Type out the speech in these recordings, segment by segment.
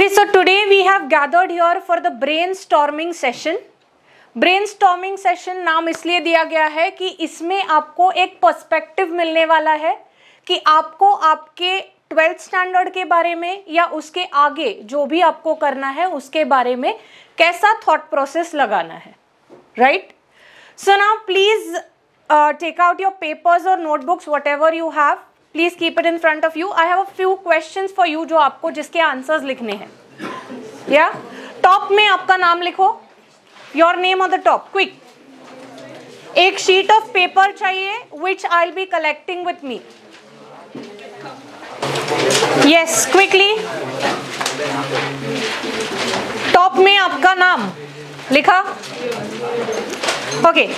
Okay, so today we have gathered here for the brainstorming session. Brain session नाम इसलिए दिया गया है कि इसमें आपको एक पर्सपेक्टिव मिलने वाला है कि आपको आपके ट्वेल्थ स्टैंडर्ड के बारे में या उसके आगे जो भी आपको करना है उसके बारे में कैसा थॉट प्रोसेस लगाना है right so now please take out your papers और notebooks whatever you have please keep it in front of you I have a few question for you जो आपको जिसके आंसर्स लिखने हैं। या टॉप में आपका नाम लिखो। Your name on the top quick एक शीट ऑफ़ पेपर चाहिए which I will be collecting with me yes quickly top में आपका नाम लिखा। Okay okay.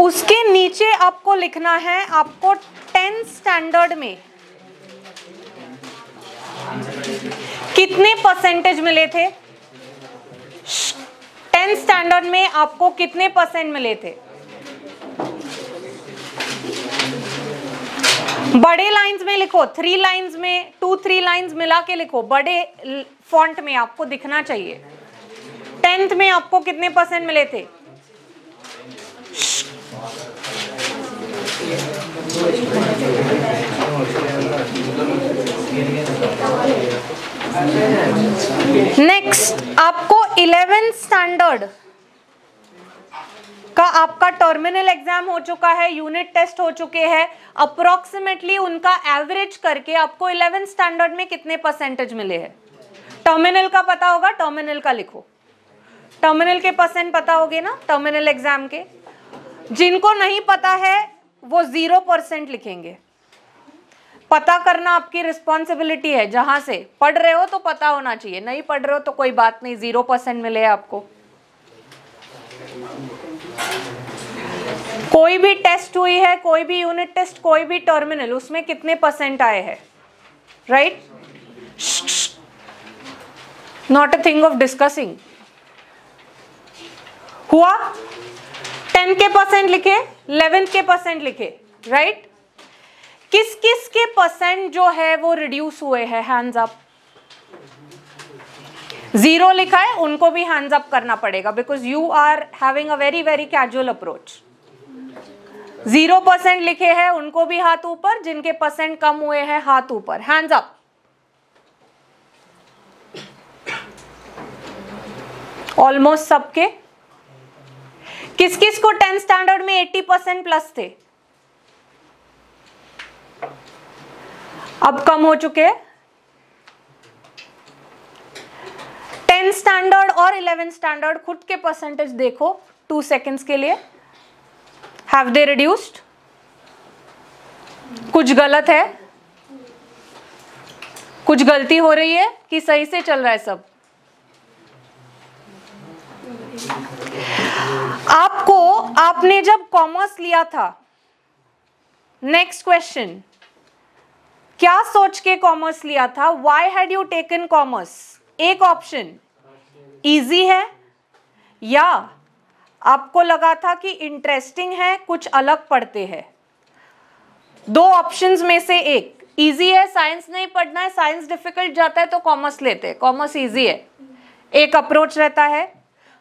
उसके नीचे आपको लिखना है, आपको टेंथ स्टैंडर्ड में। कितने परसेंटेज मिले थे? टेंथ स्टैंडर्ड में आपको कितने परसेंट मिले थे? बड़े लाइंस में लिखो थ्री लाइंस में टू थ्री लाइंस मिला के लिखो। बड़े फॉन्ट में आपको दिखना चाहिए। टेंथ में आपको कितने परसेंट मिले थे? नेक्स्ट आपको इलेवेंथ स्टैंडर्ड का आपका टर्मिनल एग्ज़ाम हो चुका है यूनिट टेस्ट हो चुके हैं। अप्रोक्सीमेटली उनका एवरेज करके आपको इलेवेंथ स्टैंडर्ड में कितने परसेंटेज मिले हैं? टर्मिनल का पता होगा टर्मिनल का लिखो। टर्मिनल के परसेंट पता होगे ना टर्मिनल एग्ज़ाम के? जिनको नहीं पता है, वो ज़ीरो परसेंट लिखेंगे। पता करना आपकी रिस्पॉन्सिबिलिटी है, जहाँ से। पढ़ रहे हो तो पता होना चाहिए, नहीं पढ़ रहे हो तो कोई बात नहीं ज़ीरो परसेंट मिले आपको। कोई भी टेस्ट हुई है, कोई भी यूनिट टेस्ट कोई भी टर्मिनल उसमें कितने परसेंट आए हैं? Right not a thing of discussing हुआ? टेन के परसेंट लिखे इलेवेंथ के परसेंट लिखे राइट? किस किस के परसेंट जो है वो रिड्यूस हुए हैं? हैंड्स अप ज़ीरो लिखा है, उनको भी हैंड्स अप करना पड़ेगा because you are having a very very casual approach zero percent लिखे हैं, उनको भी हाथ ऊपर, जिनके परसेंट कम हुए हैं, हाथ ऊपर. हैंड्स अप ऑलमोस्ट सबके किस किस को टेंथ स्टैंडर्ड में एट्टी परसेंट प्लस थे? अब कम हो चुके टेंथ स्टैंडर्ड और इलेवेंथ स्टैंडर्ड खुद के परसेंटेज देखो टू सेकेंड्स के लिए। हैव दे रिड्यूस्ड कुछ गलत है? कुछ गलती हो रही है कि सही से चल रहा है सब? आपको, आपने जब कॉमर्स लिया था नेक्स्ट क्वेश्चन क्या सोच के कॉमर्स लिया था? Why had you taken commerce एक ऑप्शन इजी है? या आपको लगा था कि इंटरेस्टिंग है, कुछ अलग पढ़ते हैं? दो ऑप्शंस में से एक. इजी है साइंस नहीं पढ़ना है साइंस डिफ़िकल्ट जाता है तो कॉमर्स लेते हैं. कॉमर्स इजी है. एक अप्रोच रहता है.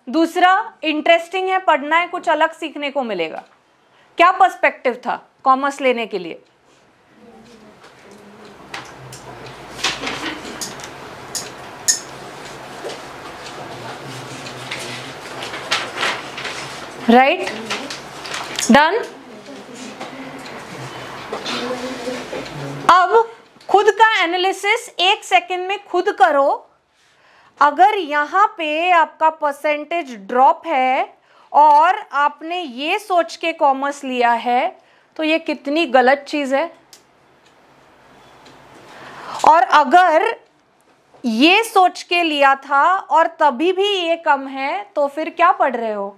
दूसरा इंटरेस्टिंग है, पढ़ना है, कुछ अलग सीखने को मिलेगा। क्या पर्सपेक्टिव था कॉमर्स लेने के लिए? राइट डन अब खुद का एनालिसिस एक सेकेंड में खुद करो अगर यहाँ पे आपका परसेंटेज ड्रॉप है और आपने ये सोच के कॉमर्स लिया है तो ये कितनी गलत चीज़ है? और अगर ये सोच के लिया था और तभी भी ये कम है तो फिर क्या पढ़ रहे हो?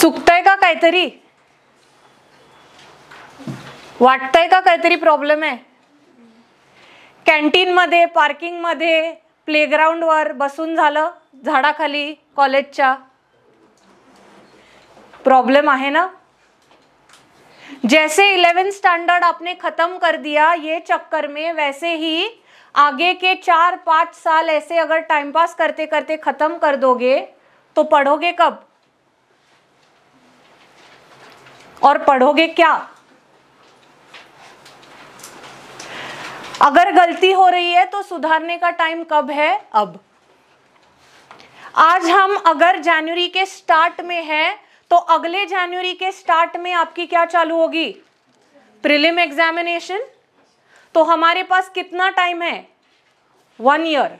चुकतंय का काहीतरी? वाटतंय का काहीतरी प्रॉब्लेम आहे कॅन्टीन मध्ये पार्किंग मध्ये प्लेग्राऊंड वर बसून झालं झाडाखाली, कॉलेजच्या. प्रॉब्लेम आहे ना? जैसे इलेवेंथ स्टैंडर्ड आपने खत्म कर दिया, ये चक्कर में वैसे ही आगे के चार पाँच साल ऐसे अगर टाइम पास करते करते खत्म कर दोगे तो पढ़ोगे कब? और पढ़ोगे क्या? अगर गलती हो रही है तो सुधारने का टाइम कब है? अब। आज हम अगर जनवरी के स्टार्ट में हैं तो अगले जनवरी के स्टार्ट में आपकी क्या चालू होगी? प्रिलिम एग्जामिनेशन तो हमारे पास कितना टाइम है? वन ईयर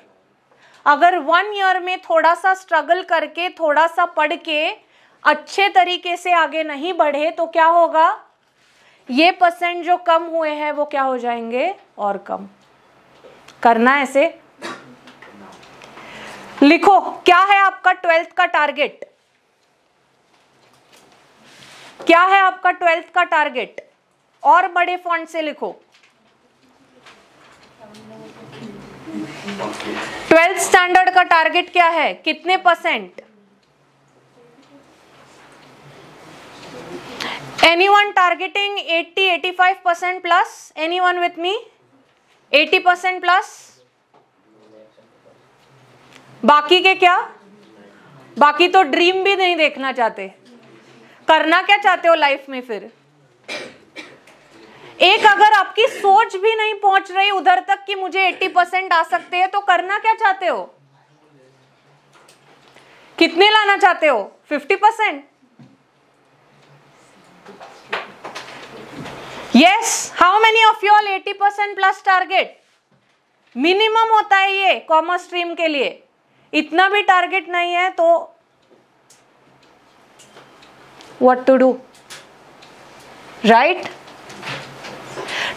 अगर वन ईयर में थोड़ा सा स्ट्रगल करके, थोड़ा सा पढ़ के अच्छे तरीके से आगे नहीं बढ़े तो क्या होगा? ये परसेंट जो कम हुए हैं, वो क्या हो जाएँगे? और कम। करना ऐसे लिखो, क्या है आपका ट्वेल्थ का टारगेट क्या है आपका ट्वेल्थ का टारगेट और बड़े फॉन्ट से लिखो। ट्वेल्थ स्टैंडर्ड का टारगेट क्या है? कितने percent anyone targeting 80 85 percent plus? Anyone with me? 80 percent plus? बाकी के क्या? बाकी तो ड्रीम भी नहीं देखना चाहते। करना क्या चाहते हो लाइफ में फिर? एक अगर आपकी सोच भी नहीं पहुँच रही उधर तक कि मुझे 80 परसेंट आ सकते हैं तो करना क्या चाहते हो? कितने लाना चाहते हो? 50 percent yes how many of you all 80 percent plus target minimum होता है ये कॉमर्स स्ट्रीम के लिए। इतना भी टारगेट नहीं है तो what to do right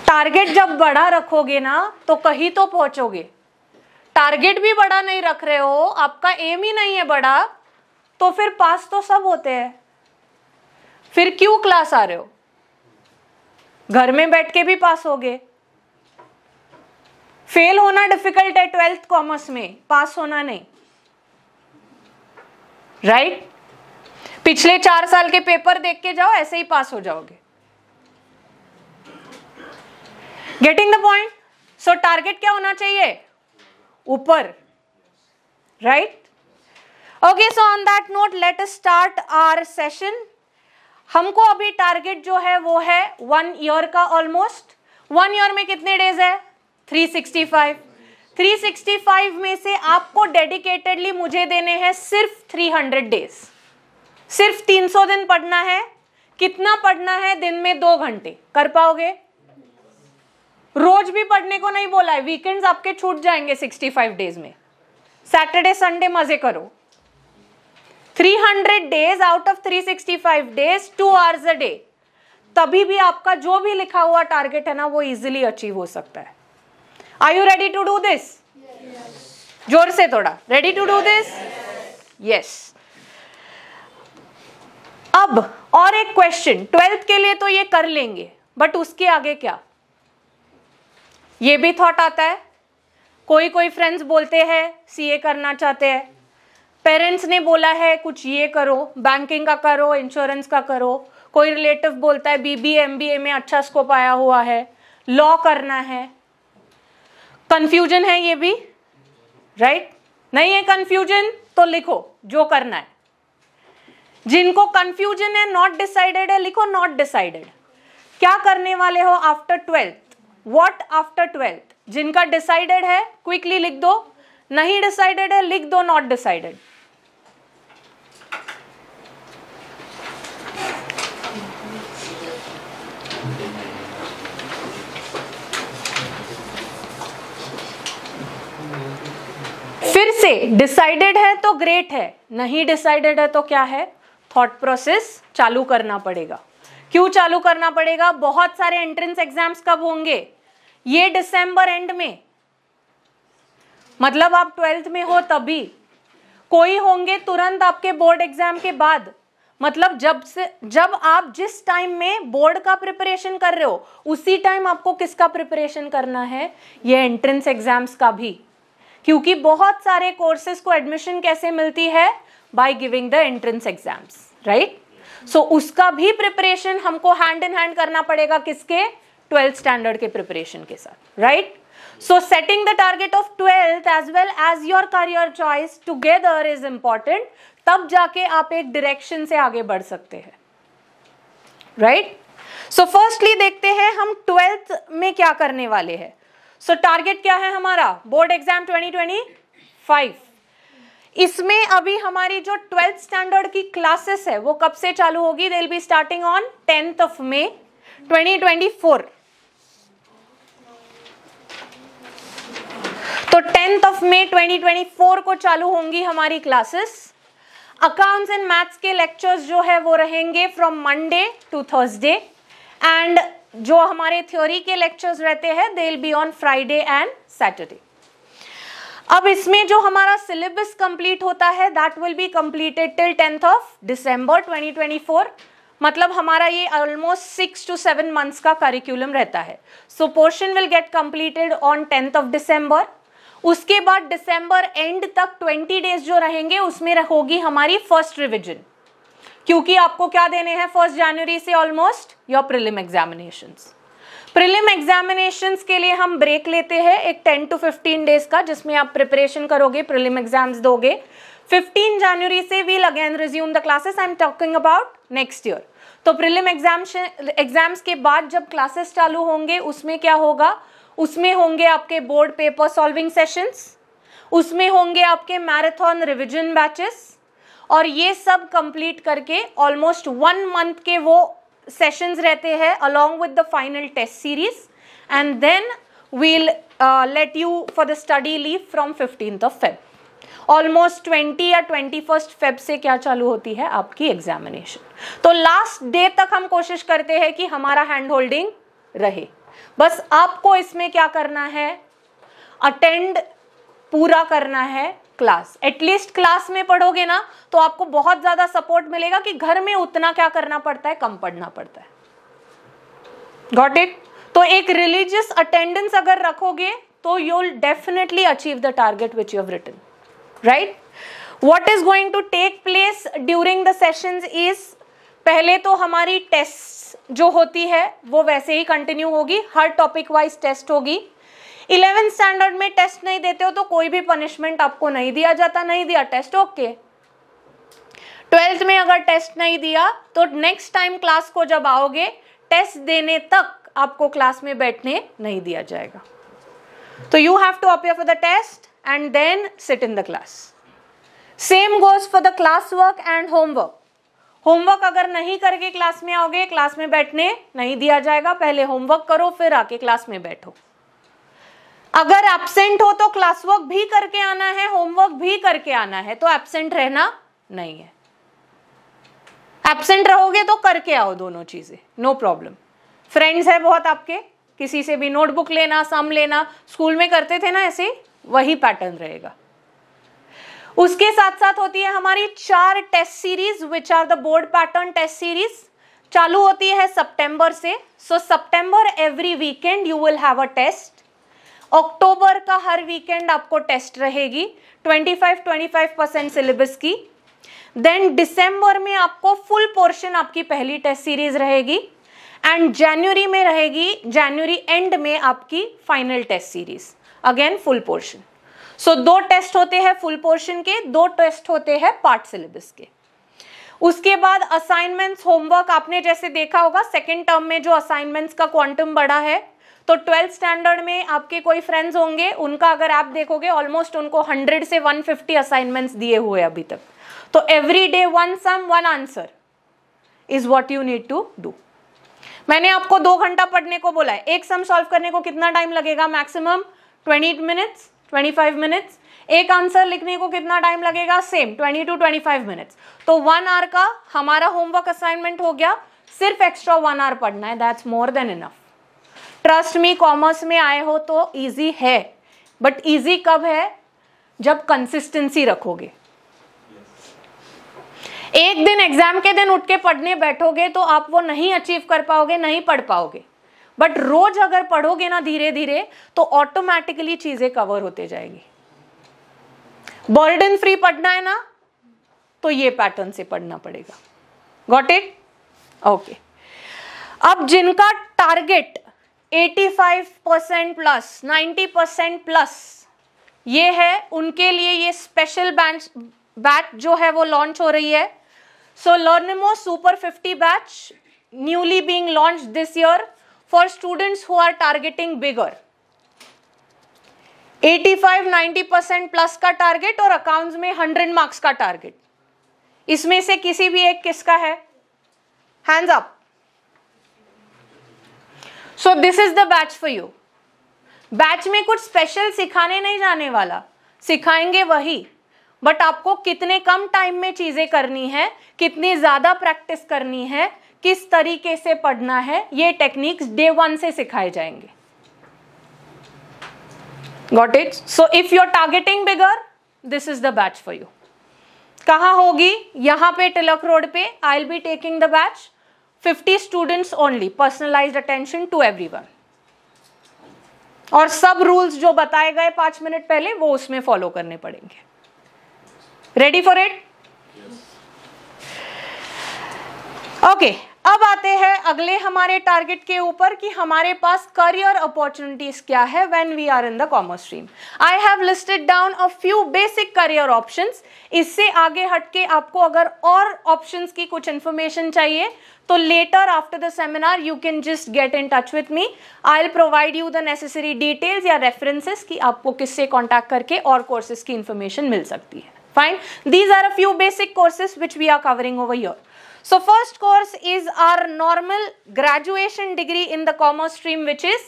target जब बड़ा रखोगे ना तो कहीं तो पहुंचोगे। टारगेट भी बड़ा नहीं रख रहे हो, आपका एम ही नहीं है बड़ा तो फिर पास तो सब होते हैं। फिर क्यों क्लास आ रहे हो? घर में बैठ के भी पास हो गए फेल होना डिफ़िकल्ट है ट्वेल्थ कॉमर्स में, पास होना नहीं। Right right? पिछले चार साल के पेपर देख के जाओ, ऐसे ही पास हो जाओगे। Getting the point so target क्या होना चाहिए? ऊपर। Right okay so on that note let start our session हमको अभी टारगेट जो है वो है वन ईयर का ऑलमोस्ट वन ईयर में कितने डेज़ है? 365 365 में से आपको डेडिकेटेडली मुझे देने हैं सिर्फ़ 300 डेज़ सिर्फ़ 300 दिन पढ़ना है. कितना पढ़ना है दिन में दो घंटे? कर पाओगे? रोज भी पढ़ने को नहीं बोला है. वीकेंड्स आपके छूट जाएँगे 65 डेज़ में. सैटरडे संडे मज़े करो. 300 days out of 365 days two hours a day तभी भी आपका जो भी लिखा हुआ टारगेट है ना वो इजिली अचीव हो सकता है। Are you ready to do this ज़ोर से थोड़ा। Ready to do this yes अब और एक क्वेश्चन ट्वेल्थ के लिए तो ये कर लेंगे बट उसके आगे क्या? ये भी थॉट आता है। कोई कोई फ्रेंड्स बोलते हैं सीए करना चाहते हैं। पेरेंट्स ने बोला है, कुछ ये करो बैंकिंग का करो इंश्योरेंस का करो। कोई रिलेटिव बोलता है बीबी एमबीए में अच्छा स्कोप आया हुआ है। लॉ करना है। कंफ्यूजन है ये भी राइट right? नहीं है कंफ्यूजन तो लिखो, जो करना है। जिनको कंफ्यूजन है नॉट डिसाइडेड है, लिखो नॉट डिसाइडेड क्या करने वाले हो after twelfth what after twelfth जिनका डिसाइडेड है क्विकली लिख दो। नहीं डिसाइडेड है, लिख दो नॉट डिसाइडेड फिर से डिसाइडेड है तो ग्रेट है, नहीं डिसाइडेड है तो क्या है? थॉट प्रोसेस चालू करना पड़ेगा। क्यों चालू करना पड़ेगा? बहुत सारे एंट्रेंस एग्ज़ाम्स कब होंगे? ये दिसंबर एंड में। मतलब आप ट्वेल्थ में हो तभी। कोई होंगे तुरंत आपके बोर्ड एग्ज़ाम के बाद। मतलब जब से, जब आप जिस टाइम में बोर्ड का प्रिपरेशन कर रहे हो, उसी टाइम आपको किसका प्रिपरेशन करना है? ये एंट्रेंस एग्ज़ाम्स का भी। क्योंकि बहुत सारे कोर्सेज को एडमिशन कैसे मिलती है? By giving the entrance exams right so उसका भी प्रिपरेशन हमको हैंड इन हैंड करना पड़ेगा किसके? ट्वेल्थ स्टैंडर्ड के प्रिपरेशन के साथ right so setting the target of twelfth as well as your career choice together is important तब जाके आप एक डायरेक्शन से आगे बढ़ सकते हैं राइट सो फर्स्टली देखते हैं हम ट्वेल्थ में क्या करने वाले हैं। सो so, टारगेट क्या है हमारा? बोर्ड एग्ज़ाम 2025 इसमें अभी हमारी जो ट्वेल्थ स्टैंडर्ड की क्लासेस है वो कब से चालू होगी? They be starting on tenth of May 2024 तो टेंथ ऑफ़ मे 2024 को चालू होंगी हमारी क्लासेस अकाउंट्स एंड मैथ्स के लेक्चर्स जो है वो रहेंगे from Monday to Thursday and जो हमारे थ्योरी के लेक्चर्स रहते हैं they will be on Friday and Saturday अब इसमें जो हमारा सिलेबस कंप्लीट होता है that will be completed till tenth of December 2024 मतलब हमारा ये almost six to seven months का करिकुलम रहता है. So portion will get completed on tenth of December उसके बाद दिसंबर एंड तक 20 डेज़ जो रहेंगे, उसमें होगी हमारी फ़र्स्ट रिविजन क्योंकि आपको क्या देने हैं? फ़र्स्ट जनवरी से almost your prelim examination prelim examination के लिए हम ब्रेक लेते हैं एक टेन टू 15 डेज़ का, जिसमें आप प्रिपरेशन करोगे प्रिलिम एग्ज़ाम्स दोगे। 15 जनवरी से we'll again resume the classes I am talking about next year तो प्रिलिम एग्ज़ाम एग्ज़ाम्स के बाद जब क्लासेस चालू होंगे, उसमें क्या होगा? उसमें होंगे आपके बोर्ड पेपर सॉल्विंग सेशंस उसमें होंगे आपके मैराथन रिविजन बैचेस और ये सब कंप्लीट करके ऑलमोस्ट वन मंथ के वो सेशंस रहते हैं along with the final test series and then we'll let you for the study leave from fifteenth of Feb almost twenty या ट्वेंटी फ़र्स्ट फेब से क्या चालू होती है आपकी एग्जामिनेशन तो लास्ट डे तक हम कोशिश करते हैं कि हमारा हैंड होल्डिंग रहे. बस आपको इसमें क्या करना है? अटेंड पूरा करना है. क्लास एटलीस्ट क्लास में पढ़ोगे ना तो आपको बहुत ज़्यादा सपोर्ट मिलेगा कि घर में उतना क्या करना पड़ता है, कम पढ़ना पड़ता है। गॉट इट तो एक रिलीजियस अटेंडेंस अगर रखोगे तो you definitely achieve the target which you written right what is going to take place during the session is पहले तो हमारी टेस्ट जो होती है, वो वैसे ही कंटिन्यू होगी, हर टॉपिक वाइज टेस्ट होगी। इलेवेंथ स्टैंडर्ड में टेस्ट नहीं देते हो तो कोई भी पनिशमेंट आपको नहीं दिया जाता, नहीं दिया। Test okay. ट्वेल्थ में अगर टेस्ट नहीं दिया तो नेक्स्ट टाइम क्लास को जब आओगे, टेस्ट देने तक आपको क्लास में बैठने नहीं दिया जाएगा। तो you have to appear for the test and then sit in the class same goes for the class work and homework homework अगर नहीं करके क्लास में आओगे, क्लास में बैठने नहीं दिया जाएगा। पहले होमवर्क करो, फिर आके क्लास में बैठो। अगर एबसेंट हो तो क्लास वर्क भी करके आना है होमवर्क भी करके आना है तो एबसेंट रहना नहीं है। एबसेंट रहोगे तो करके आओ दोनों चीज़ें नो प्रॉब्लम फ्रेंड्स है बहुत आपके, किसी से भी नोटबुक लेना सम लेना स्कूल में करते थे ना ऐसे, वही पैटर्न रहेगा। उसके साथ साथ होती है हमारी चार test series which are the board pattern test series चालू होती है सितंबर से so September every weekend you will have a test अक्टूबर का हर वीकेंड आपको टेस्ट रहेगी 25 25 परसेंट सिलेबस की। देन दिसंबर में आपको फुल पोर्शन आपकी पहली टेस्ट सीरीज़ रहेगी एंड जनवरी में रहेगी जनवरी एंड में आपकी final test series again full portion so दो टेस्ट होते हैं फुल पोर्शन के, दो टेस्ट होते हैं पार्ट सिलेबस के। उसके बाद असाइनमेंट्स होमवर्क आपने जैसे देखा होगा सेकेंड टर्म में जो असाइनमेंट्स का क्वांटम बढ़ा है तो ट्वेल्थ स्टैंडर्ड में आपके कोई फ्रेंड्स होंगे, उनका अगर आप देखोगे ऑलमोस्ट उनको हंड्रेड से वन फिफ्टी असाइनमेंट्स दिए हुए अभी तक। तो every day one some one answer is what you need to do मैंने आपको दो घंटा पढ़ने को बोला है। एक सम सॉल्व करने को कितना टाइम लगेगा मैक्सिमम ट्वेंटी मिनट्स 25 मिनट्स एक आंसर लिखने को कितना टाइम लगेगा? सेम 20 टू 25 मिनट्स तो वन आवर का हमारा होमवर्क असाइनमेंट हो गया। सिर्फ़ एक्स्ट्रा वन आवर पढ़ना है। That's more than enough trust me, commerce में आए हो तो इजी है। बट इजी कब है? जब कंसिस्टेंसी रखोगे। एक दिन एग्ज़ाम के दिन उठ के पढ़ने बैठोगे तो आप वो नहीं अचीव कर पाओगे, नहीं पढ़ पाओगे। बट रोज अगर पढ़ोगे ना धीरे धीरे तो ऑटोमेटिकली चीज़ें कवर होते जाएगी। बर्डन फ्री पढ़ना है ना तो ये पैटर्न से पढ़ना पड़ेगा। गॉट इट ओके अब जिनका target 85 percent plus 90 percent plus. ये है उनके लिए ये स्पेशल बैच बैच जो है वो लॉन्च हो रही है। So Learnmo super 50 batch newly being launch this year for students who are targeting bigger 85-90 percent plus का टारगेट और अकाउंट्स में 100 मार्क्स का टारगेट इसमें से किसी भी एक किसका है? Hands up so this is the batch for you batch में कुछ स्पेशल सिखाने नहीं जाने वाला। सिखाएँगे वही। बट आपको कितने कम टाइम में चीज़ें करनी है, कितनी ज़्यादा प्रैक्टिस करनी है, किस तरीके से पढ़ना है, ये टेक्निक्स डे वन से सिखाए जाएँगे। Got it so if you are targeting bigger this is the batch for you कहा होगी? यहाँ पे टिलक रोड पे I will be taking the batch 50 students only personalize attention to every one और सब रूल्स जो बताए गए पाँच मिनट पहले वो उसमें फॉलो करने पड़ेंगे. रेडी फॉर इट ओके अब आते हैं अगले हमारे टारगेट के ऊपर कि हमारे पास करियर अपॉर्चुनिटीज़ क्या है when we are in the commerce stream I have listed down a few basic career options इससे आगे हटके आपको अगर और ऑप्शंस की कुछ इंफॉर्मेशन चाहिए तो later after the seminar you can just get in touch with me I will provide you the necessary details या रेफरेंसेस कि आपको किससे कॉन्टैक्ट करके और कोर्सेज की इन्फॉर्मेशन मिल सकती है. Fine these are a few basic courses which we are covering over year So, first course is our normal graduation degree in the commerce stream, which is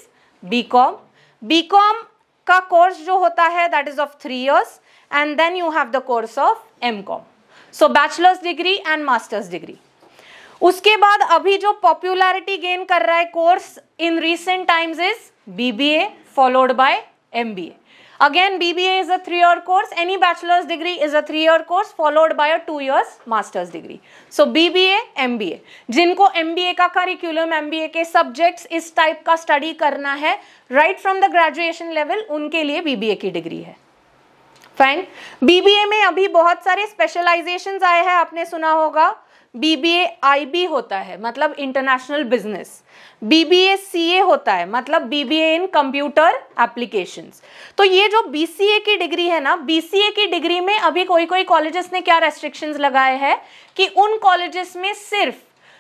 BCom. BCom का course जो होता है that is of three years and then you have the course of MCom so bachelor's degree and master's degree उसके बाद अभी जो popularity gain कर रहा है course in recent times is BBA followed by MBA again BBA is a three year course any bachelor's degree is a three year course followed by a two years master's degree so BBA MBA जिनको MBA का curriculum MBA के subjects इस type का study करना है right from the graduation level उनके लिए BBA की डिग्री है। फाइन बीबीए में अभी बहुत सारे स्पेशलाइजेशन आए हैं, आपने सुना होगा। बीबीए आई बी होता है मतलब इंटरनेशनल बिज़नेस बीबीए सीए होता है मतलब बीबीए इन कंप्यूटर एप्लीकेशंस तो ये जो बीसीए की डिग्री है ना बीसीए की डिग्री में अभी कोई कोई कॉलेजेस ने क्या रेस्ट्रिक्शंस लगाए हैं कि उन कॉलेजेस में सिर्फ़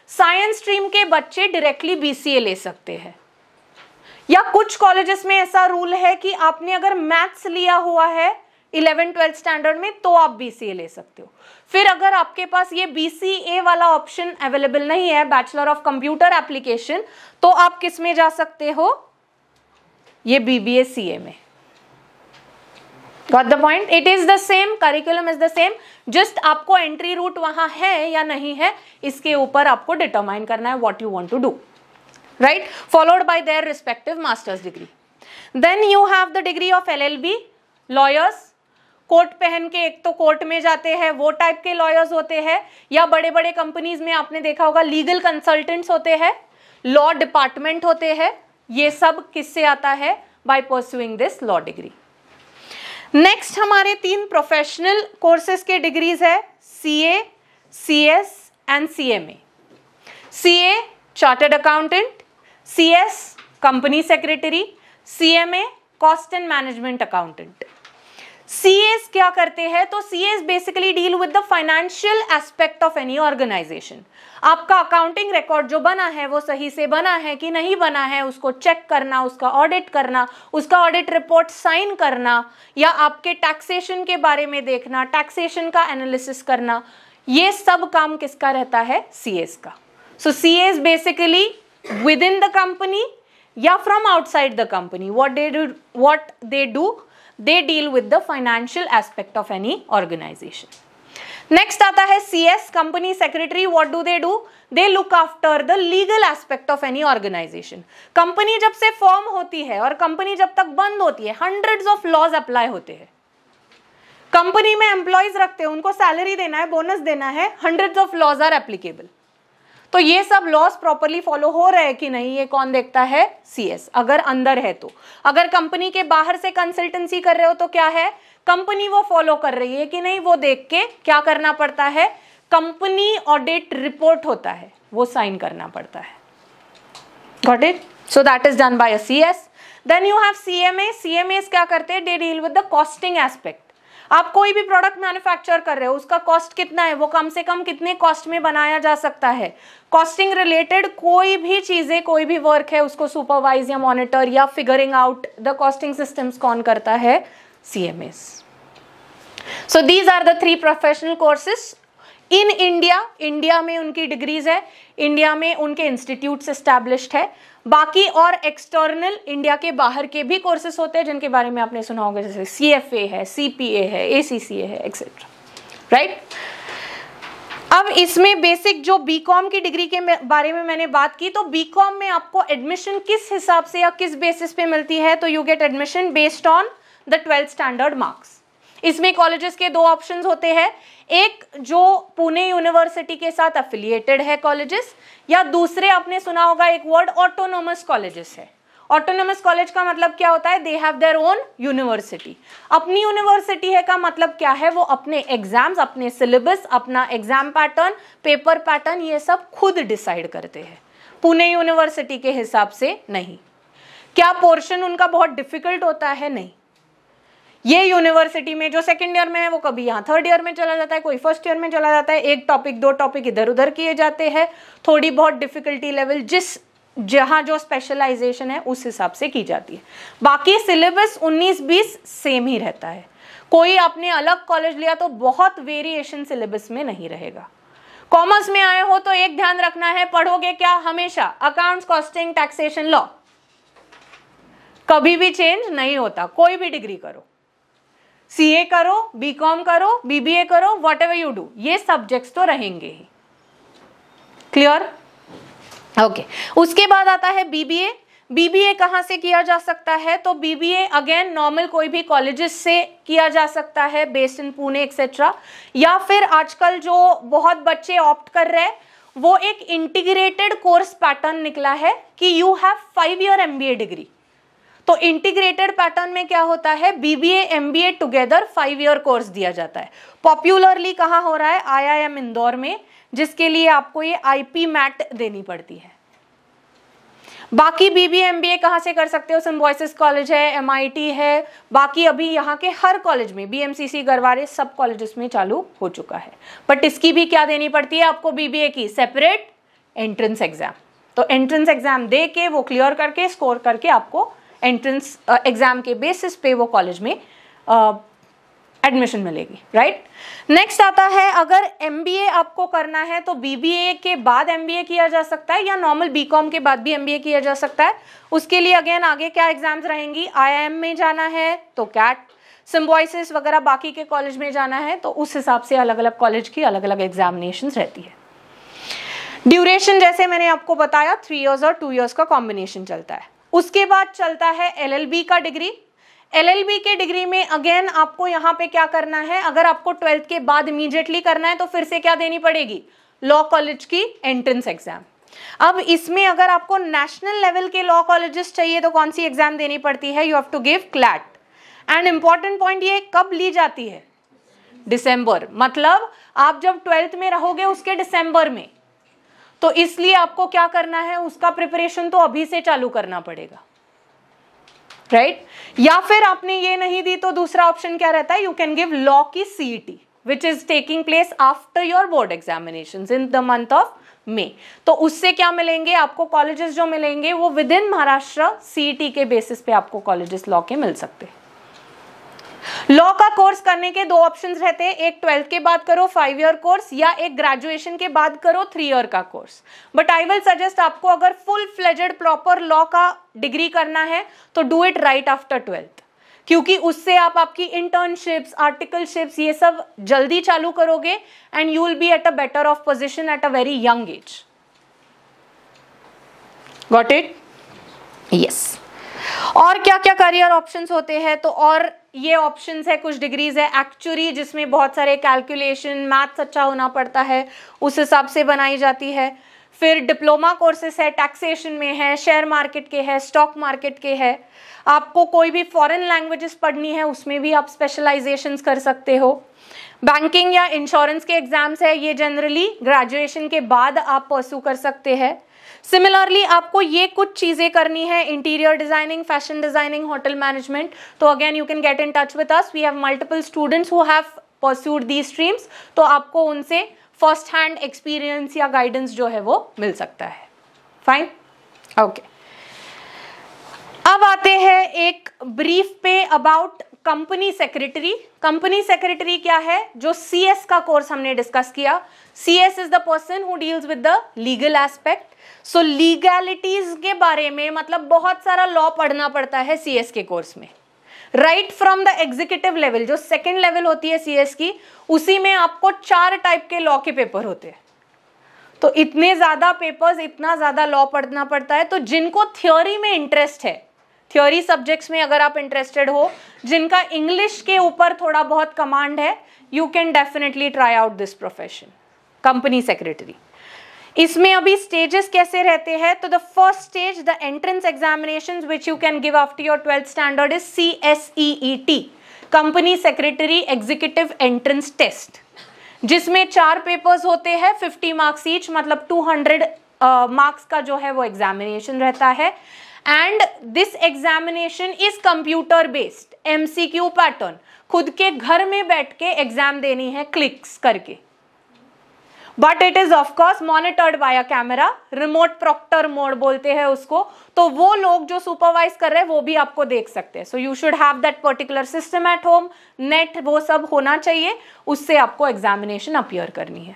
साइंस स्ट्रीम के बच्चे डायरेक्टली बीसीए ले सकते हैं? या कुछ कॉलेजेस में ऐसा रूल है कि आपने अगर मैथ्स लिया हुआ है इलेवन ट्वेल्थ स्टैंडर्ड में तो आप बीसीए ले सकते हो? फिर अगर आपके पास ये बीसीए वाला ऑप्शन अवेलेबल नहीं है बैचलर ऑफ़ कंप्यूटर एप्लीकेशन तो आप किसमें जा सकते हो? ये बीबीए में। Got the point it is the same curriculum is the same just आपको एंट्री रूट वहाँ है या नहीं है, इसके ऊपर आपको डिटरमाइन करना है what you want to do right followed by their respective master's degree then you have the degree of L L B lawyers coat पहन के, एक तो कोर्ट में जाते हैं, वो टाइप के लॉयर्स होते हैं, या बड़े बड़े कंपनीज़ में आपने देखा होगा लीगल कंसल्टेंट्स होते हैं लॉ डिपार्टमेंट होते हैं, ये सब किससे आता है? By pursuing this law degree next हमारे तीन प्रोफेशनल कोर्सेज के डिग्रीज है C A C S and C M A C A chartered accountant C S company secretary C M A cost and management accountant CS क्या करते हैं? तो CS basically deal with the financial aspect of any organization आपका accounting record जो बना है, वो सही से बना है कि नहीं बना है, उसको चेक करना, उसका ऑडिट करना, उसका ऑडिट रिपोर्ट साइन करना, या आपके टैक्सेशन के बारे में देखना टैक्सेशन का एनालिसिस करना, ये सब काम किसका रहता है? सीएस का. So CS basically within the company या from outside the company what they do what they do they deal with the financial aspect of any organization. Next आता है C S company secretary what do they do they look after the legal aspect of any organization company जब से form होती है और company जब तक बंद होती है हंड्रेड्स ऑफ़ लॉज अप्लाई होते हैं। कंपनी में एम्प्लॉयज़ रखते हैं, उनको सैलरी देना है बोनस देना है hundreds of laws are applicable तो ये सब लॉस प्रॉपरली फॉलो हो रहे हैं कि नहीं, ये कौन देखता है? सीएस अगर अंदर है तो। अगर कंपनी के बाहर से कंसल्टेंसी कर रहे हो तो क्या है? कंपनी वो फॉलो कर रही है कि नहीं, वो देख के क्या करना पड़ता है? कंपनी ऑडिट रिपोर्ट होता है, वो साइन करना पड़ता है। Got it so that is done by a CS then you have CMA CMA क्या करते हैं? They deal with the costing aspect आप कोई भी प्रोडक्ट मैन्युफैक्चर कर रहे हो, उसका कॉस्ट कितना है, वो कम से कम कितने कॉस्ट में बनाया जा सकता है? कॉस्टिंग रिलेटेड कोई भी चीज़ें, कोई भी वर्क है, उसको सुपरवाइज या मॉनिटर या figuring out the costing systems कौन करता है? CMAs so these are the three professional courses in India India में उनकी डिग्रीज है. इंडिया में उनके इंस्टीट्यूट एस्टैब्लिश्ड है. बाकी और एक्सटर्नल इंडिया के बाहर के भी कोर्सेस होते हैं, जिनके बारे में आपने सुना होगा, जैसे सी एफ़ ए है सी पी ए है ए सी सी ए है एक्सेट्रा राइट अब इसमें बेसिक जो बीकॉम की डिग्री के बारे में मैंने बात की तो बीकॉम में आपको एडमिशन किस हिसाब से या किस बेसिस पे मिलती है तो you get admission based on the twelfth standard marks इसमें कॉलेजेस के दो ऑप्शंस होते हैं एक जो पुणे यूनिवर्सिटी के साथ अफिलिएटेड है कॉलेजेस या दूसरे आपने सुना होगा एक वर्ड ऑटोनोमस कॉलेजेस है। ऑटोनोमस कॉलेज का मतलब क्या होता है? They have their own university अपनी यूनिवर्सिटी है का मतलब क्या है? वो अपने एग्ज़ाम्स अपने सिलेबस अपना एग्ज़ाम पैटर्न पेपर पैटर्न ये सब खुद डिसाइड करते हैं। पुणे यूनिवर्सिटी के हिसाब से नहीं। क्या पोर्शन उनका बहुत डिफ़िकल्ट होता है? नहीं। ये यूनिवर्सिटी में जो सेकंड ईयर में है, वो कभी यहाँ थर्ड ईयर में चला जाता है, कोई फ़र्स्ट ईयर में चला जाता है। एक टॉपिक दो टॉपिक इधर उधर किए जाते हैं। थोड़ी बहुत डिफिकल्टी लेवल जिस जहाँ जो स्पेशलाइजेशन है, उस हिसाब से की जाती है। बाकी सिलेबस 19-20 सेम ही रहता है। कोई आपने अलग कॉलेज लिया तो बहुत वेरिएशन सिलेबस में नहीं रहेगा। कॉमर्स में आए हो तो एक ध्यान रखना है, पढ़ोगे क्या? हमेशा अकाउंट्स कॉस्टिंग टैक्सेशन लॉ कभी भी चेंज नहीं होता, कोई भी डिग्री करो। सीए करो बीकॉम करो बीबीए करो वॉट एवर यू डू ये सब्जेक्ट्स तो रहेंगे ही. क्लियर ओके उसके बाद आता है बीबीए बीबीए कहाँ से किया जा सकता है? तो बीबीए अगेन नॉर्मल कोई भी कॉलेजेस से किया जा सकता है बेस्ड इन पुणे एक्सेट्रा या फिर आजकल जो बहुत बच्चे ऑप्ट कर रहे हैं, वो एक इंटीग्रेटेड कोर्स पैटर्न निकला है कि you have five year MBA degree तो इंटीग्रेटेड पैटर्न में क्या होता है? BBA MBA together five year course दिया जाता है। पॉपुलरली कहाँ हो रहा है? आईआईएम इंदौर में, जिसके लिए आपको ये आईपी मैट देनी पड़ती है। बाकी बीबीए एमबीए कहाँ से कर सकते हो? सिम्बॉइसिस कॉलेज है एमआईटी है। बाकी अभी यहाँ के हर कॉलेज में बीएमसीसी गरवारे सब कॉलेजेस में चालू हो चुका है। बट इसकी भी क्या देनी पड़ती है आपको बीबीए की? सेपरेट एंट्रेंस एग्ज़ाम तो एंट्रेंस एग्ज़ाम दे के, वो क्लियर करके स्कोर करके आपको एंट्रेंस एग्ज़ाम uh, के बेसिस पे वो कॉलेज में एडमिशन uh, मिलेगी राइट नेक्स्ट आता है अगर एमबीए आपको करना है तो बीबीए के बाद एमबीए किया जा सकता है या नॉर्मल बी के बाद भी एमबीए किया जा सकता है? उसके लिए अगेन आगे क्या एग्ज़ाम्स रहेंगी? आई में जाना है तो कैट सिम्बॉइसिस वगैरह बाकी के कॉलेज में जाना है तो उस हिसाब से अलग अलग कॉलेज की अलग अलग एग्जामिनेशन रहती है। ड्यूरेशन जैसे मैंने आपको बताया थ्री इयर्स और टू इयर्स का कॉम्बिनेशन चलता है। उसके बाद चलता है एलएलबी का डिग्री एलएलबी के डिग्री में अगेन आपको यहाँ पे क्या करना है? अगर आपको ट्वेल्थ के बाद इमीडिएटली करना है तो फिर से क्या देनी पड़ेगी? लॉ कॉलेज की एंट्रेंस एग्ज़ाम अब इसमें अगर आपको नेशनल लेवल के लॉ कॉलेजेस चाहिए तो कौन सी एग्ज़ाम देनी पड़ती है? You have to give CLAT and important point ये, कब ली जाती है? दिसंबर मतलब आप जब ट्वेल्थ में रहोगे, उसके दिसंबर में। तो इसलिए आपको क्या करना है? उसका प्रिपरेशन तो अभी से चालू करना पड़ेगा। Right right? या फिर आपने ये नहीं दी तो दूसरा ऑप्शन क्या रहता है? यू कैन गिव लॉ की CET which is taking place after your board examination in the month of May तो उससे क्या मिलेंगे? आपको कॉलेजेस जो मिलेंगे, वो विद इन महाराष्ट्र सीईटी के बेसिस पे आपको कॉलेजेस लॉ के मिल सकते हैं। लॉ का कोर्स करने के दो ऑप्शंस रहते हैं। एक ट्वेल्थ के बाद करो फाइव ईयर कोर्स या एक ग्रेजुएशन के बाद करो थ्री ईयर का course but I will suggest आपको अगर फुल फ्लेजेड प्रॉपर लॉ का डिग्री करना है तो do it right after twelfth क्योंकि उससे आप आपकी इंटर्नशिप्स आर्टिकलशिप्स ये सब जल्दी चालू करोगे and you will be at a better off position at a very young age got it yes और क्या क्या करियर ऑप्शंस होते हैं? तो और ये ऑप्शंस है, कुछ डिग्रीज है। एक्चुअली जिसमें बहुत सारे कैलकुलेशन मैथ्स अच्छा होना पड़ता है, उस हिसाब से बनाई जाती है। फिर डिप्लोमा कोर्सेस है टैक्सेशन में है शेयर मार्केट के है स्टॉक मार्केट के है। आपको कोई भी फॉरेन लैंग्वेजेस पढ़नी है, उसमें भी आप स्पेशलाइजेशन कर सकते हो। बैंकिंग या इंश्योरेंस के एग्ज़ाम्स है, ये जनरली ग्रेजुएशन के बाद आप परसू कर सकते हैं। सिमिलरली आपको ये कुछ चीज़ें करनी है interior designing fashion designing hotel management तो again you can get in touch with us we have multiple students who have pursued the streams तो आपको उनसे फ़र्स्ट हैंड एक्सपीरियंस या गाइडेंस जो है वो मिल सकता है। Fine okay okay. अब आते हैं एक ब्रीफ पे about company secretary company secretary क्या है? जो सी एस का कोर्स हमने डिस्कस किया। C S is the person who deals with the legal aspect so legalities के बारे में मतलब बहुत सारा लॉ पढ़ना पड़ता है सी एस के कोर्स में। Right from the executive level जो सेकेंड लेवल होती है सी एस की, उसी में आपको चार टाइप के लॉ के पेपर होते हैं। तो इतने ज़्यादा पेपर्स इतना ज़्यादा लॉ पढ़ना पड़ता है। तो जिनको थ्योरी में इंटरेस्ट है थ्योरी सब्जेक्ट्स में अगर आप इंटरेस्टेड हो, जिनका इंग्लिश के ऊपर थोड़ा बहुत कमांड है you can definitely try out this profession company secretary इसमें अभी स्टेजेस कैसे रहते हैं? तो the first stage the entrance examination which you can give after your twelfth standard is C S E T company secretary executive entrance test जिसमें चार papers होते हैं फिफ्टी मार्क्स ईच मतलब टू हंड्रेड मार्क्स का जो है वो examination रहता है। And this examination is computer based MCQ pattern खुद के घर में बैठ के एग्ज़ाम देनी है क्लिक्स करके। But it is of course monitored by a camera remote proctor mode बोलते हैं उसको। तो वो लोग जो सुपरवाइज कर रहे हैं, वो भी आपको देख सकते हैं। So you should have that particular system at home net वो सब होना चाहिए, उससे आपको एग्जामिनेशन अपियर करनी है।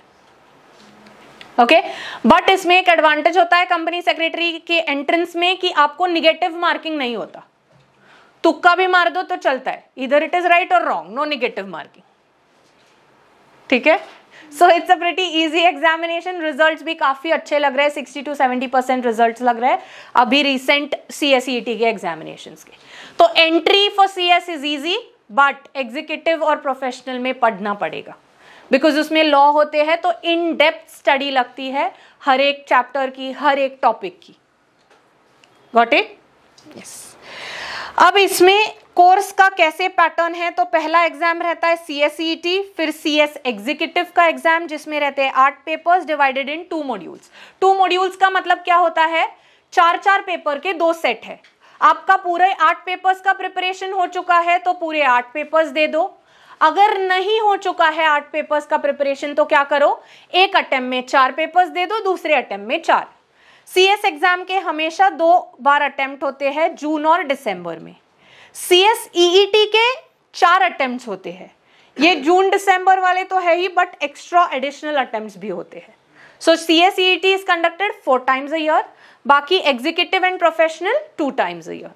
ओके? बट इसमें एक एडवांटेज होता है कंपनी सेक्रेटरी के एंट्रेंस में कि आपको निगेटिव मार्किंग नहीं होता। तुक्का भी मार दो तो चलता है। इधर इट इज़ राइट और रॉन्ग नो निगेटिव मार्किंग ठीक है? So it's a pretty easy examination results भी काफ़ी अच्छे लग रहे हैं। Sixty to seventy percent result लग रहे हैं। अभी रिसेंट सी एस के एग्जामिनेशन के। तो entry for C S is easy but executive और प्रोफेशनल में पढ़ना पड़ेगा। बिकॉज़ उसमें लॉ होते हैं तो इन डेप्थ स्टडी लगती है हर एक चैप्टर की हर एक टॉपिक की। गॉट इट यस अब इसमें कोर्स का कैसे पैटर्न है तो पहला एग्ज़ाम रहता है सी एस टी फिर सी एस एग्जीक्यूटिव का एग्ज़ाम जिसमें रहते हैं आठ papers divided in two modules two modules का मतलब क्या होता है? चार चार पेपर के दो सेट है। आपका पूरे आठ पेपर्स का प्रिपरेशन हो चुका है तो पूरे आठ पेपर्स दे दो। अगर नहीं हो चुका है आठ पेपर्स का प्रिपरेशन तो क्या करो? एक अटेम्प्ट में चार पेपर्स दे दो, दूसरे अटेम्प्ट में चार। सीएस एग्ज़ाम के हमेशा दो बार अटेम्प्ट होते हैं जून और दिसंबर में। सीएस ईईटी e के चार अटेम्प्ट होते हैं। ये जून, दिसंबर वाले तो है ही बट एक्स्ट्रा एडिशनल अटेम्प्ट भी होते हैं। So C S E T is conducted four times a year बाकी executive and professional two times a year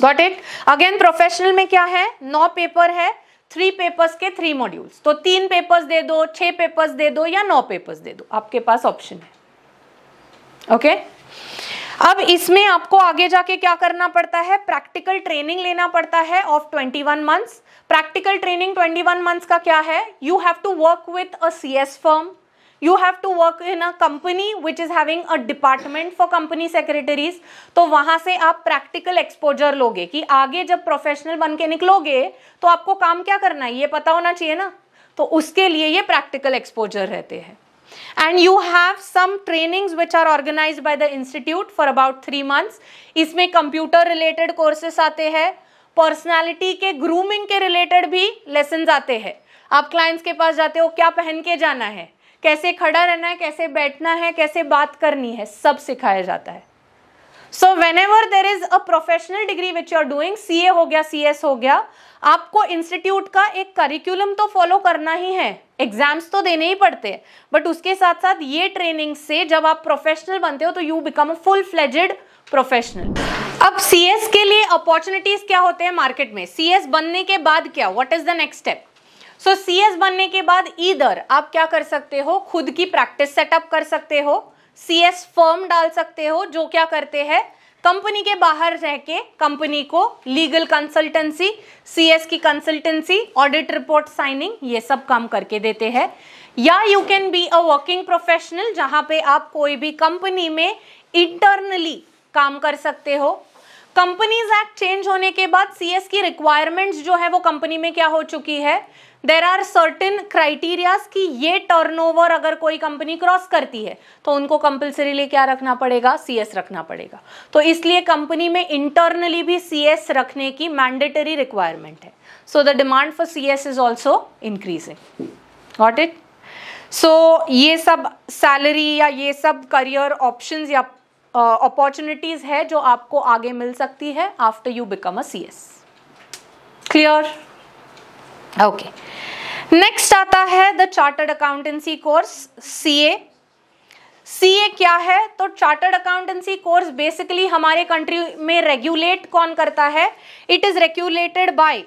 got it again professional में क्या है? नौ पेपर है थ्री पेपर्स के थ्री मॉड्यूल्स तो तीन पेपर्स दे दो, छह पेपर्स दे दो या नौ पेपर्स दे दो? आपके पास ऑप्शन है. Okay okay? अब इसमें आपको आगे जाके क्या करना पड़ता है? प्रैक्टिकल ट्रेनिंग लेना पड़ता है of 21 months practical training 21 months का क्या है? You have to work with a CS firm you have to work in a company which is having a department for company secretaries. तो वहाँ से आप प्रैक्टिकल एक्सपोजर लोगे कि आगे जब प्रोफेशनल बन के निकलोगे तो आपको काम क्या करना है? ये पता होना चाहिए ना? तो उसके लिए ये प्रैक्टिकल एक्सपोजर रहते हैं। And you have some trainings which are organize by the institute for about three months इसमें कंप्यूटर रिलेटेड कोर्सेस आते हैं। पर्सनैलिटी के ग्रूमिंग के रिलेटेड भी लेसन आते हैं। आप क्लाइंट्स के पास जाते हो, क्या पहन के जाना है? कैसे खड़ा रहना है, कैसे बैठना है, कैसे बात करनी है, सब सिखाया जाता है। So whenever there is a professional degree which you are doing C A हो गया सी एस हो गया, आपको इंस्टीट्यूट का एक करिकुलम तो फॉलो करना ही है। एग्ज़ाम्स तो देने ही पड़ते हैं। बट उसके साथ साथ ये ट्रेनिंग से जब आप प्रोफेशनल बनते हो तो you become a full fledged professional अब सी एस के लिए अपॉर्चुनिटीज़ क्या होते हैं मार्केट में? सी एस बनने के बाद क्या? What is the next step so C S बनने के बाद इधर आप क्या कर सकते हो? खुद की प्रैक्टिस सेटअप कर सकते हो। सी एस फर्म डाल सकते हो, जो क्या करते हैं? कंपनी के बाहर रह के कंपनी को लीगल कंसल्टेंसी सीएस की कंसल्टेंसी ऑडिट रिपोर्ट साइनिंग ये सब काम करके देते हैं। या you can be a working professional जहाँ पे आप कोई भी कंपनी में इंटरनली काम कर सकते हो। कंपनीज़ एक्ट चेंज होने के बाद सीएस की रिक्वायरमेंट्स जो है, वो कंपनी में क्या हो चुकी है? देर आर सर्टेन क्राइटेरियाज कि ये टर्नओवर अगर कोई कंपनी क्रॉस करती है तो उनको कंपल्सरीली क्या रखना पड़ेगा? सीएस रखना पड़ेगा। तो इसलिए कंपनी में इंटरनली भी सीएस रखने की मैंडेटरी रिक्वायरमेंट है। So the demand for CS is also increasing got it so ये सब सैलरी या ये सब करियर ऑप्शन या अपॉर्चुनिटीज़ uh, है जो आपको आगे मिल सकती है after you become a C S clear okay next आता है the chartered accountancy course CA CA क्या है? तो चार्टर्ड अकाउंटेंसी कोर्स बेसिकली हमारे कंट्री में रेगुलेट कौन करता है? It is regulated by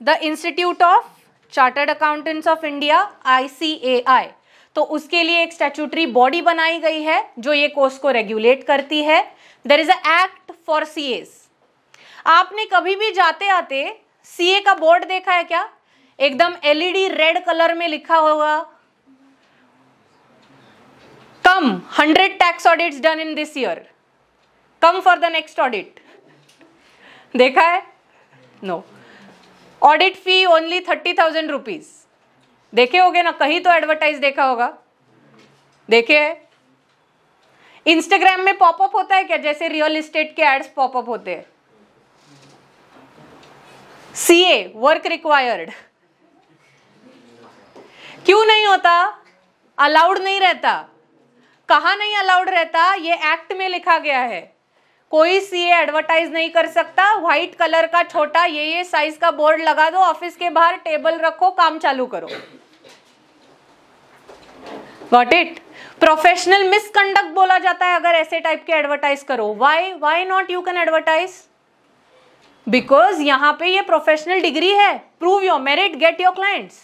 the institute of chartered accountants of India ICAI तो उसके लिए एक स्टैचूटरी बॉडी बनाई गई है, जो ये कोर्स को रेगुलेट करती है. There is a act for C आपने कभी भी जाते आते सीए का बोर्ड देखा है क्या? एकदम एलईडी रेड कलर में लिखा होगा। Come hundred tax audits done in this year. Come for the next audit. देखा है? No audit fee only thirty thousand rupees देखे होगे ना, कहीं तो एडवर्टाइज देखा होगा। देखे है? इंस्टाग्राम में पॉपअप होता है क्या? जैसे रियल इस्टेट के एड्स पॉपअप होते हैं। सीए वर्क रिक्वायर्ड क्यों नहीं होता? अलाउड नहीं रहता। कहा नहीं अलाउड रहता? ये एक्ट में लिखा गया है। कोई सी सीए एडवर्टाइज नहीं कर सकता। व्हाइट कलर का छोटा ये ये साइज़ का बोर्ड लगा दो ऑफ़िस के बाहर टेबल रखो, काम चालू करो। वॉट इट प्रोफेशनल मिसकंडक्ट बोला जाता है अगर ऐसे टाइप के एडवर्टाइज करो। Why why not you can advertise because यहाँ पे ये प्रोफेशनल डिग्री है। Prove your merit get your clients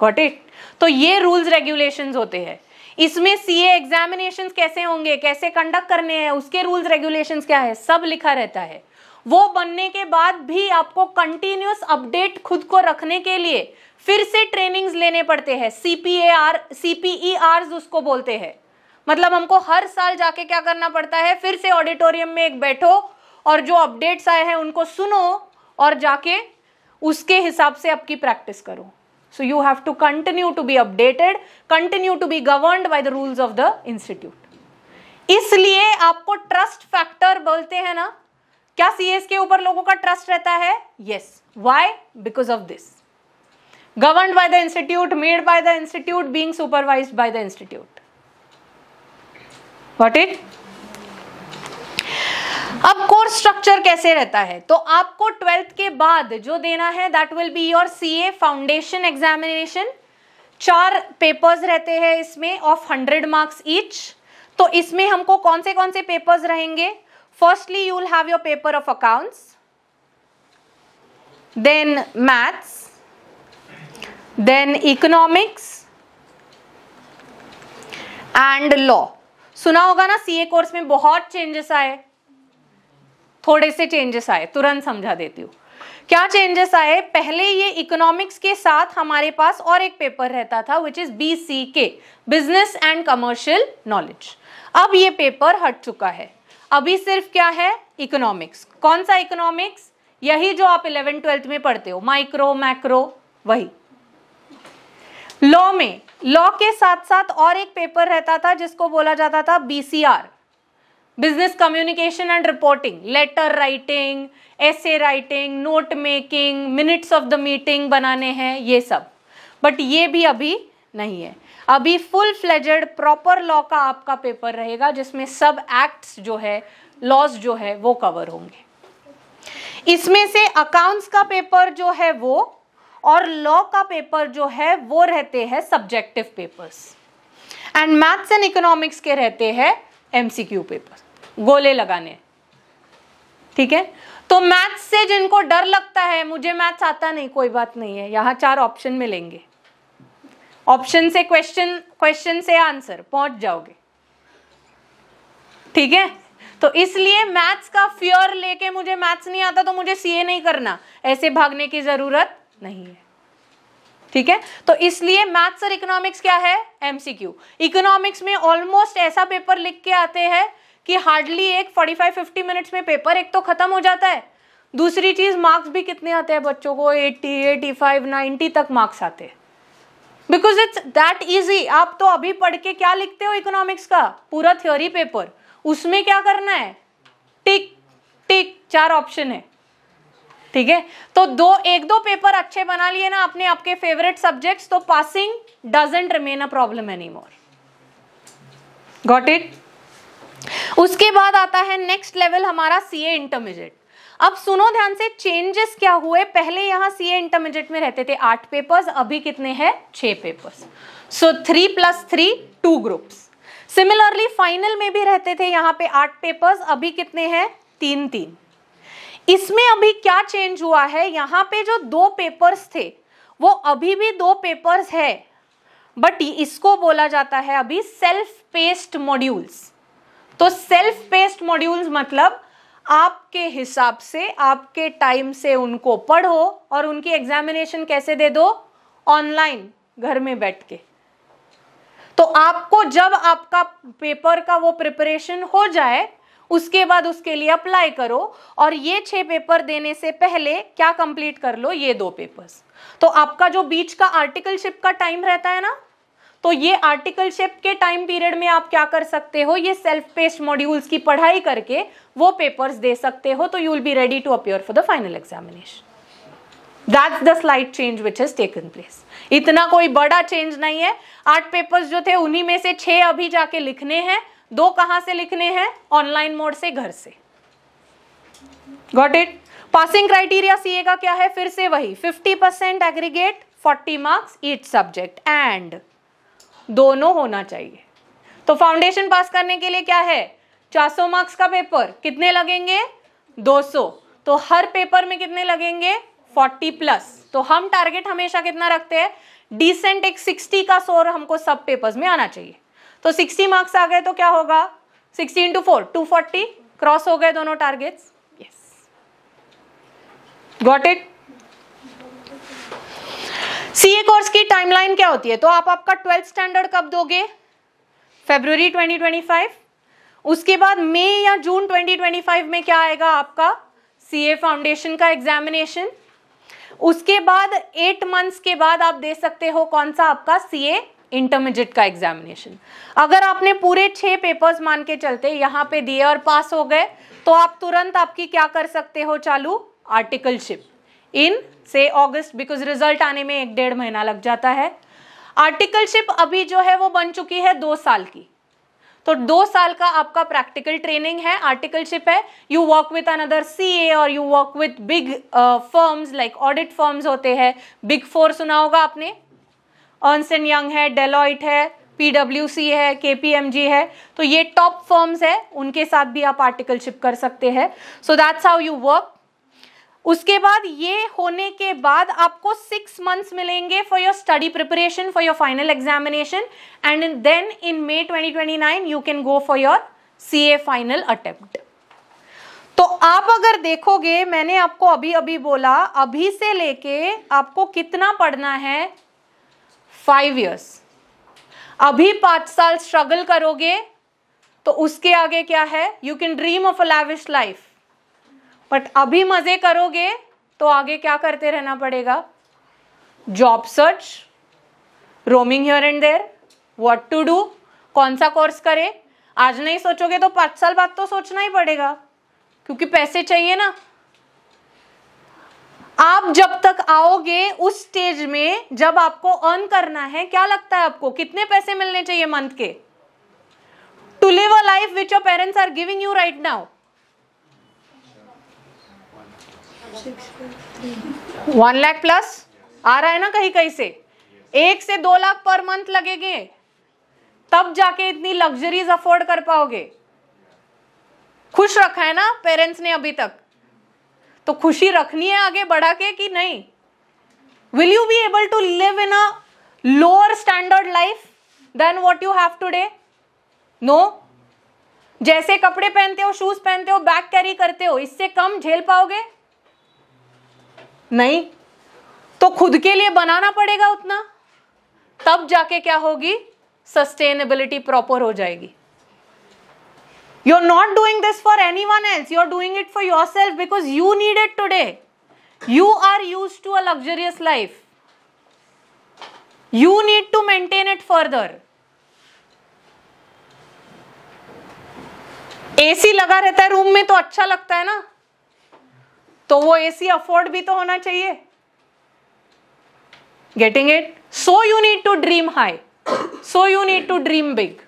got it तो ये रूल्स रेगुलेशंस होते हैं। इसमें सीए एग्जामिनेशंस कैसे होंगे, कैसे कंडक्ट करने हैं, उसके रूल्स रेगुलेशंस क्या है, सब लिखा रहता है। वो बनने के बाद भी आपको कंटिन्यूस अपडेट खुद को रखने के लिए फिर से ट्रेनिंग्स लेने पड़ते हैं। सीपीए आर सीपीई आर उसको बोलते हैं। मतलब हमको हर साल जाके क्या करना पड़ता है? फिर से ऑडिटोरियम में एक बैठो और जो अपडेट्स आए हैं उनको सुनो और जाके उसके हिसाब से आपकी प्रैक्टिस करो। So you have to continue to be updated, continue to be governed by the rules of the institute. इसलिए आपको ट्रस्ट फैक्टर बोलते हैं ना क्या सीएस के ऊपर लोगों का ट्रस्ट रहता है yes why because of this governed by the institute made by the institute being supervised by the institute got it अब कोर्स स्ट्रक्चर कैसे रहता है? तो आपको ट्वेल्थ के बाद जो देना है that will be your C A foundation examination चार पेपर्स रहते हैं इसमें ऑफ़ हंड्रेड मार्क्स ईच तो इसमें हमको कौन से कौन से पेपर्स रहेंगे? Firstly you will have your paper of accounts then maths then economics and law सुना होगा ना सीए कोर्स में बहुत चेंजेस आए। थोड़े से चेंजेस आए, तुरंत समझा देती हूँ। क्या चेंजेस आए? पहले ये इकोनॉमिक्स के साथ हमारे पास और एक पेपर रहता था विच इज़ बी सी के बिज़नेस एंड कमर्शियल नॉलेज अब ये पेपर हट चुका है। अभी सिर्फ़ क्या है? इकोनॉमिक्स कौन सा इकोनॉमिक्स यही जो आप इलेवन ट्वेल्थ में पढ़ते हो माइक्रो मैक्रो वही। लॉ में। लॉ के साथ साथ और एक पेपर रहता था, जिसको बोला जाता था BCR business communication and reporting letter writing ऐसे writing note making minutes of the meeting बनाने हैं ये सब बट ये भी अभी नहीं है अभी फुल फ्लेजेड प्रॉपर लॉ का आपका पेपर रहेगा जिसमें सब एक्ट्स जो है लॉज जो है वो कवर होंगे इसमें से अकाउंट्स का पेपर जो है वो और लॉ का पेपर जो है वो रहते हैं subjective papers and maths and economics के रहते हैं एमसीक्यू पेपर गोले लगाने। ठीक है? तो मैथ्स से जिनको डर लगता है, मुझे मैथ्स आता नहीं, कोई बात नहीं है। यहाँ चार ऑप्शन मिलेंगे। ऑप्शन से क्वेश्चन क्वेश्चन से आंसर पहुँच जाओगे। ठीक है? तो इसलिए मैथ्स का फियर लेके मुझे मैथ्स नहीं आता तो मुझे सीए नहीं करना। ऐसे भागने की ज़रूरत नहीं है। ठीक है? तो इसलिए मैथ्स और इकोनॉमिक्स क्या है? एमसीक्यू इकोनॉमिक्स में ऑलमोस्ट ऐसा पेपर लिख के आते हैं कि हार्डली एक 45-50 मिनट्स में पेपर एक तो खत्म हो जाता है। दूसरी चीज़ मार्क्स भी कितने आते हैं बच्चों को? 80, 85, 90 तक मार्क्स आते हैं। बिकॉज़ इट्स दैट इजी आप तो अभी पढ़ के क्या लिखते हो इकोनॉमिक्स का? पूरा थ्योरी पेपर उसमें क्या करना है? टिक टिक चार ऑप्शन है। ठीक है? तो दो एक दो पेपर अच्छे बना लिए ना अपने आपके फेवरेट सब्जेक्ट्स तो passing doesn't remain a problem any more got it उसके बाद आता है नेक्स्ट लेवल हमारा सीए इंटरमीडिएट अब सुनो ध्यान से चेंजेस क्या हुए? पहले यहाँ सीए इंटरमीडिएट में रहते थे आठ पेपर्स अभी कितने हैं? छह papers so three plus three two groups similarly final में भी रहते थे यहाँ पे आठ पेपर्स अभी कितने हैं? तीन तीन. इसमें अभी क्या चेंज हुआ है? यहाँ पे जो दो पेपर्स थे, वो अभी भी दो पेपर्स है. बट इसको बोला जाता है अभी सेल्फ पेस्ड मॉड्यूल्स तो सेल्फ पेस्ड मॉड्यूल्स मतलब आपके हिसाब से, आपके टाइम से उनको पढ़ो और उनकी एग्जामिनेशन कैसे दे दो? ऑनलाइन घर में बैठ के। तो आपको जब आपका पेपर का वो प्रिपरेशन हो जाए, उसके बाद उसके लिए अप्लाई करो और ये छह पेपर देने से पहले क्या कंप्लीट कर लो? ये दो पेपर्स तो आपका जो बीच का आर्टिकलशिप का टाइम रहता है ना तो ये आर्टिकलशिप के टाइम पीरियड में आप क्या कर सकते हो? ये सेल्फ पेस्ट मॉड्यूल्स की पढ़ाई करके वो पेपर्स दे सकते हो तो you will be ready to appear for the final examination that's the slight change which has taken place इतना कोई बड़ा चेंज नहीं है। आठ पेपर्स जो थे, उन्हीं में से छह अभी जाके लिखने हैं। दो कहाँ से लिखने हैं? ऑनलाइन मोड से, घर से। Got it passing criteria CA का क्या है? फिर से वही 50 percent aggregate 40 marks each subject and दोनों होना चाहिए। तो फाउंडेशन पास करने के लिए क्या है? 400 मार्क्स का पेपर कितने लगेंगे? 200 तो हर पेपर में कितने लगेंगे? 40 प्लस तो हम टारगेट हमेशा कितना रखते हैं? डिसेंट एक 60 का सोर हमको सब पेपर्स में आना चाहिए। तो 60 मार्क्स आ गए तो क्या होगा? 60 इंटू फोर टू क्रॉस हो गए दोनों targets yes got it CA course की टाइमलाइन क्या होती है? तो आप आपका ट्वेल्थ स्टैंडर्ड कब दोगे? फेब्रुवरी 2025 उसके बाद मई या जून 2025 में क्या आएगा आपका? सीए फाउंडेशन का एग्जामिनेशन उसके बाद एट मंथ्स के बाद आप दे सकते हो कौन सा आपका सीए इंटरमीडिएट का एग्जामिनेशन अगर आपने पूरे छह पेपर्स मान के चलते यहाँ पे दिए और पास हो गए तो आप तुरंत आपकी क्या कर सकते हो चालू? आर्टिकलशिप इन से अगस्त बिकॉज़ रिज़ल्ट आने में एक डेढ़ महीना लग जाता है। आर्टिकलशिप अभी जो है वो बन चुकी है दो साल की। तो दो साल का आपका प्रैक्टिकल ट्रेनिंग है आर्टिकलशिप है। You work with another C और you work with big firms like audit firms होते हैं। बिग फोर सुना होगा आपने? अर्नस एंड यंग है डेलॉइट है पीडब्ल्यूसी है केपीएमजी है। तो ये टॉप फर्म्स है, उनके साथ भी आप आर्टिकलशिप कर सकते हैं। So that's how you work उसके बाद ये होने के बाद आपको सिक्स मंथ्स मिलेंगे for your study preparation for your final examination and then in May 2029 you can go for your C A final attempt तो आप अगर देखोगे, मैंने आपको अभी अभी बोला, अभी से लेके आपको कितना पढ़ना है? फाइव ईयर्स अभी पाँच साल स्ट्रगल करोगे तो उसके आगे क्या है? You can dream of a lavish life but अभी मज़े करोगे तो आगे क्या करते रहना पड़ेगा? Job search roaming here and there what to do कौन सा कोर्स करे? आज नहीं सोचोगे तो पाँच साल बाद तो सोचना ही पड़ेगा, क्योंकि पैसे चाहिए ना। आप जब तक आओगे उस स्टेज में जब आपको अर्न करना है, क्या लगता है आपको? कितने पैसे मिलने चाहिए मंथ के? To live a life which your parents are giving you right now one lakh plus आ रहा है ना कहीं कहीं से। एक से दो लाख पर मंथ लगेंगे। तब जाके इतनी लग्जरीज अफोर्ड कर पाओगे। खुश रखा है ना पेरेंट्स ने अभी तक। तो खुशी रखनी है आगे बढ़ा के कि नहीं? Will you be able to live in lower standard life then what you have today no जैसे कपड़े पहनते हो शूज़ पहनते हो बैग कैरी करते हो, इससे कम झेल पाओगे? नहीं? तो खुद के लिए बनाना पड़ेगा उतना। तब जाके क्या होगी? सस्टेनेबिलिटी प्रॉपर हो जाएगी। You are not doing this for anyone else you are doing it for yourself because you need it today you are use to a luxurious life you need to maintain it further AC लगा रहता है room में तो अच्छा लगता है ना? तो वो एसी अफोर्ड भी तो होना चाहिए। Getting it so you need to dream high so you need to dream big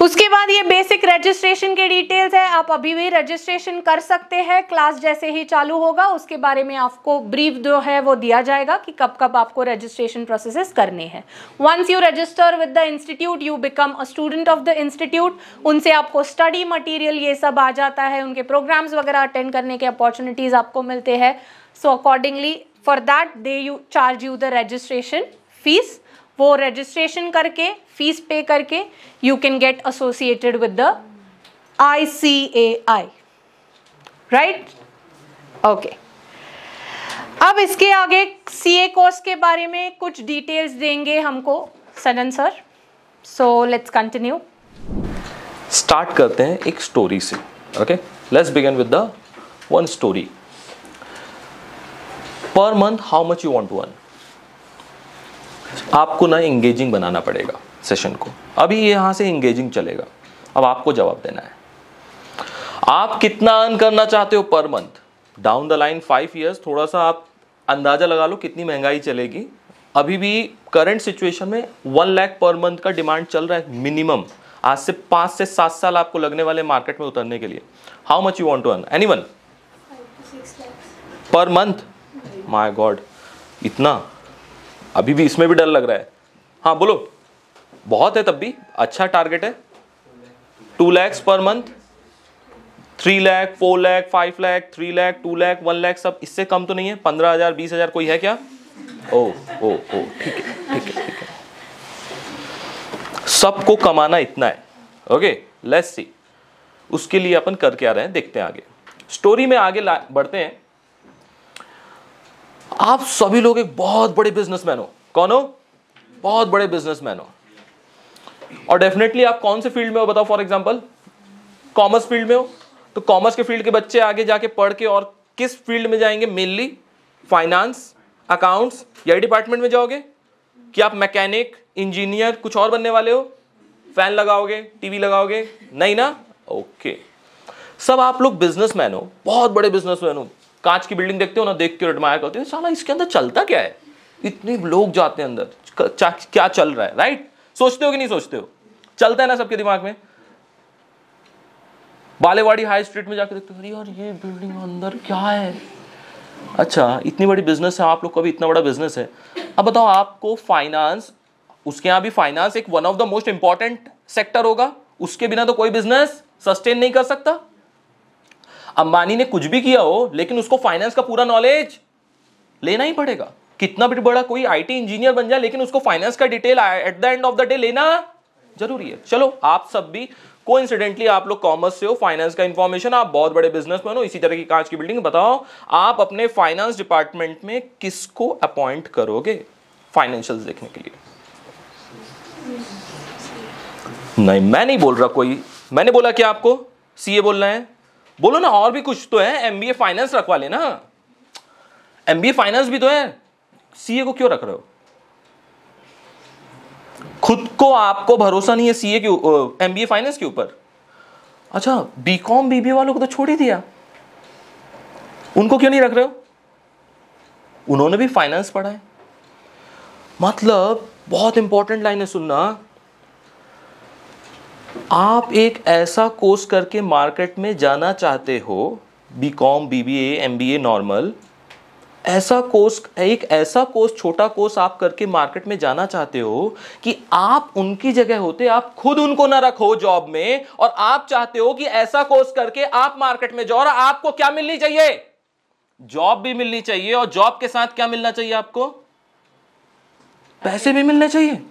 उसके बाद ये बेसिक रजिस्ट्रेशन के डिटेल्स है। आप अभी भी रजिस्ट्रेशन कर सकते हैं। क्लास जैसे ही चालू होगा, उसके बारे में आपको ब्रीफ जो है वो दिया जाएगा कि कब कब आपको रजिस्ट्रेशन प्रोसेसेस करने हैं। Once you register with the institute you become a student of the institute उनसे आपको स्टडी मटीरियल ये सब आ जाता है। उनके प्रोग्राम्स वगैरह अटेंड करने के अपॉर्चुनिटीज़ आपको मिलते हैं। So accordingly for that they you charge you the registration fees वो रजिस्ट्रेशन करके फ़ीस पे करके you can get associated with the I C A I right okay अब इसके आगे सी ए कोर्स के बारे में कुछ डिटेल्स देंगे हमको sudden sir so let's continue start करते हैं एक स्टोरी से okay let's begin with the one story per month how much you want to earn आपको ना इंगेजिंग बनाना पड़ेगा सेशन को। अभी यहाँ से इंगेजिंग चलेगा। अब आपको जवाब देना है। आप कितना अर्न करना चाहते हो per month down the line five years थोड़ा सा आप अंदाज़ा लगा लो कितनी महँगाई चलेगी। अभी भी करंट सिचुएशन में वन लाख पर मंथ का डिमांड चल रहा है मिनिमम आज से पाँच से सात साल आपको लगने वाले मार्केट में उतरने के लिए। How much you want to earn anyone per month my god इतना? अभी भी इसमें भी डर लग रहा है। हाँ बोलो। बहुत है तब भी। अच्छा टारगेट है। Two lakhs per month three lakh four lakh five lakh three lakh two lakh one lakh सब इससे कम तो नहीं है। पंद्रह हज़ार, बीस हज़ार कोई है क्या? ओ ओ ओ, ठीक है ठीक है ठीक है। सबको कमाना इतना है। ओके लेट्स सी उसके लिए अपन कर क्या रहे हैं, देखते हैं आगे। स्टोरी में आगे बढ़ते हैं। आप सभी लोग एक बहुत बड़े बिजनेसमैन हो। कौन हो? बहुत बड़े बिजनेसमैन हो। और डेफिनेटली आप कौन से फ़ील्ड में हो, बताओ फॉर एग्ज़ाम्पल कॉमर्स फ़ील्ड में हो। तो कॉमर्स के फ़ील्ड के बच्चे आगे जाके पढ़ के और किस फ़ील्ड में जाएँगे? मेनली फाइनेंस अकाउंट्स या डिपार्टमेंट में जाओगे? कि आप मैकेनिक इंजीनियर कुछ और बनने वाले हो? फ़ैन लगाओगे टीवी लगाओगे? नहीं ना? ओके सब आप लोग बिजनेसमैन हो, बहुत बड़े बिजनेसमैन हो। कांच की बिल्डिंग देखते हो ना, देख के एडमायर करते हो। साला इसके अंदर चलता क्या है? इतने लोग जाते हैं अंदर। क्या चल रहा है राइट सोचते हो कि नहीं सोचते हो? चलता है ना सबके दिमाग में? बालेवाड़ी हाई स्ट्रीट में जाके देखते हो यार, ये बिल्डिंग अंदर क्या है? अच्छा इतनी बड़ी बिज़नेस है, आप लोग का भी इतना बड़ा बिज़नेस है। अब बताओ, आपको फाइनेंस उसके यहाँ भी फाइनेंस एक one of the most important sector होगा। उसके बिना तो कोई बिज़नेस सस्टेन नहीं कर सकता। अंबानी ने कुछ भी किया हो, लेकिन उसको फाइनेंस का पूरा नॉलेज लेना ही पड़ेगा। कितना भी बड़ा कोई आईटी इंजीनियर बन जाए, लेकिन उसको फाइनेंस का detail at the end of the day लेना ज़रूरी है। चलो, आप सब भी को इंसिडेंटली आप लोग कॉमर्स से हो फाइनेंस का इंफॉर्मेशन आप बहुत बड़े बिजनेसमैन हो, इसी तरह की कांच की बिल्डिंग बताओ, आप अपने फाइनेंस डिपार्टमेंट में किसको अपॉइंट करोगे फाइनेंशियल देखने के लिए? नहीं, मैं नहीं बोल रहा कोई। मैंने बोला क्या आपको सीए बोलना है। बोलो ना, और भी कुछ तो है। एमबीए फाइनेंस रखवा लेना। एमबीए फाइनेंस भी तो है। सीए को क्यों रख रहे हो? खुद को आपको भरोसा नहीं है सीए के एमबीए फाइनेंस के ऊपर। अच्छा बीकॉम बीबीए वालों को तो छोड़ ही दिया। उनको क्यों नहीं रख रहे हो? उन्होंने भी फाइनेंस पढ़ा है। मतलब बहुत इंपॉर्टेंट लाइन है सुनना। आप एक ऐसा कोर्स करके मार्केट में जाना चाहते हो B com B B M B A normal, ऐसा कोर्स, एक ऐसा कोर्स, छोटा कोर्स आप करके मार्केट में जाना चाहते हो कि आप उनकी जगह होते, आप खुद उनको ना रखो जॉब में और आप चाहते हो कि ऐसा कोर्स करके आप मार्केट में जाओ और आपको क्या मिलनी चाहिए? जॉब भी मिलनी चाहिए और जॉब के साथ क्या मिलना चाहिए आपको? पैसे भी मिलने चाहिए।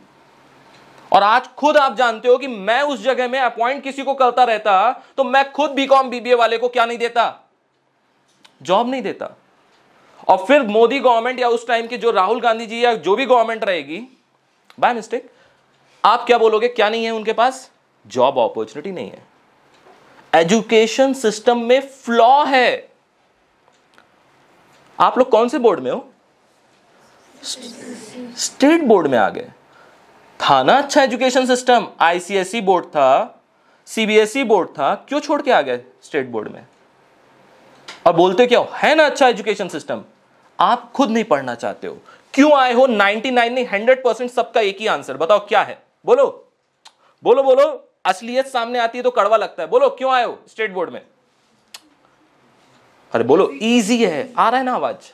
और आज खुद आप जानते हो कि मैं उस जगह में अपॉइंट किसी को करता रहता तो मैं खुद बीकॉम बीबीए वाले को क्या नहीं देता? जॉब नहीं देता। और फिर मोदी गवर्नमेंट या उस टाइम की जो राहुल गांधी जी या जो भी गवर्नमेंट रहेगी बाय मिस्टेक आप क्या बोलोगे? क्या नहीं है उनके पास? जॉब अपॉर्चुनिटी नहीं है। एजुकेशन सिस्टम में फ्लॉ है। आप लोग कौन से बोर्ड में हो? स्टेट बोर्ड में आ गए। था ना अच्छा एजुकेशन सिस्टम आईसीएसई बोर्ड था सीबीएसई बोर्ड था, क्यों छोड़ के आ गए स्टेट बोर्ड में? और बोलते क्या? है ना अच्छा एजुकेशन सिस्टम आप खुद नहीं पढ़ना चाहते हो। क्यों आए हो? 99 नहीं 100 परसेंट सबका एक ही आंसर बताओ क्या है? बोलो। बोलो बोलो। असलियत सामने आती है तो कड़वा लगता है। बोलो, क्यों आए हो स्टेट बोर्ड में? अरे बोलो इजी है। आ रहा है ना आवाज़?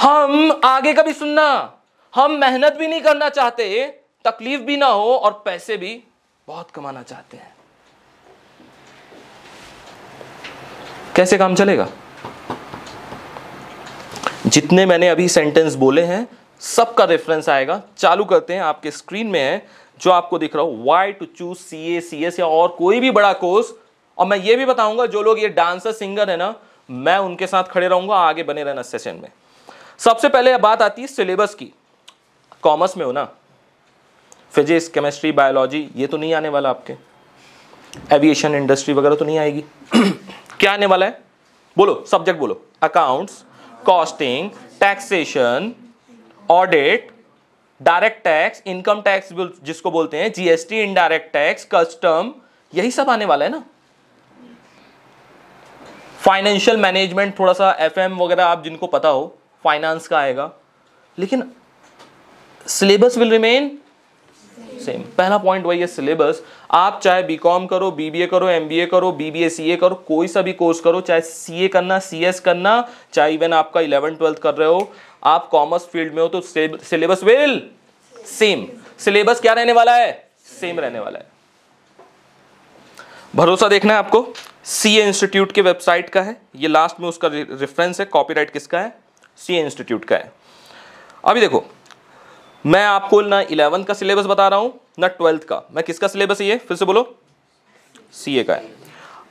हम आगे का भी सुनना। हम मेहनत भी नहीं करना चाहते, तकलीफ़ भी ना हो और पैसे भी बहुत कमाना चाहते हैं। कैसे काम चलेगा? जितने मैंने अभी सेंटेंस बोले हैं, सबका रेफरेंस आएगा। चालू करते हैं, आपके स्क्रीन में है, जो आपको दिख रहा हो why to choose C A C S या और कोई भी बड़ा कोर्स और मैं ये भी बताऊँगा, जो लोग ये डांसर सिंगर है ना, मैं उनके साथ खड़े रहूँगा, आगे बने रहना सेशन में। सबसे पहले बात आती है सिलेबस की। कॉमर्स में हो ना, फिजिक्स, केमिस्ट्री, बायोलॉजी, ये तो नहीं आने वाला आपके। एविएशन इंडस्ट्री वगैरह तो नहीं आएगी। क्या आने वाला है? बोलो सब्जेक्ट बोलो। Accounts costing taxation audit direct tax income tax जिसको बोलते हैं जीएसटी इनडायरेक्ट टैक्स कस्टम यही सब आने वाला है ना। फाइनेंशियल मैनेजमेंट थोड़ा सा एफएम वगैरह आप जिनको पता हो फाइनेंस का आएगा। लेकिन सिलेबस विल रिमेन? सेम पहला पॉइंट वही है सिलेबस। आप चाहे बीकॉम करो बीबीए करो एमबीए करो बीबीए सीए करो, कोई सा भी कोर्स करो, चाहे सीए करना सीएस करना, चाहे इवन आपका इलेवन ट्वेल्थ कर रहे हो, आप कॉमर्स फ़ील्ड में हो तो सिलेबस विल सेम सिलेबस क्या रहने वाला है? सेम रहने वाला है। भरोसा देखना है आपको। सीए इंस्टीट्यूट के वेबसाइट का है। ये लास्ट में उसका रेफरेंस है। कॉपीराइट किसका है? सीए इंस्टीट्यूट का है। अभी देखो मैं आपको ना इलेवंथ का सिलेबस बता रहा हूँ, ना ट्वेल्थ का। मैं किसका सिलेबस ये? फिर से बोलो। सीए का है।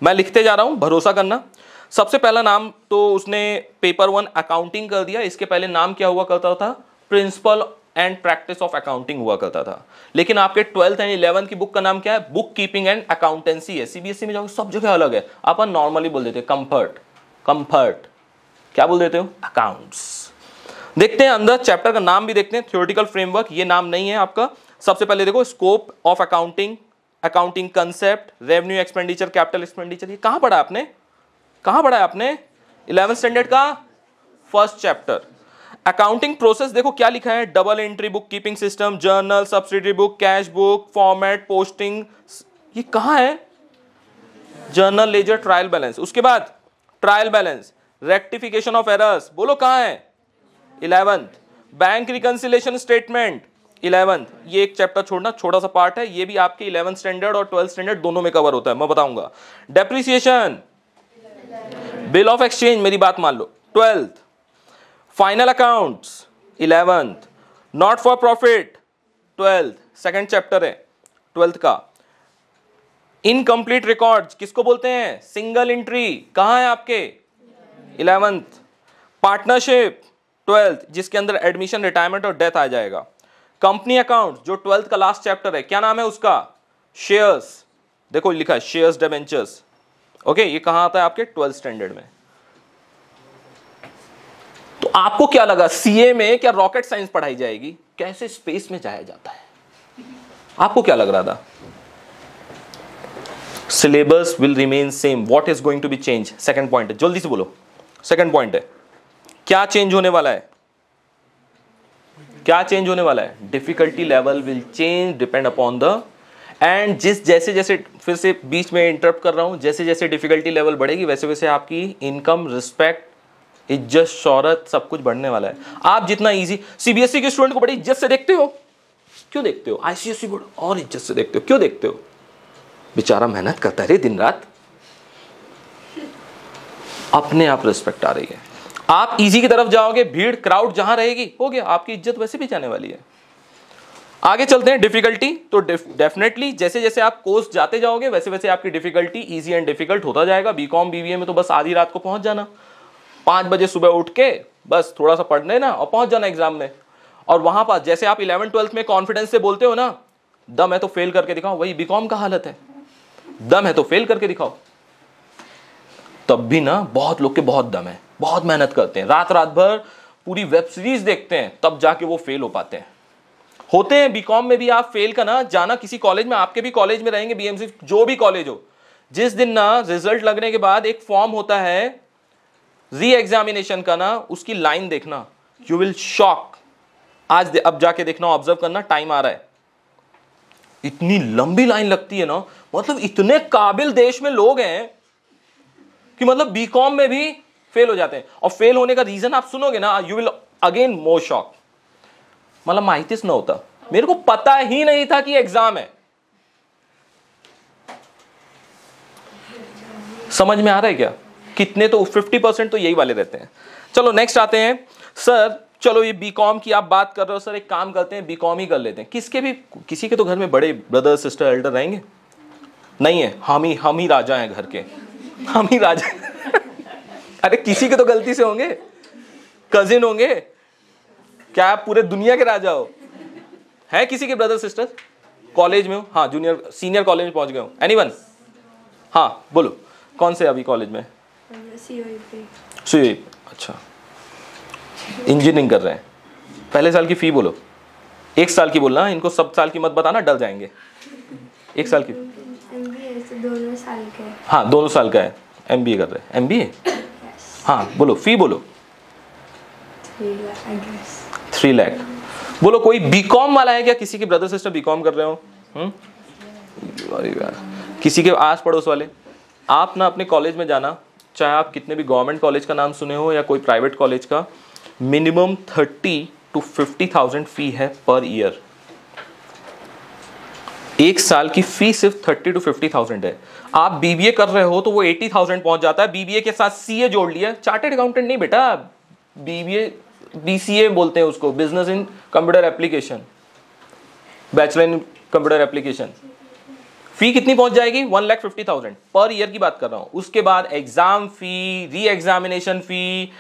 मैं लिखते जा रहा हूँ, भरोसा करना। सबसे पहला नाम तो उसने पेपर वन अकाउंटिंग कर दिया। इसके पहले नाम क्या हुआ करता था? Principle and practice of accounting हुआ करता था। लेकिन आपके ट्वेल्थ एंड इलेवंथ की बुक का नाम क्या है? बुक कीपिंग एंड अकाउंटेंसी है सीबीएसई में जाओगे, सब जगह अलग है। आप नॉर्मली बोल देते कंफर्ट कंफर्ट क्या बोल देते हो? अकाउंट्स देखते हैं अंदर चैप्टर का नाम भी देखते हैं थियोरटिकल फ्रेमवर्क ये नाम नहीं है आपका। सबसे पहले देखो scope of accounting accounting concept revenue expenditure capital expenditure ये कहाँ पढ़ा आपने? कहाँ पढ़ा आपने? इलेवन स्टैंडर्ड का फ़र्स्ट चैप्टर अकाउंटिंग प्रोसेस देखो क्या लिखा है? Double entry book keeping system journal subsidy book cash book format posting ये कहाँ है? जर्नल लेजर ट्रायल बैलेंस उसके बाद trial balance rectification of errors बोलो कहाँ है? Eleventh. Bank reconciliation statement eleventh. ये एक चैप्टर छोड़ना, छोटा सा पार्ट है। ये भी आपके इलेवंथ स्टैंडर्ड और ट्वेल्थ स्टैंडर्ड दोनों में कवर होता है। मैं बताऊँगा। डेप्रिसिएशन बिल ऑफ़ एक्सचेंज मेरी बात मान लो। Twelfth final accounts eleventh. Not for profit twelfth second chapter है ट्वेल्थ का। इनकम्प्लीट रिकॉर्ड किसको बोलते हैं? सिंगल एंट्री कहाँ है आपके? इलेवंथ। पार्टनरशिप ट्वेल्थ, जिसके अंदर एडमिशन रिटायरमेंट और डेथ आ जाएगा। कंपनी अकाउंट जो ट्वेल्थ का लास्ट चैप्टर है, क्या नाम है उसका? शेयर्स देखो, लिखा है शेयर्स डेवेंचर्स ओके ये कहाँ आता है आपके? ट्वेल्थ स्टैंडर्ड में। तो आपको क्या लगा सीए में क्या रॉकेट साइंस पढ़ाई जाएगी? कैसे स्पेस में जाया जाता है? आपको क्या लग रहा था? Syllabus will remain same what is going to be change second point है। जल्दी से बोलो। सेकंड पॉइंट है। क्या चेंज होने वाला है? क्या चेंज होने वाला है? Difficulty level will change depend upon the end जिस जैसे जैसे फिर से बीच में इंटरप्ट कर रहा हूँ, जैसे जैसे डिफिकल्टी लेवल बढ़ेगी, वैसे वैसे आपकी इनकम रिस्पेक्ट इज़्ज़त शौरत सब कुछ बढ़ने वाला है। आप जितना इजी सीबीएसई के स्टूडेंट को बड़ी इज़्ज़त से देखते हो? क्यों देखते हो? आईसीएसई बोर्ड और इज़्ज़त से देखते हो? क्यों देखते हो? बेचारा मेहनत करता है दिन रात। अपने आप रिस्पेक्ट आ रही है। आप इजी की तरफ़ जाओगे, भीड़ क्राउड जहाँ रहेगी, हो गया, आपकी इज़्ज़त वैसे भी जाने वाली है। आगे चलते हैं डिफिकल्टी तो डेफिनेटली जैसे जैसे आप कोर्स जाते जाओगे, वैसे वैसे आपकी डिफिकल्टी इजी एंड डिफ़िकल्ट होता जाएगा। बीकॉम बीबीए में तो बस आधी रात को पहुँच जाना। पाँच बजे सुबह उठ के बस थोड़ा सा पढ़ लेना और पहुँच जाना एग्ज़ाम में। और वहाँ पर जैसे आप इलेवन ट्वेल्थ में कॉन्फिडेंस से बोलते हो ना, दम है तो फेल करके दिखाओ। वही बीकॉम का हालत है। दम है तो फेल करके दिखाओ। तब भी ना बहुत लोग के बहुत दम है, बहुत मेहनत करते हैं। रात रात भर पूरी वेब सीरीज़ देखते हैं, तब जाके वो फेल हो पाते हैं। होते हैं बीकॉम में भी आप फेल का ना जाना किसी कॉलेज में, आपके भी कॉलेज में रहेंगे बीएमसी जो भी कॉलेज हो। जिस दिन ना रिज़ल्ट लगने के बाद एक फॉर्म होता है री एग्जामिनेशन का ना उसकी लाइन देखना। यू विल शॉक आज अब जाके देखना ऑब्ज़र्व करना टाइम आ रहा है। इतनी लंबी लाइन लगती है ना मतलब इतने काबिल देश में लोग हैं कि मतलब बीकॉम में भी फेल हो जाते हैं। और फेल होने का रीजन आप सुनोगे ना you will again more shock मतलब माहितीच नव्हता मेरे को पता ही नहीं था कि एग्ज़ाम है। समझ में आ रहा है क्या? कितने तो 50 परसेंट तो यही वाले रहते हैं। चलो नेक्स्ट आते हैं। सर चलो ये बीकॉम की आप बात कर रहे हो। सर एक काम करते हैं बीकॉम ही कर लेते हैं। किसके भी, किसी के तो घर में बड़े ब्रदर सिस्टर एल्डर रहेंगे? नहीं है। हम ही हम ही राजा हैं घर के। हम ही राजा। अरे, किसी के तो गलती से होंगे। कजिन होंगे। क्या आप पूरे दुनिया के राजा हो? है किसी के ब्रदर सिस्टर कॉलेज में हो? हाँ जूनियर सीनियर कॉलेज में पहुँच गए हो। एनी हाँ बोलो। कौन से अभी कॉलेज में? सी अच्छा। इंजीनियरिंग कर रहे हैं। पहले साल की फ़ी बोलो। एक साल की बोलना, इनको सब साल की मत बताना डर जाएँगे। एक साल की। दोनों साल के हाँ। दोनों साल का है। एम बी ए कर रहे हैं। एम हाँ बोलो फ़ी बोलो। थ्री लैख बोलो कोई बीकॉम वाला है क्या? किसी के ब्रदर सिस्टर बीकॉम कर रहे हो? हम्म? किसी के आस पड़ोस वाले। आप ना अपने कॉलेज में जाना। चाहे आप कितने भी गवर्नमेंट कॉलेज का नाम सुने हो या कोई प्राइवेट कॉलेज का minimum thirty to fifty thousand fee है पर ईयर एक साल की फ़ी सिर्फ़ थर्टी टू फिफ्टी थाउज़ेंड है। आप बीबीए कर रहे हो तो वो एटी थाउज़ेंड पहुँच जाता है। बीबीए के साथ सीए जोड़ लिया। चार्टेड अकाउंटेंट नहीं बेटा। बीबीए बीसीए बोलते हैं उसको। Business in computer application bachelor in computer application fee कितनी पहुँच जाएगी? One lakh fifty thousand per year की बात कर रहा हूँ। उसके बाद एग्ज़ाम फ़ी री एग्जामिनेशन फ़ी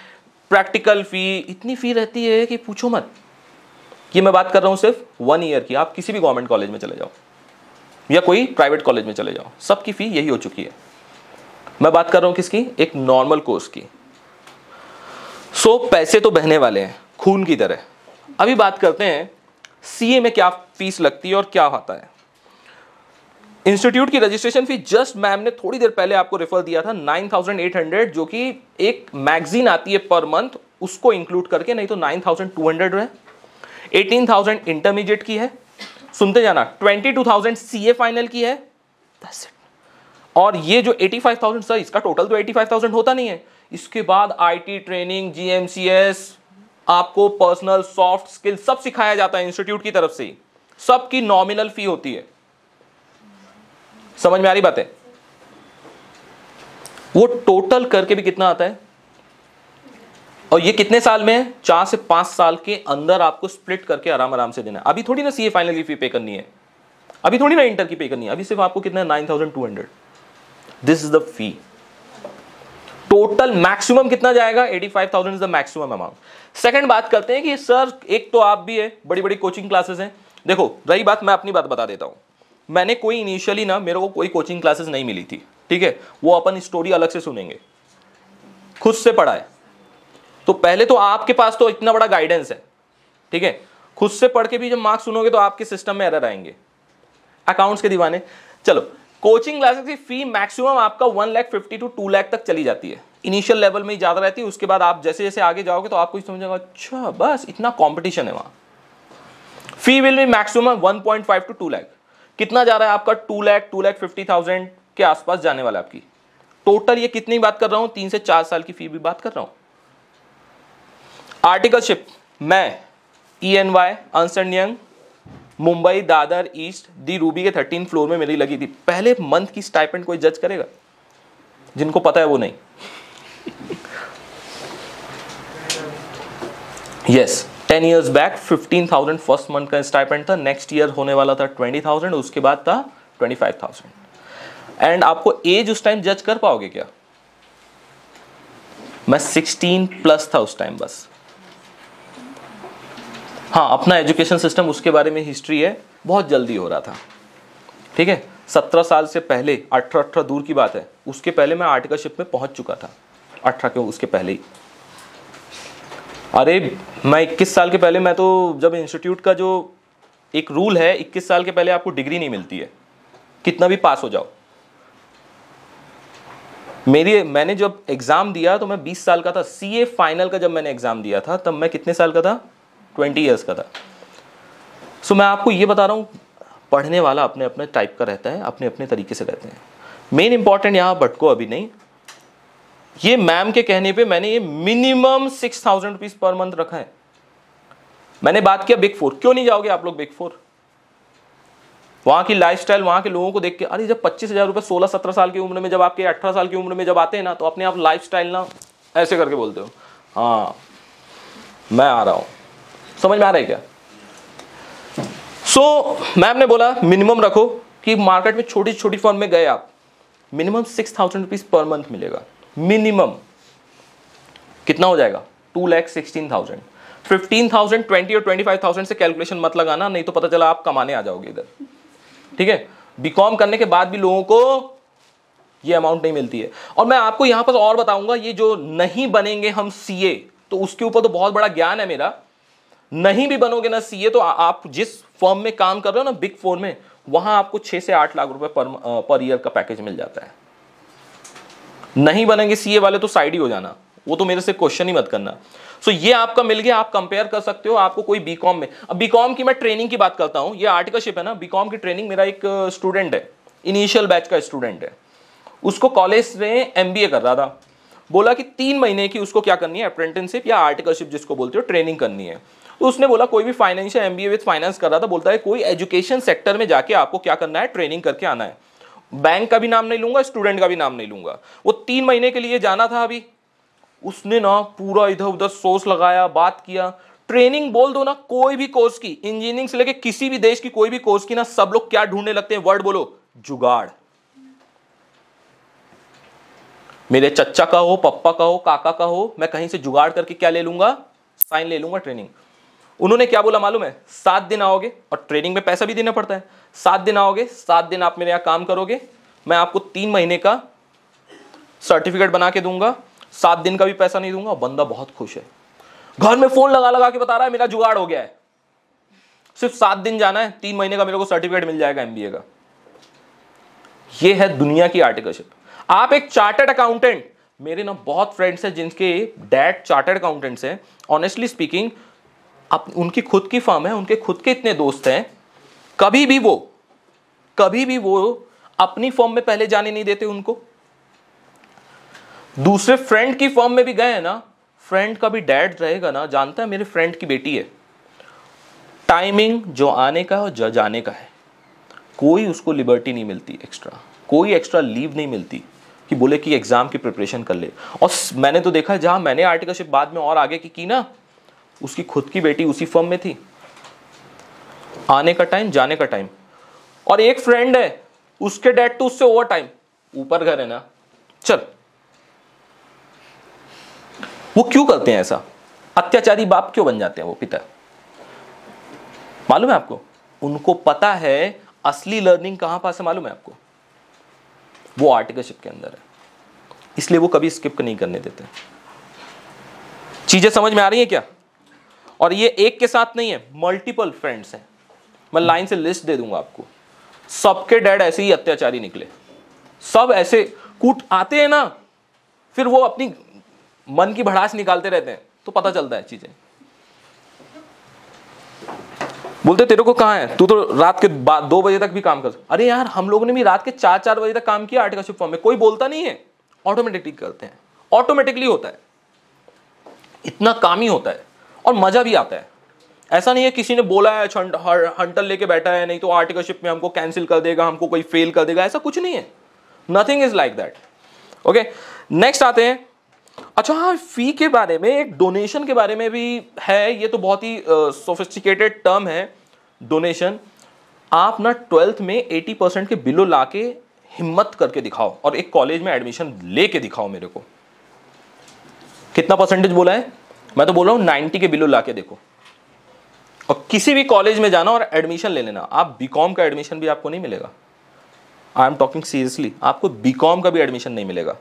प्रैक्टिकल फ़ी इतनी फ़ी रहती है कि पूछो मत। ये मैं बात कर रहा हूँ सिर्फ़ वन ईयर की। आप किसी भी गवर्नमेंट कॉलेज में चले जाओ। या कोई प्राइवेट कॉलेज में चले जाओ। सबकी फ़ी यही हो चुकी है। मैं बात कर रहा हूँ किसकी? एक नॉर्मल कोर्स की। सो पैसे तो बहने वाले हैं, खून की तरह। अभी बात करते हैं सीए में क्या फ़ीस लगती है और क्या होता है। इंस्टीट्यूट की रजिस्ट्रेशन फ़ी जस्ट मैम ने थोड़ी देर पहले आपको रेफर दिया था 9800 जो कि एक मैगजीन आती है पर मंथ उसको इंक्लूड करके, नहीं तो 9200 है। 18000 इंटरमीडिएट की है। सुनते जाना 22000 सीए फाइनल की है। और ये जो 85000 सर इसका टोटल तो 85000 होता नहीं है। इसके बाद आईटी ट्रेनिंग जीएमसीएस आपको पर्सनल सॉफ्ट स्किल सब सिखाया जाता है इंस्टीट्यूट की तरफ़ से। सबकी नॉमिनल फ़ी होती है। समझ में आ रही बात? वो टोटल करके भी कितना आता है? और ये कितने साल में है? चार से पाँच साल के अंदर आपको स्प्लिट करके आराम आराम से देना है। अभी थोड़ी ना सीए फाइनल की फ़ी पे करनी है। अभी थोड़ी ना इंटर की पे करनी है। अभी सिर्फ़ आपको कितना nine thousand two hundred this is the fee total maximum कितना जाएगा? Eighty five thousand is the maximum amount second बात करते हैं कि सर एक तो आप भी है बड़ी बड़ी कोचिंग क्लासेस हैं। देखो, रही बात, मैं अपनी बात बता देता हूँ। मैंने कोई इनिशियली ना, मेरे को कोई कोचिंग क्लासेस नहीं मिली थी। ठीक है? वो अपन स्टोरी अलग से सुनेंगे। खुद से पढ़ा है। तो पहले तो आपके पास तो इतना बड़ा गाइडेंस है, ठीक है? खुद से पढ़ के भी जब मार्क्स सुनोगे तो आपके सिस्टम में एरर आएँगे। अकाउंट्स के दीवाने। चलो कोचिंग क्लासेस की फ़ी मैक्सिमम आपका one lakh fifty to two lakh तक चली जाती है। इनिशियल लेवल में ही ज़्यादा रहती है, उसके बाद आप जैसे जैसे आगे जाओगे तो आपको समझेगा अच्छा बस इतना कॉम्पिटिशन है वहाँ। Fee will be maximum one point five two two lakh कितना जा रहा है आपका? Two lakh two lakh fifty thousand के आसपास जाने वाला आपकी। टोटल ये कितनी बात कर रहा हूँ? तीन से चार साल की फ़ी भी बात कर रहा हूँ। आर्टिकलशिप मैं E N Y Anson Young Mumbai Dadar east the Ruby के थर्टीन फ्लोर में मेरी लगी थी। पहले मंथ की स्टाइपेंड कोई जज करेगा? जिनको पता है वो नहीं। Yes ten years back fifteen thousand first month का स्टाइपेंड था नेक्स्ट ईयर होने वाला था ट्वेंटी थाउज़ेंड उसके बाद था ट्वेंटी फाइव थाउज़ेंड एंड आपको एज उस टाइम जज कर पाओगे क्या? मैं सिक्सटीन प्लस था उस टाइम बस। हाँ अपना एजुकेशन सिस्टम उसके बारे में हिस्ट्री है, बहुत जल्दी हो रहा था। ठीक है? सत्रह साल से पहले अठारह अठारह दूर की बात है, उसके पहले मैं आर्टिकलशिप में पहुँच चुका था। अठारह के उसके पहले ही। अरे, मैं इक्कीस साल के पहले, मैं तो जब इंस्टीट्यूट का जो एक रूल है, इक्कीस साल के पहले आपको डिग्री नहीं मिलती है। कितना भी पास हो जाओ। मेरी, मैंने जब एग्ज़ाम दिया तो मैं 20 साल का था। सीए फाइनल का जब मैंने एग्ज़ाम दिया था, तब मैं कितने साल का था? 20 इयर्स का था। सो so, मैं आपको ये बता रहा हूँ पढ़ने वाला अपने अपने टाइप का रहता है अपने अपने तरीके से रहते हैं। मेन इंपॉर्टेंट यहाँ भटको अभी नहीं। ये मैम के कहने पे मैंने ये minimum six thousand rupees per month रखा है। मैंने बात किया बिग फोर क्यों नहीं जाओगे आप लोग बिग फोर वहाँ की लाइफ स्टाइल वहाँ के लोगों को देख के अरे जब पच्चीस हज़ार रुपए सोलह सत्रह साल की उम्र में जब आपके अठारह साल की उम्र में जब आते हैं ना तो अपने आप लाइफस्टाइल ना ऐसे करके बोलते हो। हाँ मैं आ रहा हूँ। समझ में आ रहा है क्या? सो so, मैम ने बोला मिनिमम रखो कि मार्केट में छोटी छोटी फर्म में गए आप minimum six thousand rupees per month मिलेगा। मिनिमम कितना हो जाएगा? Two lakh sixteen thousand fifteen thousand twenty और ट्वेंटी फाइव थाउज़ेंड से कैलकुलेशन मत लगाना नहीं तो पता चला आप कमाने आ जाओगे इधर। ठीक है? बीकॉम करने के बाद भी लोगों को ये अमाउंट नहीं मिलती है। और मैं आपको यहाँ पर और बताऊँगा ये जो नहीं बनेंगे हम सीए तो उसके ऊपर तो बहुत बड़ा ज्ञान है मेरा। नहीं भी बनोगे ना सीए तो आप जिस फर्म में काम कर रहे हो ना बिग फोर में, वहाँ आपको छह से आठ लाख रुपए पर पर ईयर का पैकेज मिल जाता है। नहीं बनेंगे सीए वाले तो साइड ही हो जाना। वो तो मेरे से क्वेश्चन ही मत करना। सो ये आपका मिल गया, आप कंपेयर कर सकते हो, आपको कोई बीकॉम में। अब बीकॉम की मैं ट्रेनिंग की बात करता हूँ, ये आर्टिकलशिप है ना बीकॉम की ट्रेनिंग मेरा एक स्टूडेंट है। इनिशियल बैच का स्टूडेंट है। उसको कॉलेज में एम कर रहा था। बोला कि तीन महीने की उसको क्या करनी है अप्रेंटिसशिप या आर्टिकलशिप जिसको बोलते हो ट्रेनिंग करनी है। तो उसने बोला, कोई भी फाइनेंशियल एमबीए विद फाइनेंस कर रहा था, बोलता है, कोई एजुकेशन सेक्टर में जाके आपको क्या करना है? ट्रेनिंग करके आना है। बैंक का भी नाम नहीं लूँगा स्टूडेंट का भी नाम नहीं लूँगा। वो तीन महीने के लिए जाना था अभी। उसने ना पूरा इधर उधर सोच लगाया, बात किया। ट्रेनिंग बोल दो ना, कोई भी कोर्स की इंजीनियरिंग से लेके किसी भी देश की कोई भी कोर्स की ना, सब लोग क्या ढूँढने लगते हैं? वर्ड बोलो, जुगाड़। मेरे चच्चा का हो, पप्पा का हो, काका का हो, मैं कहीं से जुगाड़ करके क्या ले लूँगा? साइन ले लूँगा ट्रेनिंग उन्होंने क्या बोला मालूम है? सात दिन आओगे और ट्रेनिंग में पैसा भी देना पड़ता है। सात दिन आओगे, सात दिन आप मेरे यहाँ काम करोगे। मैं आपको तीन महीने का सर्टिफिकेट बना के दूँगा। सात दिन का भी पैसा नहीं दूँगा बंदा बहुत खुश है। घर में फ़ोन लगा लगा के बता रहा है, मेरा जुगाड़ हो गया है। सिर्फ़ सात दिन जाना है, तीन महीने का मेरे को सर्टिफिकेट मिल जाएगा एमबीए का। ये है दुनिया की आर्टिकलशिप आप एक चार्टर्ड अकाउंटेंट मेरे ना बहुत फ्रेंड्स हैं जिनके डैड चार्टर्ड अकाउंटेंट्स हैं। ऑनेस्टली स्पीकिंग आप उनकी खुद की फर्म है, उनके खुद के इतने दोस्त हैं। कभी भी वो, कभी भी वो अपनी फर्म में पहले जाने नहीं देते उनको। दूसरे फ्रेंड की फॉर्म में भी गए हैं ना फ्रेंड का भी डैड रहेगा ना, जानता है मेरे फ्रेंड की बेटी है। टाइमिंग जो आने का है और जो जाने का है। कोई उसको लिबर्टी नहीं मिलती एक्स्ट्रा कोई एक्स्ट्रा लीव नहीं मिलती कि बोले कि एग्ज़ाम की प्रिपरेशन कर ले। और मैंने तो देखा जहाँ मैंने आर्टिकलशिप बाद में और आगे की की ना उसकी खुद की बेटी उसी फर्म में थी। आने का टाइम जाने का टाइम और एक फ्रेंड है, उसके डैड तो उससे ओवर टाइम ऊपर घर है ना। चल। वो क्यों करते हैं ऐसा? अत्याचारी बाप क्यों बन जाते हैं वो पिता? मालूम है आपको? उनको पता है, असली लर्निंग कहाँ पास है, मालूम है आपको? वो आर्टिकलशिप के अंदर है। इसलिए वो कभी स्किप नहीं करने देते। चीज़ें समझ में आ रही हैं क्या? और ये एक के साथ नहीं है मल्टीपल फ्रेंड्स हैं। मैं लाइन से लिस्ट दे दूँगा आपको। सबके डैड ऐसे ही अत्याचारी निकले। सब ऐसे कूट आते हैं ना, फिर वो अपनी मन की भड़ास निकालते रहते हैं तो पता चलता है चीज़ें। बोलते, तेरे को कहा है? तू तो रात के दो बजे तक भी काम कर अरे यार, हम लोगों ने भी रात के चार चार बजे तक काम किया आर्टिकलशिप फॉर्म में। कोई बोलता नहीं है। ऑटोमेटिकली करते हैं। ऑटोमेटिकली होता है। इतना काम ही होता है। और मज़ा भी आता है। ऐसा नहीं है किसी ने बोला है हंटर लेके बैठा है नहीं तो आर्टिकलशिप में हमको कैंसिल कर देगा हमको कोई फेल कर देगा। ऐसा कुछ नहीं है। Nothing is like that okay next आते हैं। अच्छा हाँ फ़ी के बारे में एक डोनेशन के बारे में भी है ये तो बहुत ही सोफिस्टिकेटेड uh, टर्म है डोनेशन आप ना ट्वेल्थ में 80 परसेंट के बिलो ला के हिम्मत करके दिखाओ और एक कॉलेज में एडमिशन लेके दिखाओ मेरे को। कितना परसेंटेज बोला है? मैं तो बोल रहा हूँ 90 के बिलो ला के देखो। और किसी भी कॉलेज में जाना और एडमिशन ले लेना, आप बीकॉम का एडमिशन भी आपको नहीं मिलेगा। आई एम टॉकिंग सीरियसली आपको बीकॉम का भी एडमिशन नहीं मिलेगा।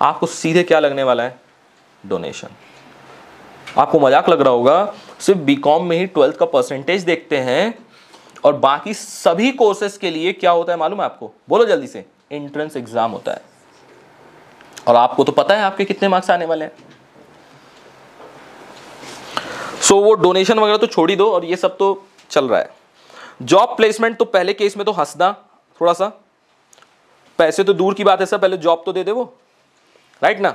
आपको सीधे क्या लगने वाला है? डोनेशन आपको मज़ाक लग रहा होगा, सिर्फ़ बीकॉम में ही ट्वेल्थ का परसेंटेज देखते हैं, और बाकी सभी कोर्सेज के लिए क्या होता है मालूम है आपको? बोलो जल्दी से एंट्रेंस एग्ज़ाम होता है। और आपको तो पता है आपके कितने मार्क्स आने वाले हैं। सो वो डोनेशन वगैरह तो छोड़ ही दो और ये सब तो चल रहा है। जॉब प्लेसमेंट तो पहले केस में तो हंसना थोड़ा सा पैसे तो दूर की बात है सर, पहले जॉब तो दे दे वो। राइट ना?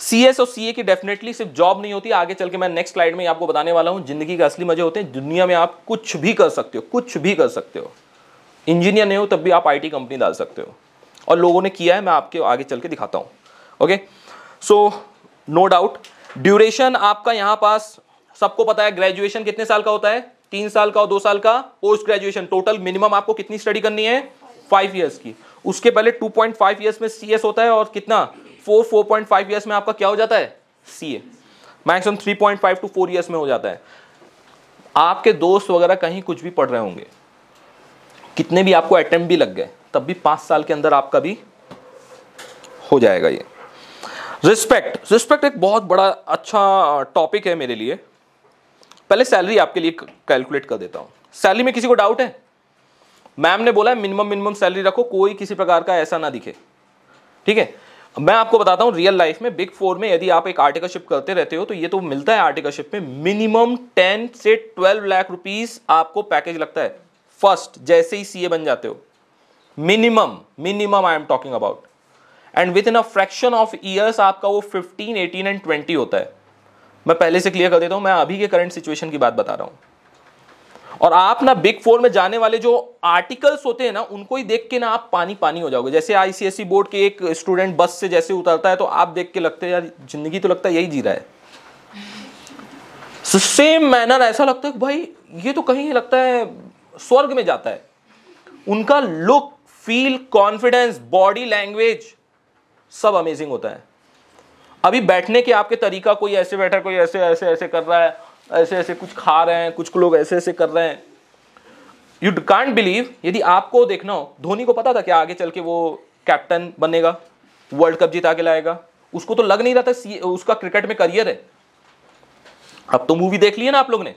सी एस और सी ए की डेफिनेटली सिर्फ़ जॉब नहीं होती, आगे चल के मैं नेक्स्ट स्लाइड में आपको बताने वाला हूँ। ज़िंदगी के असली मज़े होते हैं, दुनिया में आप कुछ भी कर सकते हो, कुछ भी कर सकते हो। इंजीनियर नहीं हो, तब भी आप आईटी कंपनी डाल सकते हो। और लोगों ने किया है, मैं आपके आगे चल के दिखाता हूँ। Okay so no doubt duration आपका यहाँ पास सबको पता है ग्रेजुएशन कितने साल का होता है? तीन साल का और दो साल का पोस्ट ग्रेजुएशन टोटल मिनिमम आपको कितनी स्टडी करनी है? फाइव ईयर्स की. उसके पहले 2.5 ईयर्स में सीएस होता है और कितना? Four four point five years में आपका क्या हो जाता है? C A maximum three point five to four years में हो जाता है. आपके दोस्त वगैरह कहीं कुछ भी पढ़ रहे होंगे, कितने भी आपको अटेम्प्ट भी लग गए, तब भी पाँच साल के अंदर आपका भी हो जाएगा ये. रिस्पेक्ट रिस्पेक्ट एक बहुत बड़ा अच्छा टॉपिक है मेरे लिए. पहले सैलरी आपके लिए कैलकुलेट कर देता हूँ। सैलरी में किसी को डाउट है? मैम ने बोला मिनिमम मिनिमम सैलरी रखो, कोई किसी प्रकार का ऐसा ना दिखे। ठीक है? मैं आपको बताता हूँ रियल लाइफ में बिग फोर में यदि आप एक आर्टिकलशिप करते रहते हो तो ये तो मिलता है आर्टिकलशिप में। मिनिमम टेन से ट्वेल्व लाख रुपीस आपको पैकेज लगता है। फ़र्स्ट जैसे ही सीए बन जाते हो। Minimum minimum I am talking about and within a fraction of years आपका वो फिफ्टीन एटीन एंड ट्वेंटी होता है। मैं पहले से क्लियर कर देता हूँ, मैं अभी के करंट सिचुएशन की बात बता रहा हूँ। और आप ना बिग फोर में जाने वाले जो आर्टिकल्स होते हैं ना, उनको ही देख के ना आप पानी पानी हो जाओगे। जैसे आईसीएसई बोर्ड के एक स्टूडेंट बस से जैसे उतरता है तो आप देख के लगते हैं, यार, ज़िंदगी तो लगता है, यही जी रहा है। सेम मैनर ऐसा लगता है भाई, ये तो कहीं लगता है, स्वर्ग में जाता है। उनका look feel confidence body language सब अमेजिंग होता है। अभी बैठने के आपके तरीका कोई ऐसे बैठा, कोई ऐसे ऐसे ऐसे कर रहा है, ऐसे ऐसे कुछ खा रहे हैं, कुछ लोग ऐसे ऐसे कर रहे हैं। यू कांट बिलीव यदि आपको देखना हो, धोनी को पता था कि आगे चल के वो कैप्टन बनेगा वर्ल्ड कप जीता के लाएगा, उसको तो लग नहीं रहा था उसका क्रिकेट में करियर है। अब तो मूवी देख ली है ना आप लोग ने।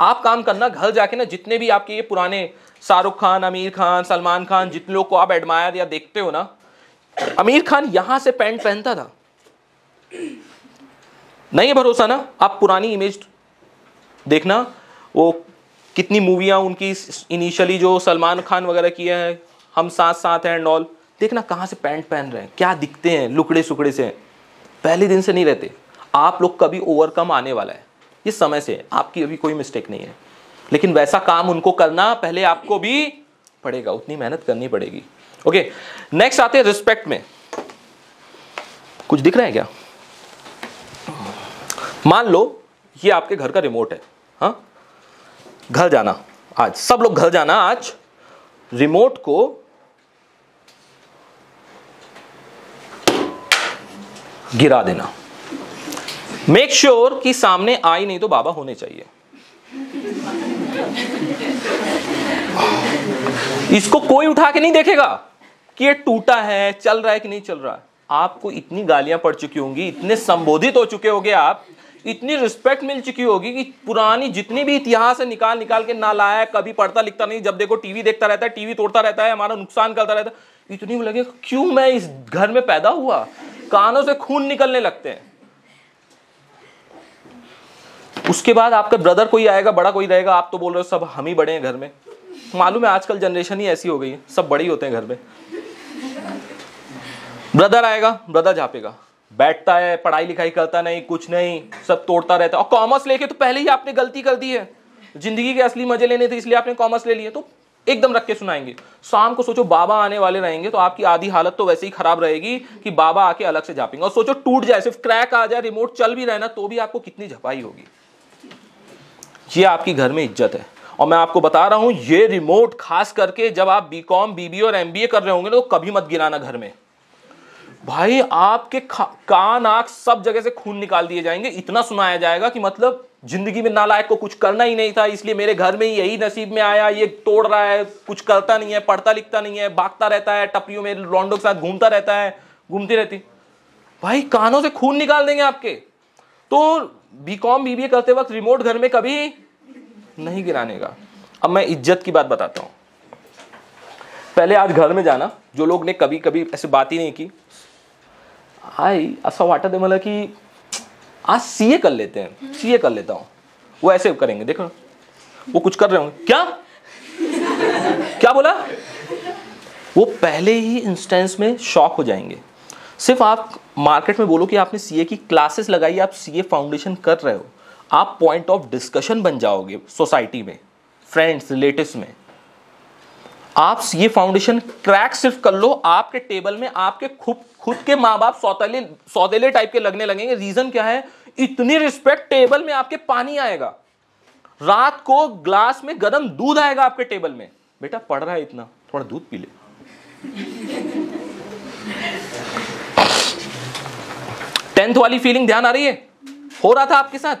आप काम करना, घर जाके ना जितने भी आपके ये पुराने शाहरुख खान, आमिर खान, सलमान खान, जितने लोग को आप एडमायर या देखते हो ना, आमिर खान यहाँ से पैंट पहनता था। नहीं है भरोसा ना? आप पुरानी इमेज देखना, वो कितनी मूवियाँ उनकी इनिशियली जो सलमान खान वगैरह किए हैं, हम साथ साथ हैं ऑल देखना कहाँ से पैंट पहन रहे हैं, क्या दिखते हैं लुकड़े सुकड़े से। पहले दिन से नहीं रहते। आप लोग कभी ओवरकम आने वाला है। ये समय से आपकी अभी कोई मिस्टेक नहीं है। लेकिन वैसा काम उनको करना पहले आपको भी पड़ेगा। उतनी मेहनत करनी पड़ेगी। ओके नेक्स्ट आते हैं रिस्पेक्ट में। कुछ दिख रहा है क्या? मान लो ये आपके घर का रिमोट है हाँ? घर जाना, आज, सब लोग घर जाना, आज रिमोट को गिरा देना। मेक श्योर sure कि सामने आई नहीं तो बाबा होने चाहिए। इसको कोई उठा के नहीं देखेगा कि ये टूटा है, चल रहा है कि नहीं चल रहा। है आपको इतनी गालियाँ पड़ चुकी होंगी, इतने संबोधित हो चुके होंगे आप इतनी रिस्पेक्ट मिल चुकी होगी कि पुरानी जितनी भी इतिहास है, निकाल निकाल के ना लाया कभी पढ़ता लिखता नहीं, जब देखो टीवी देखता रहता है टीवी तोड़ता रहता है, हमारा नुकसान करता रहता है। इतनी लगे, क्यों मैं इस घर में पैदा हुआ? कानों से खून निकलने लगते हैं। उसके बाद आपका ब्रदर कोई आएगा, बड़ा कोई रहेगा, आप तो बोल रहे हो सब हम ही बड़े हैं घर में। मालूम है आजकल जनरेशन ही ऐसी हो गई है, सब बड़े ही होते हैं घर में। ब्रदर आएगा ब्रदर झापेगा। बैठता है, पढ़ाई लिखाई करता नहीं, कुछ नहीं, सब तोड़ता रहता है। और कॉमर्स लेके तो पहले ही आपने गलती कर दी है। ज़िंदगी के असली मज़े लेने थे, इसलिए आपने कॉमर्स ले लिए तो एकदम रख के सुनाएँगे। शाम को सोचो, बाबा आने वाले रहेंगे तो आपकी आधी हालत तो वैसे ही खराब रहेगी कि बाबा आके अलग से झापेंगे और सोचो, टूट जाए, सिर्फ़ क्रैक आ जाए रिमोट चल भी रहे ना तो भी आपको कितनी झपाई होगी। ये आपकी घर में इज़्ज़त है। और मैं आपको बता रहा हूँ, ये रिमोट खास करके जब आप बीकॉम बीबी और एमबीए कर रहे होंगे तो कभी मत गिराना घर में। भाई आपके कान, आँख सब जगह से खून निकाल दिए जाएँगे। इतना सुनाया जाएगा कि मतलब ज़िंदगी में नालायक को कुछ करना ही नहीं था, इसलिए मेरे घर में ही यही नसीब में आया। ये तोड़ रहा है, कुछ करता नहीं है, पढ़ता लिखता नहीं है, भागता रहता है, टपरियों में लॉन्डो के साथ घूमता रहता है, घूमती रहती। भाई कानों से खून निकाल देंगे आपके। तो बीकॉम बीबीए करते वक्त रिमोट घर में कभी नहीं गिराने का। अब मैं इज़्ज़त की बात बताता हूँ। पहले आज घर में जाना, जो लोग ने कभी कभी ऐसे बात ही नहीं की। आई असं वाटत आहे मला की आज सीए कर लेते हैं, सीए कर लेता हूँ। वो ऐसे करेंगे, देखो। वो कुछ कर रहे होंगे। क्या? क्या बोला? वो पहले ही इंस्टेंस में शॉक हो जाएँगे। सिर्फ़ आप मार्केट में बोलो कि आपने सीए की क्लासेस लगाई, आप सीए फाउंडेशन कर रहे हो। आप पॉइंट ऑफ़ डिस्कशन बन जाओगे सोसाइटी में फ्रेंड्स रिलेटिव्स में। आप ये फाउंडेशन क्रैक सिर्फ़ कर लो, आपके टेबल में आपके खुद खुद के माँ बाप सौतेले सौतेले टाइप के लगने लगेंगे। रीजन क्या है? इतनी रिस्पेक्ट टेबल में आपके पानी आएगा। रात को ग्लास में गर्म दूध आएगा आपके टेबल में। बेटा, पढ़ रहा है इतना, थोड़ा दूध पी ले। टेंथ वाली फीलिंग ध्यान आ रही है? हो रहा था आपके साथ?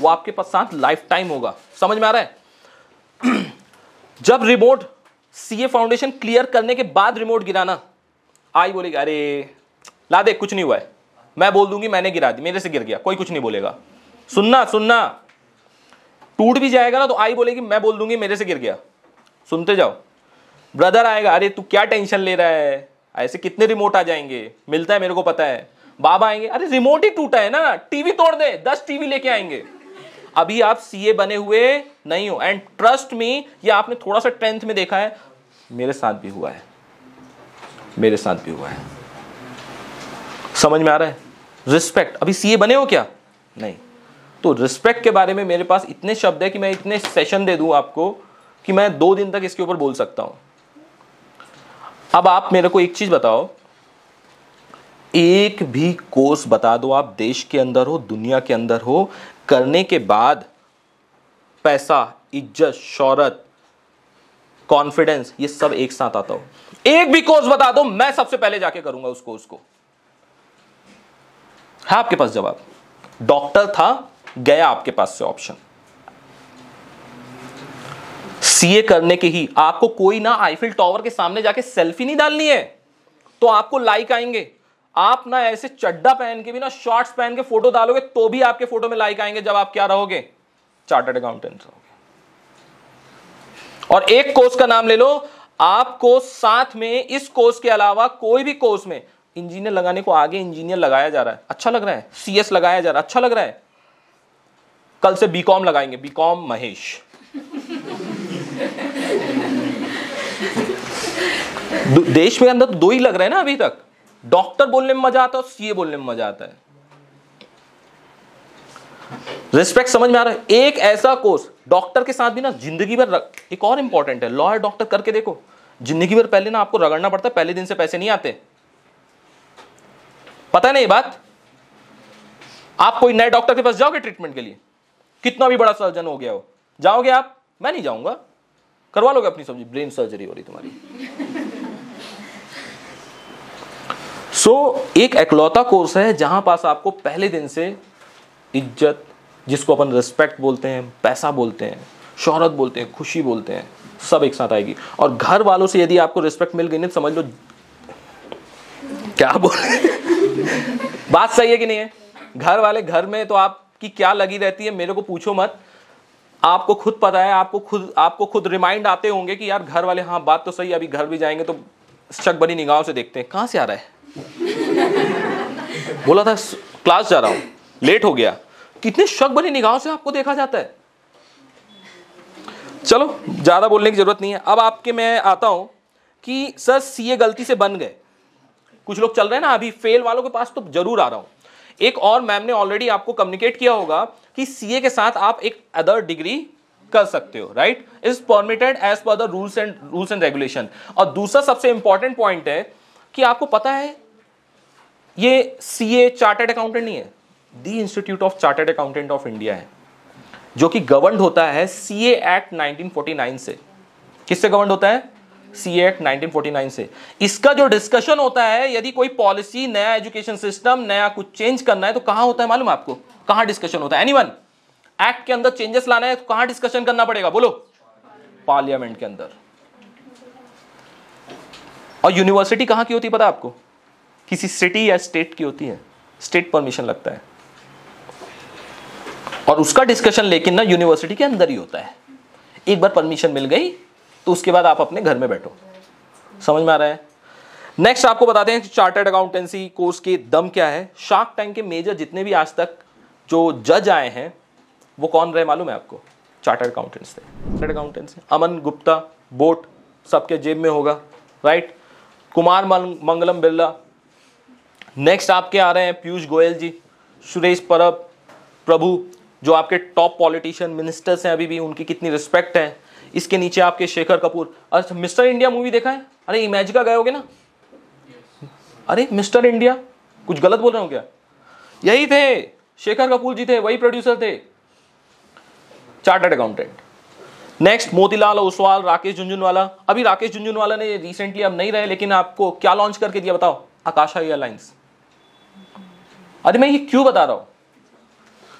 वो आपके पास साथ लाइफ टाइम होगा। समझ में आ रहा है? जब रिमोट सीए फाउंडेशन क्लियर करने के बाद रिमोट गिराना। आई बोलेगी, अरे, ला दे, कुछ नहीं हुआ है। मैं बोल दूँगी, मैंने गिरा दी, मेरे से गिर गया, कोई कुछ नहीं बोलेगा। सुनना सुनना। टूट भी जाएगा ना तो आई बोलेगी, मैं बोल दूँगी, मेरे से गिर गया। सुनते जाओ। ब्रदर आएगा, अरे, तू क्या टेंशन ले रहा है? ऐसे कितने रिमोट आ जाएँगे? मिलता है मेरे को पता है। बाबा आएँगे, अरे रिमोट ही टूटा है ना टीवी तोड़ दे, दस टीवी लेके आएँगे। अभी आप सीए बने हुए नहीं हो एंड ट्रस्ट मी ये आपने थोड़ा सा टेंथ में देखा है। मेरे साथ भी हुआ है। मेरे साथ भी हुआ है। समझ में आ रहा है? रिस्पेक्ट अभी सीए बने हो क्या? नहीं। तो रिस्पेक्ट के बारे में मेरे पास इतने शब्द है कि मैं इतने सेशन दे दूँ आपको कि मैं दो दिन तक इसके ऊपर बोल सकता हूँ। अब आप मेरे को एक चीज़ बताओ। एक भी कोर्स बता दो आप, देश के अंदर हो, दुनिया के अंदर हो। करने के बाद पैसा, इज़्ज़त, शौहरत कॉन्फिडेंस ये सब एक साथ आता हो। एक भी कोर्स बता दो, मैं सबसे पहले जाके करूँगा उस कोर्स को। है आपके पास जवाब? डॉक्टर था, गया आपके पास से ऑप्शन सीए करने के ही, आपको कोई ना आईफिल टॉवर के सामने जाके सेल्फी नहीं डालनी है। तो आपको लाइक आएँगे। आप ना ऐसे चड्डा पहन के भी ना शॉर्ट्स पहन के फ़ोटो डालोगे तो भी आपके फ़ोटो में लाइक आएँगे जब आप क्या रहोगे? चार्टर्ड अकाउंटेंट रहोगे। और एक कोर्स का नाम ले लो। आपको साथ में इस कोर्स के अलावा कोई भी कोर्स में इंजीनियर लगाने को आगे इंजीनियर लगाया जा रहा है। अच्छा लग रहा है? सीएस लगाया जा रहा है। अच्छा लग रहा है? कल से बीकॉम लगाएँगे। B com Mahesh. देश में अंदर तो दो ही लग रहे हैं ना अभी तक। डॉक्टर बोलने में मज़ा आता है और सीए बोलने में मज़ा आता है। रिस्पेक्ट समझ में आ रहा है? एक ऐसा कोर्स डॉक्टर के साथ भी ना ज़िंदगी भर एक और इंपॉर्टेंट है लॉयर डॉक्टर करके देखो। ज़िंदगी भर पहले ना आपको रगड़ना पड़ता है पहले दिन से पैसे नहीं आते। पता है ना ये बात? आप कोई नए डॉक्टर के पास जाओगे ट्रीटमेंट के लिए? कितना भी बड़ा सर्जन हो गया हो। जाओगे आप? मैं नहीं जाऊँगा। करवा लोगे अपनी सब्ज़ी। ब्रेन सर्जरी हो रही तुम्हारी। सो so, एक एकलौता कोर्स है जहाँ पास आपको पहले दिन से इज़्ज़त जिसको अपन रिस्पेक्ट बोलते हैं पैसा बोलते हैं शोहरत बोलते हैं खुशी बोलते हैं सब एक साथ आएगी। और घर वालों से यदि आपको रिस्पेक्ट मिल गई नहीं तो समझ लो क्या बोल बात सही है कि नहीं है? घर वाले घर में तो आपकी क्या लगी रहती है मेरे को पूछो मत। आपको खुद पता है आपको खुद आपको खुद रिमाइंड आते होंगे कि यार घर वाले हाँ बात तो सही है, अभी घर भी जाएँगे तो शक बनी निगाहों से देखते हैं कहाँ से आ रहा है? बोला था क्लास जा रहा हूँ लेट हो गया। कितने शक बनी निगाहों से आपको देखा जाता है। चलो, ज़्यादा बोलने की ज़रूरत नहीं है। अब आपके मैं आता हूँ कि, सर, सीए गलती से बन गए। कुछ लोग चल रहे हैं ना, अभी फेल वालों के पास तो ज़रूर आ रहा हूँ। एक और मैम ने ऑलरेडी आपको कम्युनिकेट किया होगा कि सीए के साथ आप एक अदर डिग्री कर सकते हो right is permitted as per the rules and rules and regulation और दूसरा सबसे इंपॉर्टेंट पॉइंट है कि आपको पता है, ये सीए चार्टर्ड अकाउंटेंट नहीं है। The institute of chartered accountant of India है, जो कि गवर्न होता है सीए एक्ट 1949 से। किससे गवर्न होता है? सीए एक्ट 1949 से। इसका जो डिस्कशन होता है, यदि कोई पॉलिसी नया एजुकेशन सिस्टम नया कुछ चेंज करना है तो कहाँ होता है मालूम आपको? कहाँ डिस्कशन होता है? एनीवन एक्ट के अंदर चेंजेस लाना है तो कहाँ डिस्कशन करना पड़ेगा? बोलो। पार्लियामेंट के अंदर। और यूनिवर्सिटी कहाँ की होती है पता आपको? किसी सिटी या स्टेट की होती है। स्टेट परमिशन लगता है। और उसका डिस्कशन लेकिन ना यूनिवर्सिटी के अंदर ही होता है। एक बार परमिशन मिल गई तो उसके बाद आप अपने घर में बैठो। समझ में आ रहा है? नेक्स्ट आपको बताते हैं चार्टर्ड अकाउंटेंसी कोर्स के दम क्या है। शार्क टैंक के मेजर जितने भी आज तक जो जज आए हैं, वो कौन रहे मालूम है आपको? चार्टर्ड अकाउंटेंट्स थे। Chartered accountants Aman Gupta, boAt, सबके जेब में होगा राइट कुमार मंगलम बिरला। नेक्स्ट आपके आ रहे हैं पीयूष गोयल जी, सुरेश परब, प्रभु जो आपके टॉप पॉलिटिशियन मिनिस्टर्स हैं, अभी भी उनकी कितनी रिस्पेक्ट है। इसके नीचे आपके शेखर कपूर। अच्छा मिस्टर इंडिया मूवी देखा है? अरे इमेज का गए होगे ना? अरे, मिस्टर इंडिया? कुछ गलत बोल रहे हो क्या? यही थे। शेखर कपूर जी थे, वही प्रोड्यूसर थे। Chartered accountant next Motilal Oswal, Rakesh Jhunjhunwala. अभी राकेश झुंझुनवाला ने रिसेंटली अब नहीं रहे, लेकिन आपको क्या लॉन्च करके दिया बताओ? आकाशा एयरलाइंस। अरे, मैं ये क्यों बता रहा हूँ?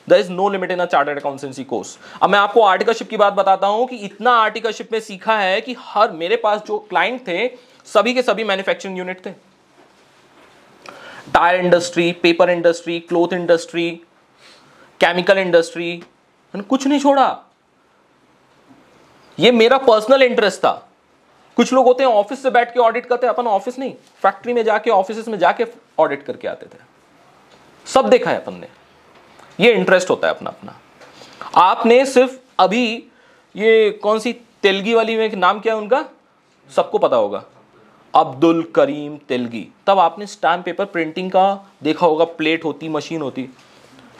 There is no limit in a chartered accountancy course अब मैं आपको आर्टिकलशिप की बात बताता हूँ कि इतना आर्टिकलशिप में सीखा है कि हर, मेरे पास जो क्लाइंट थे, सभी के सभी मैन्युफैक्चरिंग यूनिट थे। Tyre industry paper industry cloth industry chemical industry कुछ नहीं छोड़ा। ये मेरा पर्सनल इंटरेस्ट था। कुछ लोग होते हैं ऑफ़िस से बैठ के ऑडिट करते हैं, अपन ऑफ़िस नहीं। फैक्ट्री में जाके ऑफ़िस में जाके ऑडिट करके आते थे। सब देखा है अपन ने। ये इंटरेस्ट होता है अपना अपना। आपने सिर्फ़ अभी ये कौन सी तेलगी वाली में नाम क्या है उनका? सबको पता होगा। अब्दुल करीम तेलगी। तब आपने स्टैम्प पेपर प्रिंटिंग का देखा होगा प्लेट होती मशीन होती।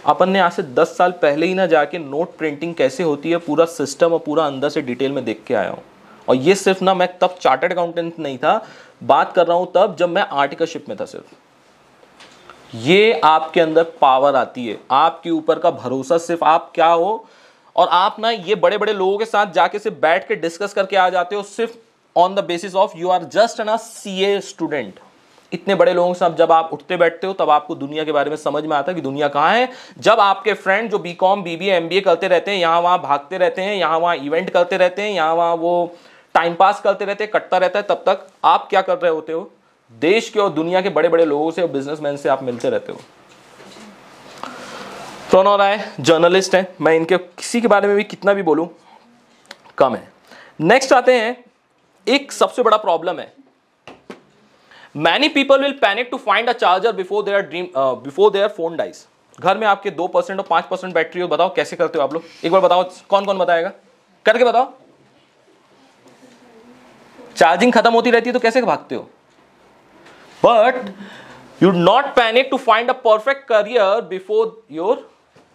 अपन ने आज से दस साल पहले ही ना जाके नोट प्रिंटिंग कैसे होती है, पूरा सिस्टम और पूरा अंदर से डिटेल में देख के आया हूँ। और ये सिर्फ़ ना, मैं तब चार्टर्ड अकाउंटेंट नहीं था, बात कर रहा हूँ तब जब मैं आर्टिकलशिप में था सिर्फ़। ये आपके अंदर पावर आती है। आपके ऊपर का भरोसा सिर्फ़ आप क्या हो? और आप ना ये बड़े बड़े लोगों के साथ जाके सिर्फ़ बैठ के डिस्कस करके आ जाते हो, सिर्फ़ on the basis of you are just an C A student इतने बड़े लोगों से जब आप उठते बैठते हो, तब आपको दुनिया के बारे में समझ में आता है कि दुनिया कहाँ है। जब आपके फ्रेंड जो B com B B M B A करते रहते हैं, यहाँ वहाँ भागते रहते हैं, यहाँ वहाँ इवेंट करते रहते हैं, यहाँ वहाँ वो टाइम पास करते रहते हैं, कटता रहता है, तब तक आप क्या कर रहे होते हो? देश के और दुनिया के बड़े बड़े लोगों से और बिजनेसमैन से आप मिलते रहते हो। प्रणव राय जर्नलिस्ट हैं। मैं इनके किसी के बारे में भी कितना भी बोलूँ, कम है। नेक्स्ट आते हैं। एक सबसे बड़ा प्रॉब्लम है। Many people will panic to find a charger before their dream before their phone dies घर में आपके दो परसेंट और पाँच परसेंट बैटरी हो, बताओ कैसे करते हो आप लोग? एक बार बताओ कौन कौन बताएगा? करके बताओ। चार्जिंग खत्म होती रहती है तो कैसे भागते हो? But you not panic to find a perfect career before your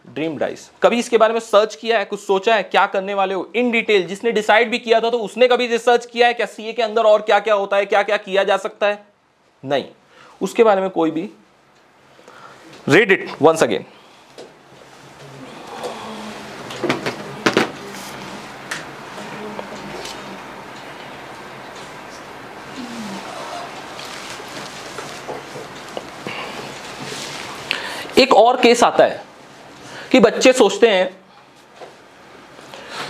dream dies कभी इसके बारे में सर्च किया है, कुछ सोचा है, क्या करने वाले हो? इन डिटेल जिसने डिसाइड भी किया था तो उसने कभी रिसर्च किया है? क्या सीए के अंदर और क्या क्या होता है क्या क्या किया जा सकता है? नहीं. उसके बारे में कोई भी रीड इट वंस अगेन एक और केस आता है कि बच्चे सोचते हैं,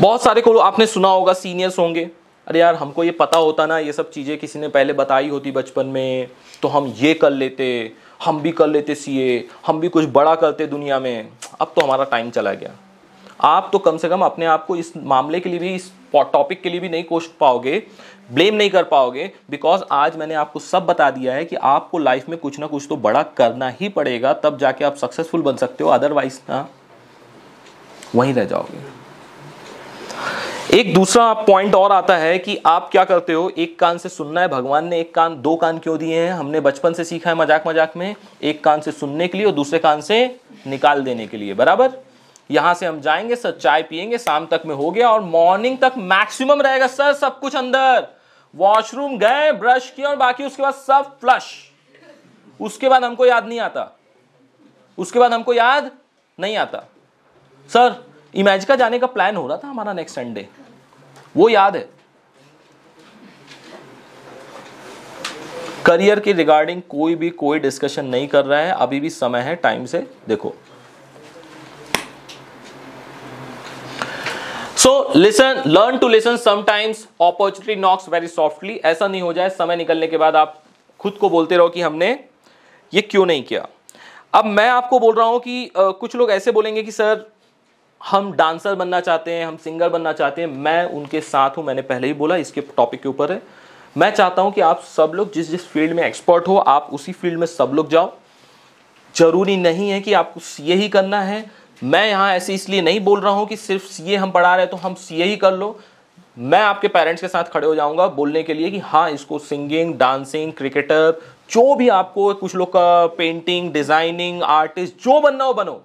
बहुत सारे को आपने सुना होगा सीनियर्स होंगे, अरे यार, हमको ये पता होता ना, ये सब चीज़ें किसी ने पहले बताई होती बचपन में तो हम ये कर लेते, हम भी कर लेते सीए हम भी कुछ बड़ा करते दुनिया में, अब तो हमारा टाइम चला गया। आप तो कम से कम अपने आप को इस मामले के लिए भी इस टॉपिक के लिए भी नहीं कोश पाओगे ब्लेम नहीं कर पाओगे बिकॉज़ आज मैंने आपको सब बता दिया है कि आपको लाइफ में कुछ ना कुछ तो बड़ा करना ही पड़ेगा, तब जाके आप सक्सेसफुल बन सकते हो अदरवाइज़ ना, वहीं रह जाओगे। एक दूसरा पॉइंट और आता है कि आप क्या करते हो, एक कान से सुनना है, भगवान ने एक कान, दो कान क्यों दिए हैं? हमने बचपन से सीखा है मज़ाक मज़ाक में, एक कान से सुनने के लिए और दूसरे कान से निकाल देने के लिए, बराबर? यहाँ से हम जाएँगे, सर, चाय पियेंगे, शाम तक में हो गया और मॉर्निंग तक मैक्सिमम रहेगा, सर, सब कुछ अंदर। वॉशरूम गए ब्रश किया और बाकी उसके बाद सब फ्लश उसके बाद हमको याद नहीं आता। उसके बाद हमको याद नहीं आता। सर इमेजिका जाने का प्लान हो रहा था हमारा नेक्स्ट संडे वो याद है। करियर के रिगार्डिंग कोई भी, कोई डिस्कशन नहीं कर रहा है। अभी भी समय है टाइम से देखो। So listen learn to listen sometimes opportunity knocks very softly ऐसा नहीं हो जाए समय निकलने के बाद आप खुद को बोलते रहो कि हमने ये क्यों नहीं किया। अब मैं आपको बोल रहा हूँ कि आ, कुछ लोग ऐसे बोलेंगे कि सर हम डांसर बनना चाहते हैं हम सिंगर बनना चाहते हैं। मैं उनके साथ हूँ मैंने पहले ही बोला इसके टॉपिक के ऊपर है। मैं चाहता हूँ कि आप सब लोग जिस जिस फ़ील्ड में एक्सपर्ट हो आप उसी फ़ील्ड में सब लोग जाओ। ज़रूरी नहीं है कि आपको सीए ही करना है। मैं यहाँ ऐसे इसलिए नहीं बोल रहा हूँ कि सिर्फ़ सीए हम पढ़ा रहे तो हम सीए ही कर लो। मैं आपके पेरेंट्स के साथ खड़े हो जाऊँगा बोलने के लिए कि हाँ इसको सिंगिंग डांसिंग क्रिकेटर जो भी आपको कुछ लोग का पेंटिंग डिज़ाइनिंग आर्टिस्ट जो बनना हो बनो।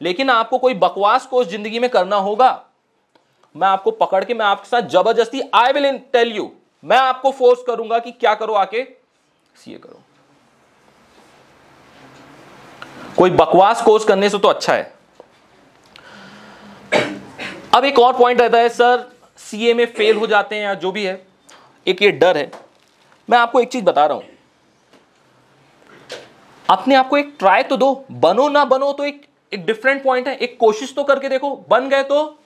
लेकिन आपको कोई बकवास कोर्स ज़िंदगी में करना होगा। मैं आपको पकड़ के, मैं आपके साथ ज़बरदस्ती आई विल टेल यू मैं आपको फोर्स करूँगा कि क्या करो आके? सीए करो। कोई बकवास कोर्स करने से तो अच्छा है। अब एक और पॉइंट रहता है सर सीए में फेल हो जाते हैं या जो भी है, एक ये डर है। मैं आपको एक चीज़ बता रहा हूँ। अपने आपको एक ट्राई तो दो, बनो ना बनो तो एक एक डिफरेंट पॉइंट है। एक कोशिश तो करके देखो, बन गए तो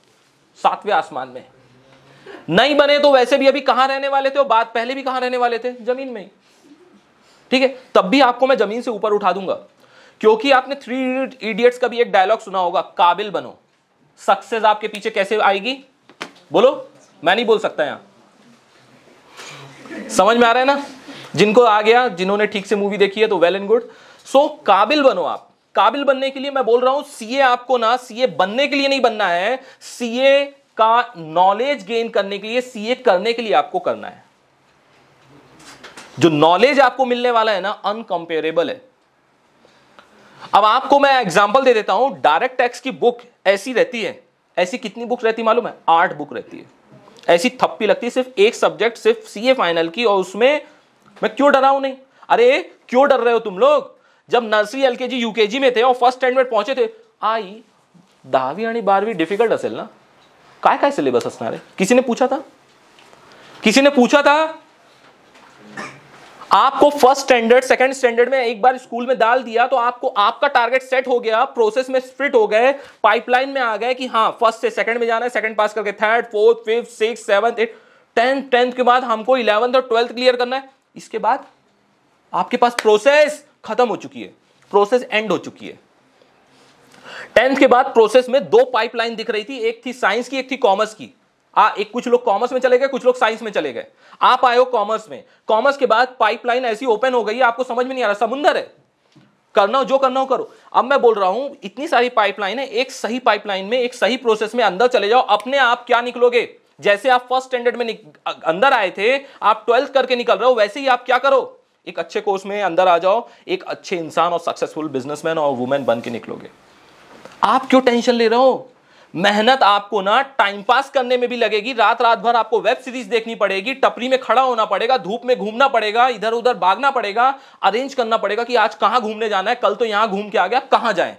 सातवें आसमान में। नहीं बने तो वैसे भी अभी कहाँ रहने वाले थे और बात पहले भी कहाँ रहने वाले थे? ज़मीन में ठीक है? तब भी आपको मैं ज़मीन से ऊपर उठा दूँगा। क्योंकि आपने थ्री इडियट्स का भी एक डायलॉग सुना होगा, काबिल बनो। सक्सेस आपके पीछे कैसे आएगी? बोलो, मैं नहीं बोल सकता यहाँ। समझ में आ रहा है ना? जिनको आ गया, जिन्होंने ठीक से मूवी देखी है तो वेल एंड गुड सो काबिल बनो आप। काबिल बनने के लिए मैं बोल रहा हूँ सीए आपको ना सीए बनने के लिए नहीं बनना है। सीए का नॉलेज गेन करने के लिए सीए करने के लिए आपको करना है। जो नॉलेज आपको मिलने वाला है ना अनकंपेरेबल है। अब आपको मैं एग्ज़ाम्पल दे देता हूँ डायरेक्ट टैक्स की बुक ऐसी रहती है। ऐसी कितनी बुक रहती मालूम है? आठ बुक रहती है। ऐसी थप्पी लगती है, सिर्फ़ एक सब्जेक्ट सिर्फ़ सीए फाइनल की और उसमें मैं क्यों डरा हूँ नहीं? अरे, क्यों डर रहे हो तुम लोग? जब nursery L K LKG UKG में थे और फ़र्स्ट स्टैंड में पहुँचे थे, आई, दहावी आणि बारहवी डिफ़िकल्ट असेल ना? काय काय सिलेबस असणार आहे? किसी ने पूछा था? किसी ने पूछा था? आपको फ़र्स्ट स्टैंडर्ड सेकंड स्टैंडर्ड में एक बार स्कूल में डाल दिया तो आपको आपका टारगेट सेट हो गया प्रोसेस में स्प्रिट हो गए पाइपलाइन में आ गए कि हाँ फ़र्स्ट से सेकंड में जाना है सेकंड पास करके third fourth fifth six seventh eight tenth tenth के बाद हमको इलेवंथ और ट्वेल्थ क्लियर करना है। इसके बाद आपके पास प्रोसेस खत्म हो चुकी है प्रोसेस एंड हो चुकी है। टेंथ के बाद प्रोसेस में दो पाइपलाइन दिख रही थी, एक थी साइंस की, एक थी कॉमर्स की। आ, एक कुछ लोग कॉमर्स में चले गए कुछ लोग साइंस में चले गए। आप आए हो कॉमर्स में। कॉमर्स के बाद पाइपलाइन ऐसी ओपन हो गई आपको समझ में नहीं आ रहा समुंदर है। करना हो जो करना हो करो। अब मैं बोल रहा हूँ इतनी सारी पाइपलाइन है एक सही पाइपलाइन में एक सही प्रोसेस में अंदर चले जाओ अपने आप क्या निकलोगे? जैसे आप फ़र्स्ट स्टैंडर्ड में अंदर आए थे आप ट्वेल्थ करके निकल रहे हो वैसे ही आप क्या करो? एक अच्छे कोर्स में अंदर आ जाओ एक अच्छे इंसान और सक्सेसफुल बिजनेसमैन और वुमेन बन के निकलोगे। आप क्यों टेंशन ले रहे हो? मेहनत आपको ना टाइम पास करने में भी लगेगी। रात रात भर आपको वेब सीरीज़ देखनी पड़ेगी, टपरी में खड़ा होना पड़ेगा, धूप में घूमना पड़ेगा इधर उधर भागना पड़ेगा अरेंज करना पड़ेगा कि आज कहाँ घूमने जाना है, कल तो यहाँ घूम के आ गया, कहाँ जाए?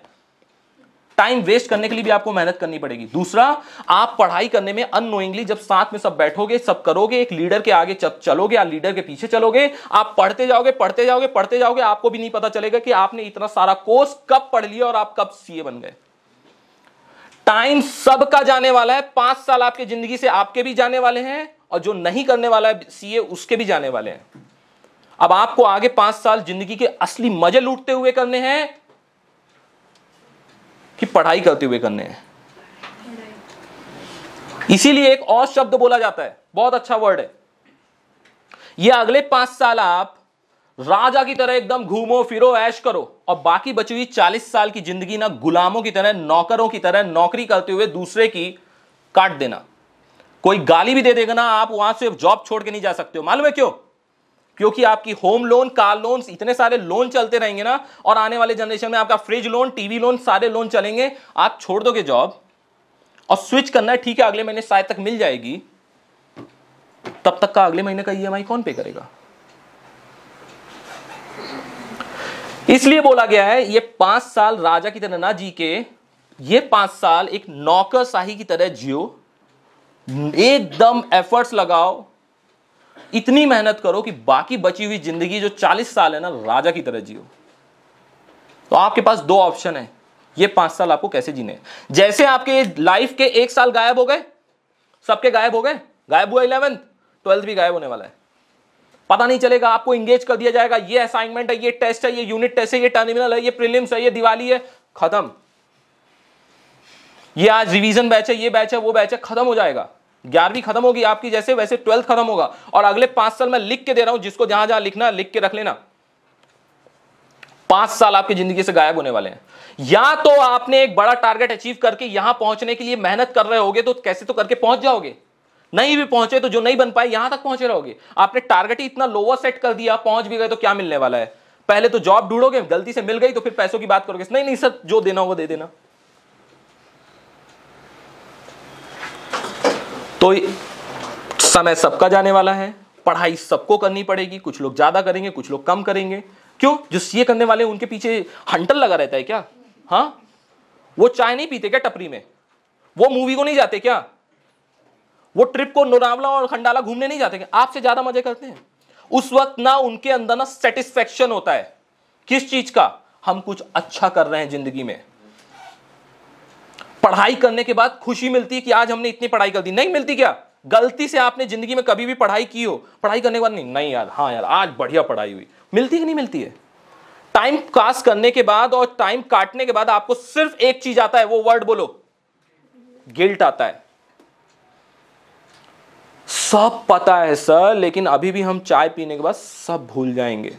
टाइम वेस्ट करने के लिए भी आपको मेहनत करनी पड़ेगी। दूसरा, आप पढ़ाई करने में अनोइंगली जब साथ में सब बैठोगे, सब करोगे, एक लीडर के आगे चलोगे, या लीडर के पीछे चलोगे, आप पढ़ते जाओगे पढ़ते जाओगे पढ़ते जाओगे, आपको भी नहीं पता चलेगा कि आपने इतना सारा कोर्स कब पढ़ लिया और आप कब सीए बन गए। टाइम सबका जाने वाला है। पाँच साल आपकी ज़िंदगी से आपके भी जाने वाले हैं और जो नहीं करने वाला है, सीए, उसके भी जाने वाले हैं। अब आपको आगे पाँच साल ज़िंदगी के असली मज़े लूटते हुए करने हैं कि पढ़ाई करते हुए करने हैं? इसीलिए एक और शब्द बोला जाता है। बहुत अच्छा वर्ड है। यह अगले पाँच साल आप राजा की तरह एकदम घूमो, फिरो, ऐश करो। और बाकी बची हुई चालीस साल की ज़िंदगी ना गुलामों की तरह, नौकरों की तरह नौकरी करते हुए दूसरे की काट देना। कोई गाली भी दे देगा ना, आप वहाँ से जॉब छोड़ के नहीं जा सकते हो। मालूम है क्यों? क्योंकि आपकी होम लोन, कार लोन, इतने सारे लोन चलते रहेंगे ना, और आने वाले जनरेशन में आपका फ्रिज लोन, टीवी लोन, सारे लोन चलेंगे। आप छोड़ दोगे जॉब और स्विच करना है, ठीक है, अगले महीने शायद तक मिल जाएगी। तब तक का अगले महीने का ईएमआई कौन पे करेगा? इसलिए बोला गया है, ये पाँच साल राजा की तरह ना जी के ये पाँच साल एक नौकरशाही की तरह जियो। एकदम एफर्ट्स लगाओ, इतनी मेहनत करो कि बाकी बची हुई ज़िंदगी जो 40 साल है ना, राजा की तरह जियो। तो आपके पास दो ऑप्शन है, ये पाँच साल आपको कैसे जीने जैसे आपके लाइफ के एक साल गायब हो गए, सबके गायब हो गए, गायब हुआ इलेवेंथ ट्वेल्थ भी गायब होने वाला है। पता नहीं चलेगा, आपको इंगेज कर दिया जाएगा, ये असाइनमेंट है, ये टेस्ट है, ये यूनिट टेस्ट है, ये टर्मिनल है, ये प्रीलिम्स है, ये दिवाली है, खत्म। ये आज रिवीजन बैच है, ये बैच है, वो बैच है, खत्म हो जाएगा। ग्यारहवीं खत्म होगी आपकी, जैसे वैसे ट्वेल्थ खत्म होगा। और अगले पाँच साल में लिख के दे रहा हूँ, जिसको जहाँ जहाँ लिखना, लिख के रख लेना। पाँच साल आपकी ज़िंदगी से गायब होने वाले हैं। या तो आपने एक बड़ा टारगेट अचीव करके यहाँ पहुँचने के लिए मेहनत कर रहे होगे तो कैसे तो करके पहुँच जाओगे। नहीं भी पहुँचे तो जो नहीं बन पाए, यहाँ तक पहुँचे रहोगे। आपने टारगेट ही इतना लोअर सेट कर दिया, पहुँच भी गए तो क्या मिलने वाला है? पहले तो जॉब ढूंढोगे, गलती से मिल गई तो फिर पैसों की बात करोगे। नहीं नहीं, सर, जो देना वो दे देना। तो समय सबका जाने वाला है, पढ़ाई सबको करनी पड़ेगी, कुछ लोग ज़्यादा करेंगे, कुछ लोग कम करेंगे। क्यों? जो सीए करने वाले उनके पीछे हंटर लगा रहता है क्या? हाँ? वो चाय नहीं पीते क्या टपरी में? वो मूवी को नहीं जाते क्या? वो ट्रिप को नोरावला और खंडाला घूमने नहीं जाते, आपसे ज़्यादा मज़े करते हैं। उस वक्त ना उनके अंदर ना सेटिस्फेक्शन होता है किस चीज़ का? हम कुछ अच्छा कर रहे हैं ज़िंदगी में। पढ़ाई करने के बाद खुशी मिलती है कि आज हमने इतनी पढ़ाई कर दी। नहीं मिलती क्या? गलती से आपने ज़िंदगी में कभी भी पढ़ाई की हो। पढ़ाई करने के बाद नहीं नहीं यार हाँ यार, आज बढ़िया पढ़ाई हुई। मिलती कि नहीं मिलती है? टाइम पास करने के बाद और टाइम काटने के बाद आपको सिर्फ़ एक चीज़ आता है, वो वर्ड बोलो। गिल्ट आता है। सब पता है, सर, लेकिन अभी भी हम चाय पीने के बाद सब भूल जाएँगे।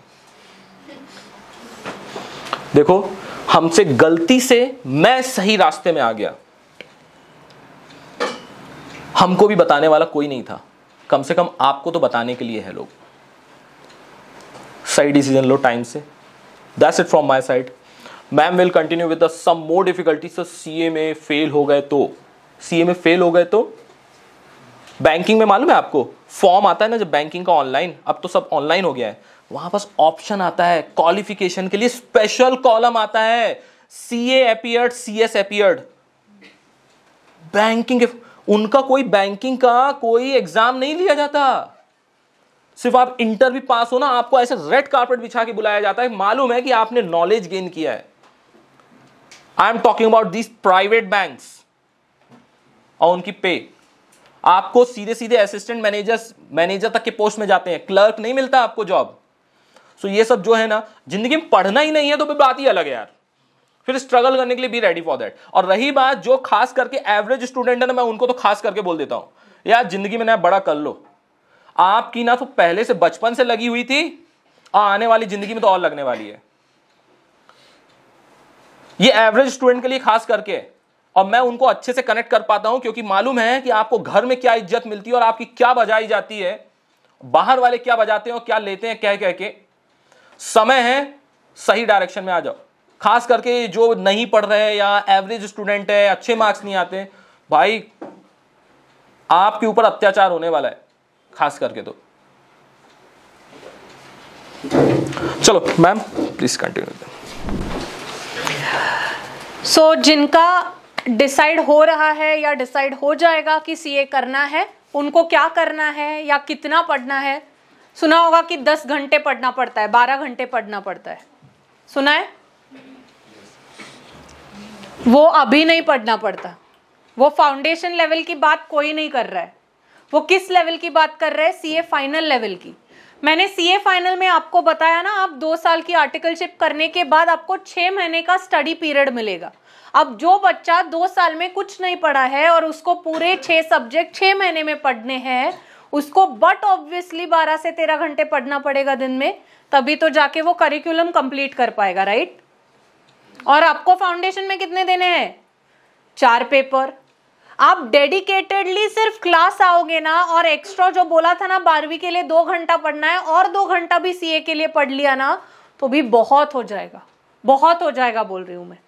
देखो, हमसे गलती से मैं सही रास्ते में आ गया। हमको भी बताने वाला कोई नहीं था। कम से कम आपको तो बताने के लिए है लोग। सही डिसीज़न लो टाइम से। That's it from my side ma'am will continue with some more difficulty sir CA में फेल हो गए तो। सीए में फेल हो गए तो बैंकिंग में मालूम है आपको? फॉर्म आता है ना जब बैंकिंग का ऑनलाइन अब तो सब ऑनलाइन हो गया है। वहाँ पास ऑप्शन आता है क्वालिफिकेशन के लिए स्पेशल कॉलम आता है। C appeared C S appeared banking उनका कोई बैंकिंग का कोई एग्ज़ाम नहीं लिया जाता। सिर्फ़ आप इंटर भी पास हो ना, आपको ऐसे रेड कार्पेट बिछा के बुलाया जाता है। मालूम है कि आपने नॉलेज गेन किया है। I am talking about this private banks और उनकी पे आपको सीधे सीधे असिस्टेंट मैनेजर मैनेजर तक के पोस्ट में जाते हैं। क्लर्क नहीं मिलता आपको जॉब सो ये सब जो है ना, ज़िंदगी में पढ़ना ही नहीं है तो फिर बात ही अलग है यार। फिर स्ट्रगल करने के लिए बी रेडी फॉर दैट और रही बात जो खास करके एवरेज स्टूडेंट है ना, मैं उनको तो खास करके बोल देता हूँ। यार, ज़िंदगी में ना बड़ा कर लो। आपकी ना तो पहले से बचपन से लगी हुई थी और आने वाली ज़िंदगी में तो और लगने वाली है। ये एवरेज स्टूडेंट के लिए खास करके। और मैं उनको अच्छे से कनेक्ट कर पाता हूँ, क्योंकि मालूम है कि आपको घर में क्या इज़्ज़त मिलती है और आपकी क्या बजाई जाती है। बाहर वाले क्या बजाते हैं और क्या लेते हैं कह कह के। समय है, सही डायरेक्शन में आ जाओ। खास करके जो नहीं पढ़ रहे या एवरेज स्टूडेंट है, अच्छे मार्क्स नहीं आते भाई, आपके ऊपर अत्याचार होने वाला है, खास करके तो। चलो मैम प्लीज़ कंटिन्यू सो जिनका डिसाइड हो रहा है या डिसाइड हो जाएगा कि सीए करना है, उनको क्या करना है या कितना पढ़ना है? सुना होगा कि दस घंटे पढ़ना पड़ता है, बारह घंटे पढ़ना पड़ता है। सुना है? वो अभी नहीं पढ़ना पड़ता। वो फाउंडेशन लेवल की बात कोई नहीं कर रहा है। वो किस लेवल की बात कर रहे हैं? सीए फाइनल लेवल की। मैंने सीए फाइनल में आपको बताया ना, आप दो साल की आर्टिकलशिप करने के बाद आपको छह महीने का स्टडी पीरियड मिलेगा। अब जो बच्चा दो साल में कुछ नहीं पढ़ा है और उसको पूरे छह सब्जेक्ट छह महीने में पढ़ने हैं, उसको बट ऑब्वियसली बारह से तेरह घंटे पढ़ना पड़ेगा दिन में, तभी तो जाके वो करिकुलम कंप्लीट कर पाएगा राइट और आपको फाउंडेशन में कितने देने हैं? चार पेपर आप डेडिकेटेडली सिर्फ़ क्लास आओगे ना, और एक्स्ट्रा जो बोला था ना बारहवीं के लिए दो घंटा पढ़ना है, और दो घंटा भी सीए के लिए पढ़ लिया ना तो भी बहुत हो जाएगा, बहुत हो जाएगा बोल रही हूँ मैं।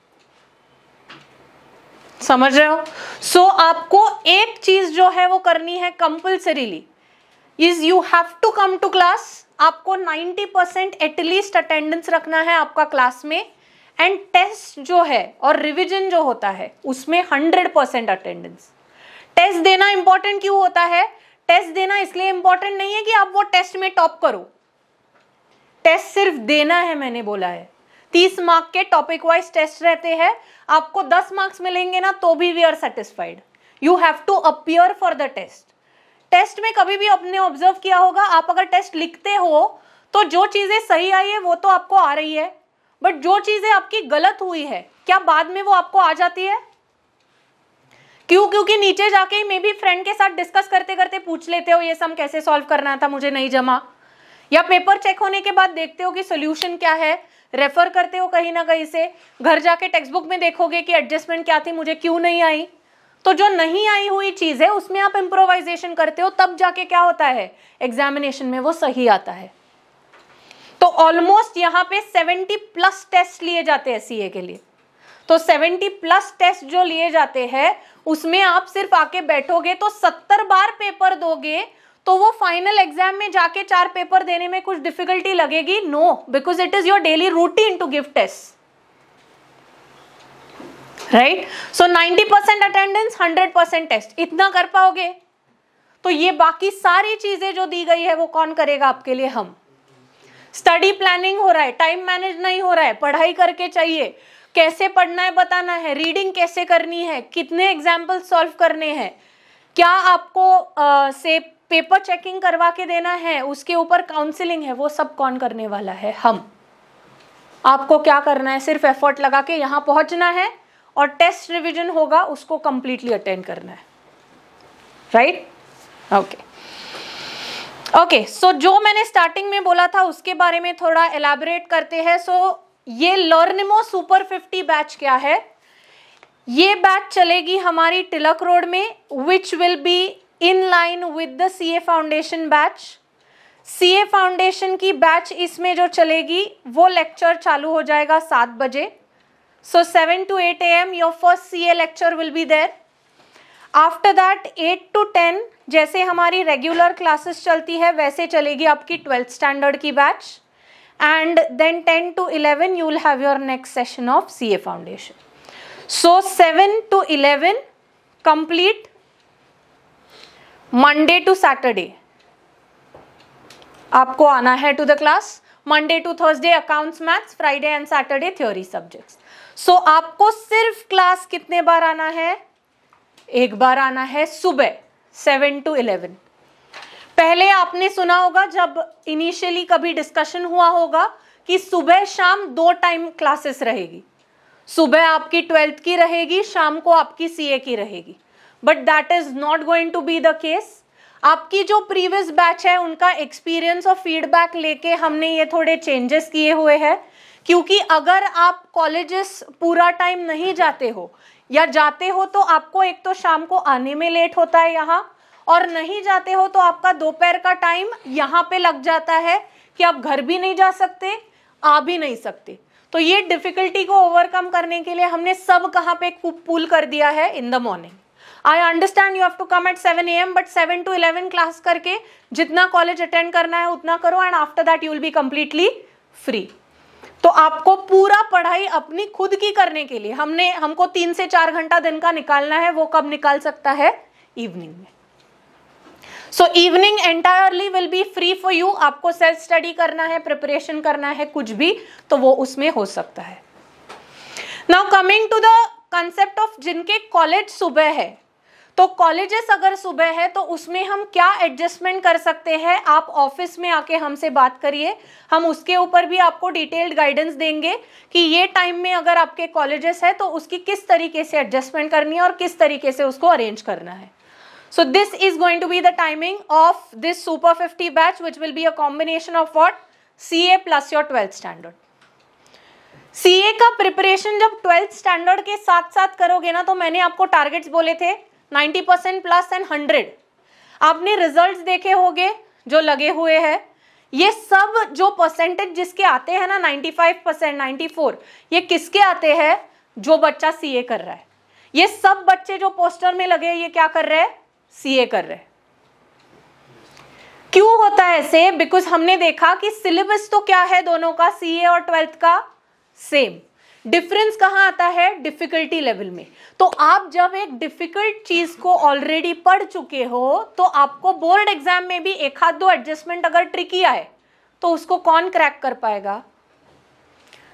समझ रहे हो? सो so, आपको एक चीज़ जो है वो करनी है compulsorily is you have to come to class आपको 90 परसेंट एटलीस्ट अटेंडेंस रखना है आपका क्लास में. एंड टेस्ट जो है और रिविजन जो होता है उसमें हंड्रेड परसेंट अटेंडेंस टेस्ट देना इंपॉर्टेंट क्यों होता है? टेस्ट देना इसलिए इंपॉर्टेंट नहीं है कि आप वो टेस्ट में टॉप करो. टेस्ट सिर्फ़ देना है मैंने बोला है. तीस मार्क के टॉपिक वाइज टेस्ट रहते हैं। आपको दस मार्क्स मिलेंगे ना तो भी we are satisfied you have to appear for the test test में कभी भी अपने ऑब्ज़र्व किया होगा, आप अगर टेस्ट लिखते हो तो जो चीज़ें सही आई है, वो तो आपको आ रही है। बट जो चीज़ें आपकी गलत हुई है, क्या बाद में वो आपको आ जाती है? क्यों? क्योंकि नीचे जाके मे बी फ्रेंड के साथ डिस्कस करते करते पूछ लेते हो, ये सम कैसे सॉल्व करना था? मुझे नहीं जमा. या पेपर चेक होने के बाद देखते हो कि सोल्यूशन क्या है। रेफर करते हो कहीं ना कहीं से? घर जाके टेक्स्ट बुक में देखोगे कि एडजस्टमेंट क्या थी, मुझे क्यों नहीं आई? तो जो नहीं आई हुई चीज़ है, उसमें आप इम्प्रोवाइजेशन करते हो, तब जाके क्या होता है? एग्जामिनेशन में वो सही आता है। तो ऑलमोस्ट यहाँ पे 70 प्लस टेस्ट लिए जाते हैं सीए के लिए। तो 70 प्लस टेस्ट जो लिए जाते हैं, उसमें आप सिर्फ़ आके बैठोगे तो 70 बार पेपर दोगे तो वो फाइनल एग्ज़ाम में जाके चार पेपर देने में कुछ डिफिकल्टी लगेगी? No because it is your daily routine to give test right so 90 percent attendance 100 percent test इतना कर पाओगे? तो ये बाकी सारी चीज़ें जो दी गई है वो कौन करेगा आपके लिए हम? स्टडी प्लानिंग हो रहा है टाइम मैनेज नहीं हो रहा है पढ़ाई करके चाहिए। कैसे पढ़ना है बताना है रीडिंग कैसे करनी है कितने एग्ज़ाम्पल सॉल्व करने हैं? क्या आपको आ, से पेपर चेकिंग करवा के देना है उसके ऊपर काउंसिलिंग है वो सब कौन करने वाला है? हम। आपको क्या करना है? सिर्फ़ एफर्ट लगा के यहाँ पहुँचना है और टेस्ट रिवीजन होगा उसको कंप्लीटली अटेंड करना है। राइट ओके ओके सो जो मैंने स्टार्टिंग में बोला था उसके बारे में थोड़ा एलैबोरेट करते हैं। सो so, ये लर्निमो सुपर 50 बैच क्या है? ये बैच चलेगी हमारी तिलक रोड में which will be in line with the C A foundation batch C A foundation की बैच इसमें जो चलेगी, वो लेक्चर चालू हो जाएगा सात बजे. So seven to eight A M your first C A lecture will be there after that eight to ten जैसे हमारी रेगुलर क्लासेस चलती है, वैसे चलेगी आपकी ट्वेल्थ स्टैंडर्ड की batch and then ten to eleven you will have your next session of C A foundation so seven to eleven complete Monday to Saturday आपको आना है to the class Monday to Thursday accounts maths Friday and Saturday theory subjects so आपको सिर्फ़ class कितने बार आना है? एक बार आना है सुबह सेवन टू इलेवन पहले आपने सुना होगा जब इनिशियली कभी डिस्कशन हुआ होगा कि सुबह शाम दो टाइम क्लासेस रहेगी। सुबह आपकी ट्वेल्थ की रहेगी, शाम को आपकी सीए की रहेगी। But that is not going to be the case आपकी जो प्रीवियस बैच है, उनका एक्सपीरियंस और फीडबैक लेके हमने ये थोड़े चेंजेस किए हुए हैं। क्योंकि अगर आप कॉलेजेस पूरा टाइम नहीं जाते हो, या जाते हो तो आपको एक तो शाम को आने में लेट होता है यहाँ, और नहीं जाते हो तो आपका दोपहर का टाइम यहाँ पे लग जाता है कि आप घर भी नहीं जा सकते, आ भी नहीं सकते। तो ये डिफिकल्टी को ओवरकम करने के लिए हमने सब कहाँ पे पूल कर दिया है in the morning I understand you have to come at seven A M but seven to eleven class करके जितना कॉलेज अटेंड करना है उतना करो and after that you will be completely free तो आपको पूरा पढ़ाई अपनी खुद की करने के लिए, हमने, हमको तीन से चार घंटा दिन का निकालना है, वो कब निकाल सकता है? इवनिंग में. So evening entirely will be free for you आपको सेल्फ स्टडी करना है प्रिपरेशन करना है, कुछ भी तो वो उसमें हो सकता है. Now coming to the concept of जिनके कॉलेज सुबह है तो कॉलेजेस अगर सुबह है तो उसमें हम क्या एडजस्टमेंट कर सकते हैं? आप ऑफ़िस में आके हमसे बात करिए। हम उसके ऊपर भी आपको डिटेल्ड गाइडेंस देंगे कि ये टाइम में अगर आपके कॉलेजेस है तो उसकी किस तरीके से एडजस्टमेंट करनी है और किस तरीके से उसको अरेंज करना है। So so this is going to be the timing of this super 50 batch, which will be a combination of what? Ca plus your 12th standard. Ca का प्रिपरेशन जब ट्वेल्थ स्टैंडर्ड के साथ साथ करोगे ना तो मैंने आपको टारगेट्स बोले थे। 90 परसेंट प्लस एंड हंड्रेड। आपने रिजल्ट्स देखे होंगे जो लगे हुए हैं। ये सब जो परसेंटेज जिसके आते हैं ना 95 परसेंट, नाइन्टी ये किसके आते हैं? जो बच्चा सीए कर रहा है। ये सब बच्चे जो पोस्टर में लगे ये क्या कर रहे हैं? सीए कर रहे हैं। क्यों होता है ऐसे? बिकॉज़ हमने देखा कि सिलेबस तो क्या है दोनों का सीए और ट्वेल्थ का? सेम डिफरेंस कहाँ आता है? डिफिकल्टी लेवल में। तो आप जब एक डिफ़िकल्ट चीज़ को ऑलरेडी पढ़ चुके हो तो आपको बोर्ड एग्ज़ाम में भी एक हाथ दो एडजस्टमेंट अगर ट्रिकी आए तो उसको कौन क्रैक कर पाएगा?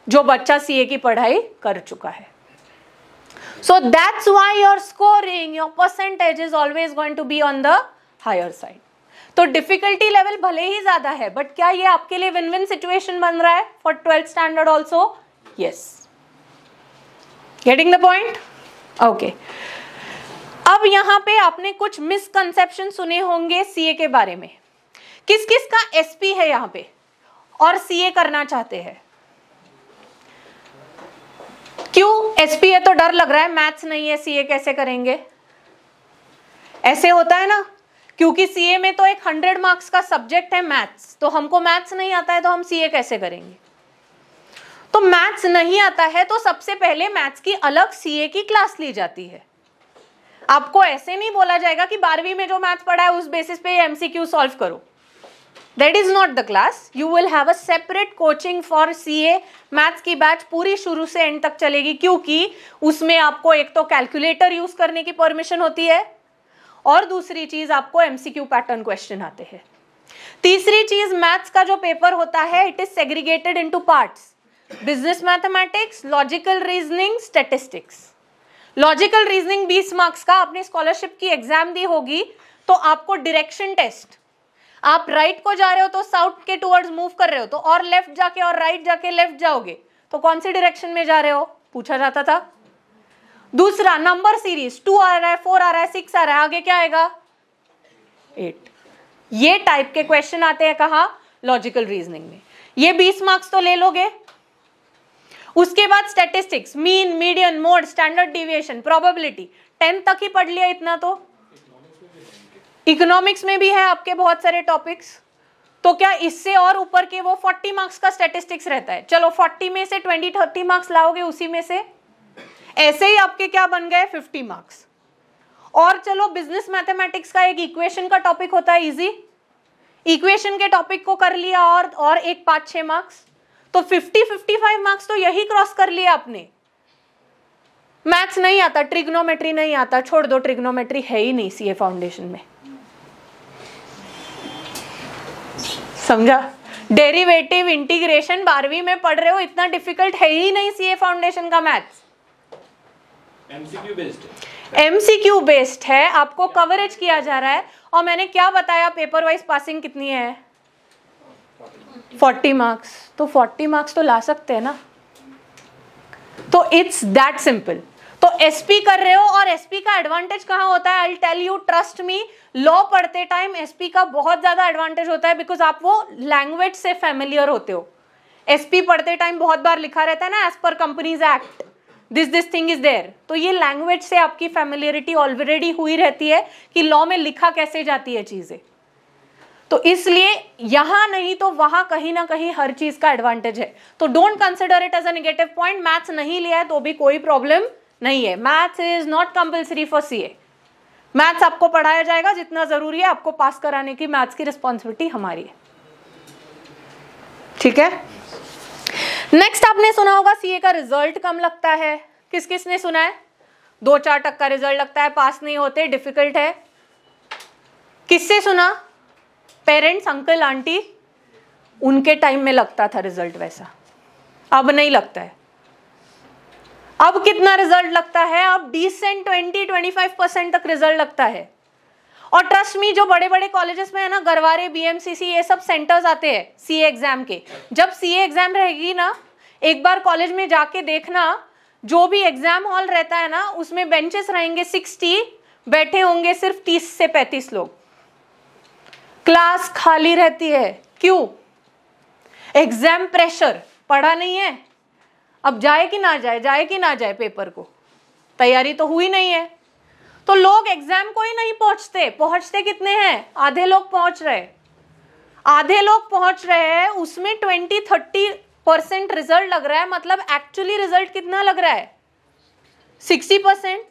जो बच्चा सीए की पढ़ाई कर चुका है। So that's why your scoring your percentage is always going to be on the higher side तो डिफिकल्टी लेवल भले ही ज़्यादा है बट क्या ये आपके लिए विन विन सिचुएशन बन रहा है? For twelfth standard also yes getting the point okay अब यहाँ पे आपने कुछ मिसकंसेप्शन सुने होंगे सीए के बारे में। किस किस का एसपी है यहाँ पे? और सीए करना चाहते हैं। क्यों? एसपी है तो डर लग रहा है। मैथ्स नहीं है। सीए कैसे करेंगे? ऐसे होता है ना? क्योंकि सीए में तो एक हंड्रेड मार्क्स का सब्जेक्ट है मैथ्स तो हमको मैथ्स नहीं आता है तो हम सीए कैसे करेंगे? तो मैथ्स नहीं आता है तो सबसे पहले मैथ्स की अलग सीए की क्लास ली जाती है। आपको ऐसे नहीं बोला जाएगा कि बारहवीं में जो मैथ्स पढ़ा है, उस बेसिस पे एमसीक्यू सॉल्व करो। That is not the class you will have a separate coaching for C A maths की बैच पूरी शुरू से एंड तक चलेगी, क्योंकि उसमें आपको एक तो कैलकुलेटर यूज़ करने की परमिशन होती है, और दूसरी चीज़ आपको एमसीक्यू पैटर्न क्वेश्चन आते हैं। तीसरी चीज़ मैथ्स का जो पेपर होता है it is segregated into parts business mathematics logical reasoning statistics logical reasoning 20 marks का, आपने स्कॉलरशिप की एग्ज़ाम दी होगी तो आपको डायरेक्शन टेस्ट आप राइट को जा रहे हो तो साउथ के टूवर्ड्स मूव कर रहे हो तो और लेफ़्ट जाके और राइट जाके लेफ़्ट जाओगे तो कौन सी डायरेक्शन में जा रहे हो? पूछा जाता था। दूसरा नंबर सीरीज़ टू आ रहा है फोर आ रहा है सिक्स आ रहा है, आगे क्या आएगा? एट ये टाइप के क्वेश्चन आते हैं कहा? लॉजिकल रीजनिंग में. ये बीस मार्क्स तो ले लोगे उसके बाद statistics mean median mode standard deviation probability tenth तक ही पढ़ लिया इतना तो? इकोनॉमिक्स में भी है आपके बहुत सारे टॉपिक्स तो क्या इससे और ऊपर के वो 40 मार्क्स का स्टेटिस्टिक्स रहता है? चलो 40 में से 20 30 मार्क्स लाओगे उसी में से? ऐसे ही आपके क्या बन गए? 50 मार्क्स और चलो बिज़नेस मैथमेटिक्स का एक इक्वेशन का टॉपिक होता है इजी इक्वेशन के टॉपिक को कर लिया और और एक पाँच, छह मार्क्स तो 50 55 मार्क्स तो यही क्रॉस कर लिया आपने। मैथ्स नहीं आता ट्रिग्नोमेट्री नहीं आता छोड़ दो ट्रिग्नोमेट्री है ही नहीं सीए फाउंडेशन में। समझा? डेरिवेटिव इंटीग्रेशन बारहवीं में पढ़ रहे हो इतना डिफ़िकल्ट है ही नहीं सीए फाउंडेशन का maths MCQ based MCQ based है। आपको कवरेज किया जा रहा है और मैंने क्या बताया पेपर वाइज पासिंग कितनी है? 40 मार्क्स तो 40 मार्क्स तो ला सकते हैं ना? तो इट्स दैट सिंपल तो एसपी कर रहे हो और एसपी का एडवांटेज कहाँ होता है? I tell you trust me law पढ़ते टाइम एसपी का बहुत ज़्यादा एडवांटेज होता है बिकॉज़ आप वो लैंग्वेज से फेमिलियर होते हो. एसपी पढ़ते टाइम बहुत बार लिखा रहता है ना एज पर companies act this this thing is there तो ये लैंग्वेज से आपकी फेमिलियरिटी ऑलरेडी हुई रहती है कि लॉ में लिखा कैसे जाती है चीज़ें. तो इसलिए यहाँ नहीं तो वहाँ कहीं ना कहीं हर चीज़ का एडवांटेज है। तो don't consider it as a negative point maths नहीं लिया है तो भी कोई प्रॉब्लम नहीं है। Maths is not compulsory for CA maths आपको पढ़ाया जाएगा, जितना ज़रूरी है आपको पास कराने की मैथ्स की रिस्पॉन्सिबिलिटी हमारी है। ठीक है? नेक्स्ट आपने सुना होगा सीए का रिज़ल्ट कम लगता है। किस किस ने सुना है? दो चार टक का रिज़ल्ट लगता है पास नहीं होते डिफ़िकल्ट है। किससे सुना? पेरेंट्स, अंकल, आंटी, उनके टाइम में लगता था रिज़ल्ट वैसा। अब नहीं लगता है। अब कितना रिज़ल्ट लगता है? अब decent twenty twenty five percent तक रिज़ल्ट लगता है। और ट्रस्ट मी जो बड़े बड़े कॉलेजेस में है ना, गरवारे बीएमसीसी ये सब सेंटर्स आते हैं सीए एग्ज़ाम के। जब सीए एग्ज़ाम रहेगी ना, एक बार कॉलेज में जाके देखना, जो भी एग्ज़ाम हॉल रहता है ना, उसमें बेंचेस रहेंगे सिक्सटी बैठे होंगे सिर्फ़ तीस से पैंतीस लोग। क्लास खाली रहती है। क्यों? एग्ज़ाम प्रेशर पढ़ा नहीं है। अब जाए कि ना जाए जाए कि ना जाए पेपर को। तैयारी तो हुई नहीं है। तो लोग एग्ज़ाम को ही नहीं पहुँचते। पहुँचते कितने हैं? आधे लोग पहुँच रहे आधे लोग पहुँच रहे हैं, उसमें ट्वेंटी थर्टी परसेंट रिज़ल्ट लग रहा है। मतलब एक्चुअली रिज़ल्ट कितना लग रहा है? सिक्सटी परसेंट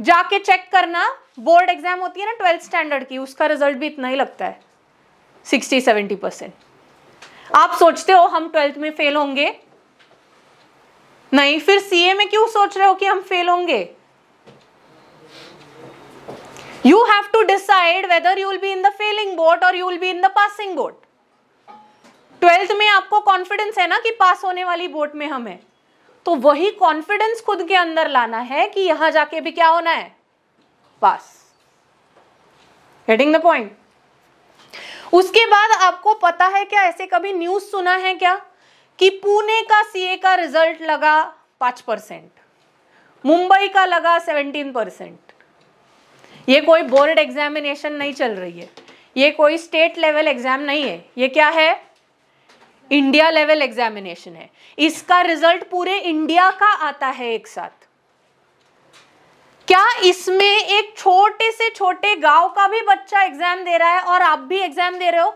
जाके चेक करना। बोर्ड एग्ज़ाम होती है ना ट्वेल्थ स्टैंडर्ड की, उसका रिज़ल्ट भी इतना ही लगता है। सिक्सटी सेवेंटी परसेंट आप सोचते हो हम ट्वेल्थ में फेल होंगे? नहीं, फिर सीए में क्यों सोच रहे हो कि हम फेल होंगे? You have to decide whether you will be in the failing boat और you will be in the passing boat twelfth में आपको कॉन्फिडेंस है ना कि पास होने वाली बोट में हम है। तो वही कॉन्फिडेंस खुद के अंदर लाना है कि यहाँ जाके भी क्या होना है। पास गेटिंग द पॉइंट उसके बाद आपको पता है क्या? ऐसे कभी न्यूज़ सुना है क्या? कि पुणे का सीए का रिज़ल्ट लगा पाँच परसेंट। मुंबई का लगा सेवनटीन परसेंट। ये कोई बोर्ड एग्जामिनेशन नहीं चल रही है। ये कोई स्टेट लेवल एग्ज़ाम नहीं है। ये क्या है? इंडिया लेवल एग्जामिनेशन है। इसका रिज़ल्ट पूरे इंडिया का आता है एक साथ। क्या इसमें एक छोटे से छोटे गाँव का भी बच्चा एग्ज़ाम दे रहा है और आप भी एग्ज़ाम दे रहे हो?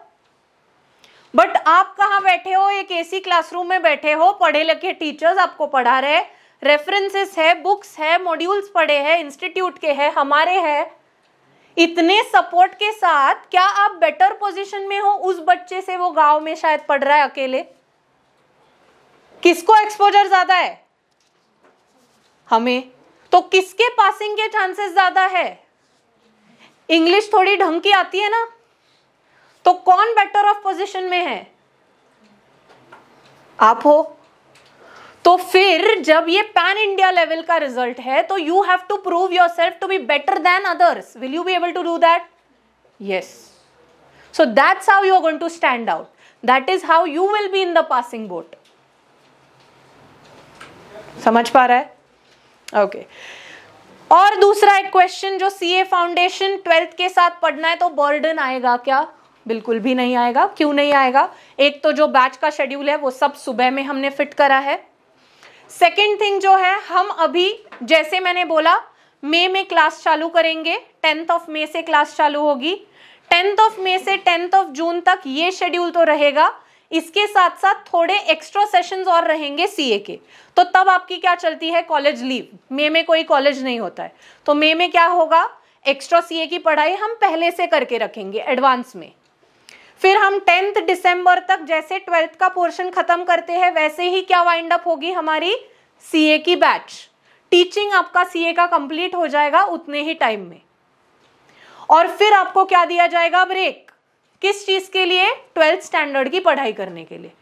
बट आप कहा बैठे हो? एक एसी क्लासरूम में बैठे हो, पढ़े लिखे टीचर्स आपको पढ़ा रहे रेफरेंसेस है बुक्स है मॉड्यूल्स पढ़े हैं इंस्टीट्यूट के हैं, हमारे हैं। इतने सपोर्ट के साथ क्या आप बेटर पोजीशन में हो? उस बच्चे से वो गाँव में शायद पढ़ रहा है अकेले। किसको एक्सपोजर ज़्यादा है? हमें। तो किसके पासिंग के चांसेस ज़्यादा है? इंग्लिश थोड़ी ढंग की आती है ना? तो कौन बेटर ऑफ़ पोजीशन में है? आप हो। तो फिर जब ये पैन इंडिया लेवल का रिज़ल्ट है तो you have to prove yourself to be better than others will you be able to do that yes so that's how you are going to stand out that is how you will be in the passing boat समझ पा रहा है? Okay okay. और दूसरा एक question जो सी A foundation twelfth के साथ पढ़ना है तो बर्डन आएगा क्या? बिल्कुल भी नहीं आएगा। क्यों नहीं आएगा? एक तो जो बैच का शेड्यूल है, वो सब सुबह में हमने फिट करा है। सेकेंड थिंग जो है, हम अभी, जैसे मैंने बोला मई में क्लास चालू करेंगे टेंथ ऑफ़ मे से क्लास चालू होगी। टेंथ ऑफ़ मे से टेंथ ऑफ़ जून तक ये शेड्यूल तो रहेगा। इसके साथ साथ थोड़े एक्स्ट्रा सेशंस और रहेंगे सीए के। तो तब आपकी क्या चलती है? कॉलेज लीव मे में कोई कॉलेज नहीं होता है। तो मे में क्या होगा? एक्स्ट्रा सीए की पढ़ाई हम पहले से करके रखेंगे एडवांस में। फिर हम टेंथ दिसंबर तक जैसे ट्वेल्थ का पोर्शन खत्म करते हैं, वैसे ही क्या वाइंड अप होगी हमारी? सीए की बैच टीचिंग आपका सीए का कंप्लीट हो जाएगा उतने ही टाइम में। और फिर आपको क्या दिया जाएगा? ब्रेक किस चीज़ के लिए? ट्वेल्थ स्टैंडर्ड की पढ़ाई करने के लिए।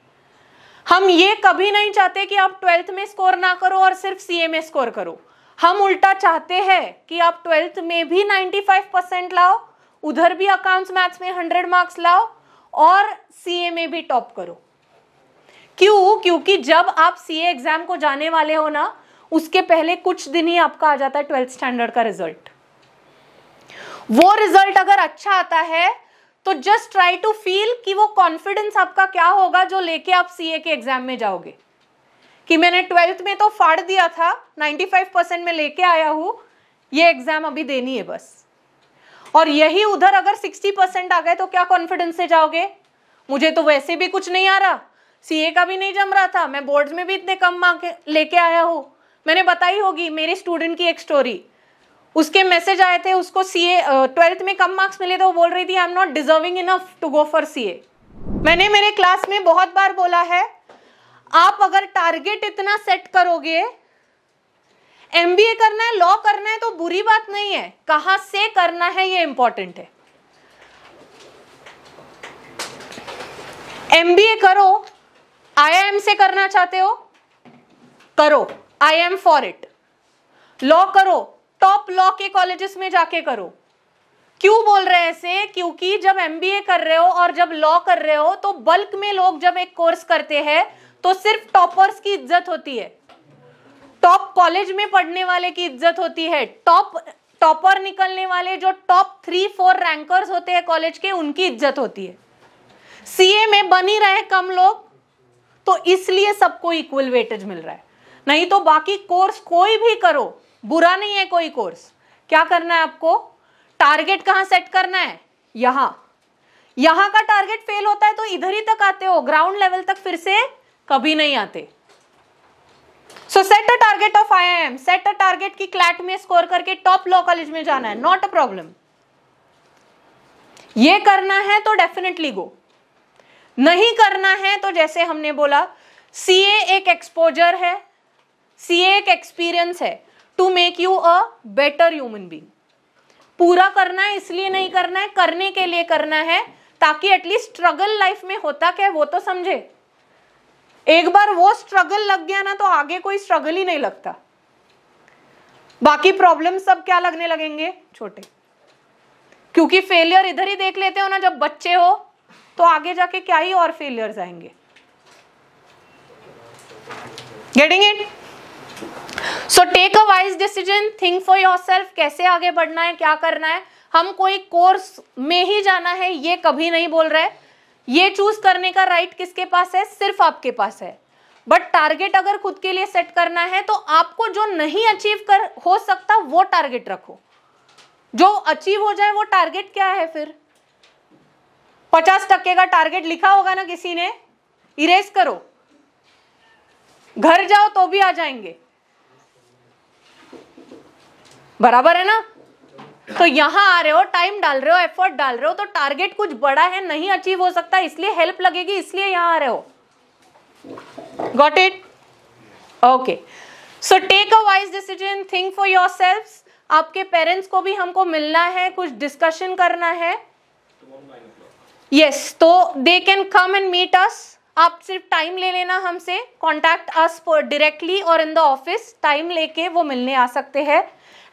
हम ये कभी नहीं चाहते कि आप ट्वेल्थ में स्कोर ना करो और सिर्फ़ सीए में स्कोर करो। हम उल्टा चाहते हैं कि आप ट्वेल्थ में भी 95 परसेंट लाओ, उधर भी अकाउंट्स मैथ्स में 100 मार्क्स लाओ और सीए में भी टॉप करो। क्यों? क्योंकि जब आप सीए एग्ज़ाम को जाने वाले हो ना, उसके पहले कुछ दिन ही आपका आ जाता है ट्वेल्थ स्टैंडर्ड का रिज़ल्ट वो रिज़ल्ट अगर अच्छा आता है तो जस्ट ट्राई टू फील कि वो कॉन्फिडेंस आपका क्या होगा जो लेके आप सीए के एग्ज़ाम में जाओगे। कि मैंने ट्वेल्थ में तो फाड़ दिया था 95 परसेंट में लेके आया हूँ, ये एग्ज़ाम अभी देनी है बस। और यही उधर अगर 60 परसेंट आ गए तो क्या कॉन्फिडेंस से जाओगे? मुझे तो वैसे भी कुछ नहीं आ रहा। सीए का भी नहीं जम रहा था। मैं बोर्ड्स में भी इतने कम मार्क लेके आया हूँ। मैंने बताई होगी मेरी स्टूडेंट की एक स्टोरी उसके मैसेज आए थे, उसको सीए ट्वेल्थ में कम मार्क्स मिले तो वो बोल रही थी I am not deserving enough to go for C A मैंने मेरे क्लास में बहुत बार बोला है, आप अगर टारगेट इतना सेट करोगे एमबीए करना है लॉ करना है तो बुरी बात नहीं है। कहाँ से करना है ये इंपॉर्टेंट है। एमबीए करो आईआईएम से करना चाहते हो, करो I am for it law करो टॉप लॉ के कॉलेजेस में जाके करो। क्यों बोल रहे हैं ऐसे? क्योंकि जब एमबीए कर रहे हो और जब लॉ कर रहे हो तो बल्क में लोग जब एक कोर्स करते हैं तो सिर्फ़ टॉपर्स की इज़्ज़त होती है। टॉप कॉलेज में पढ़ने वाले की इज़्ज़त होती है। टॉप, टॉपर निकलने वाले जो टॉप थ्री, फोर रैंकर्स होते हैं कॉलेज के, उनकी इज़्ज़त होती है। सीए में बन रहे कम लोग तो इसलिए सबको इक्वल वेटेज मिल रहा है। नहीं तो बाकी कोर्स कोई भी करो, बुरा नहीं है कोई कोर्स क्या करना है आपको? टारगेट कहाँ सेट करना है? यहाँ। यहाँ का टारगेट फेल होता है तो इधर ही तक आते हो ग्राउंड लेवल तक फिर से कभी नहीं आते। So set a target of I am set a target की क्लैट में स्कोर करके टॉप लॉ कॉलेज में जाना है. नॉट अ प्रॉब्लम ये करना है तो डेफिनेटली गो नहीं करना है तो जैसे हमने बोला सीए एक एक्सपोजर है. सी एक एक्सपीरियंस है to make you a better human being पूरा करना है, इसलिए नहीं करना है, करने के लिए करना है, ताकि एटलीस्ट स्ट्रगल लाइफ में होता क्या है, वो तो समझे. एक बार वो स्ट्रगल लग गया ना तो आगे कोई स्ट्रगल ही नहीं लगता। बाकी प्रॉब्लम सब क्या लगने लगेंगे? छोटे। क्योंकि फेलियर इधर ही देख लेते हो ना, जब बच्चे हो तो आगे जाके क्या ही और फेलियर्स आएँगे। Getting it so take a wise decision think for yourself कैसे आगे बढ़ना है, क्या करना है। हम कोई कोर्स में ही जाना है, ये कभी नहीं बोल रहे। ये चूज़ करने का राइट किसके पास है? सिर्फ़ आपके पास है। बट टारगेट अगर खुद के लिए सेट करना है तो आपको जो नहीं अचीव कर, हो सकता, वो टारगेट रखो। जो अचीव हो जाए, वो टारगेट क्या है फिर? पचास टक्के का टारगेट लिखा होगा ना किसी ने? इरेज करो। घर जाओ तो भी आ जाएँगे। बराबर है ना? तो यहाँ आ रहे हो टाइम डाल रहे हो एफर्ट डाल रहे हो तो टारगेट कुछ बड़ा है, नहीं अचीव हो सकता, इसलिए हेल्प लगेगी, इसलिए यहाँ आ रहे हो। Got it okay so take a wise decision think for yourself आपके पेरेंट्स को भी हमको मिलना है, कुछ डिस्कशन करना है। यस तो they can come and meet us आप सिर्फ़ टाइम ले लेना हमसे कॉन्टैक्ट अस डायरेक्टली और इन द ऑफ़िस टाइम लेके वो मिलने आ सकते हैं।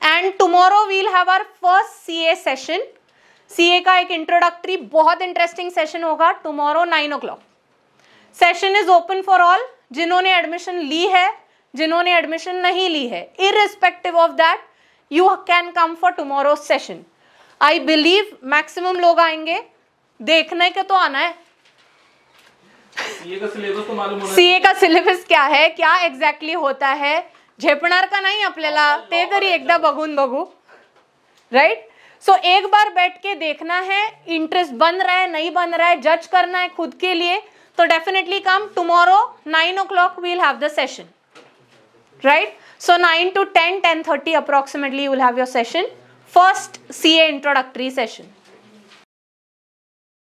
And tomorrow we'll have our first C A session C A का एक इंट्रोडक्टरी बहुत इंटरेस्टिंग सेशन होगा tomorrow nine o'clock session is open for all जिन्होंने एडमिशन ली है जिन्होंने एडमिशन नहीं ली है irrespective of that you can come for tomorrow session I believe maximum लोग आएँगे देखने के तो आना है। सीए का सिलेबस तो मालूम सीए का सिलेबस क्या है क्या एक्झॅक्टली होता है झेपणार का नाही आपल्याला? ते तरी एकदा बघून बघू. राइट सो एक बार बैठ के देखना है इंटरेस्ट बन रहा है नहीं बन रहा है जज करना है खुद के लिए तो definitely come tomorrow nine o'clock we'll have the session right? So 9 to 10 10 30 approximately you will have your session. First ca introductory session.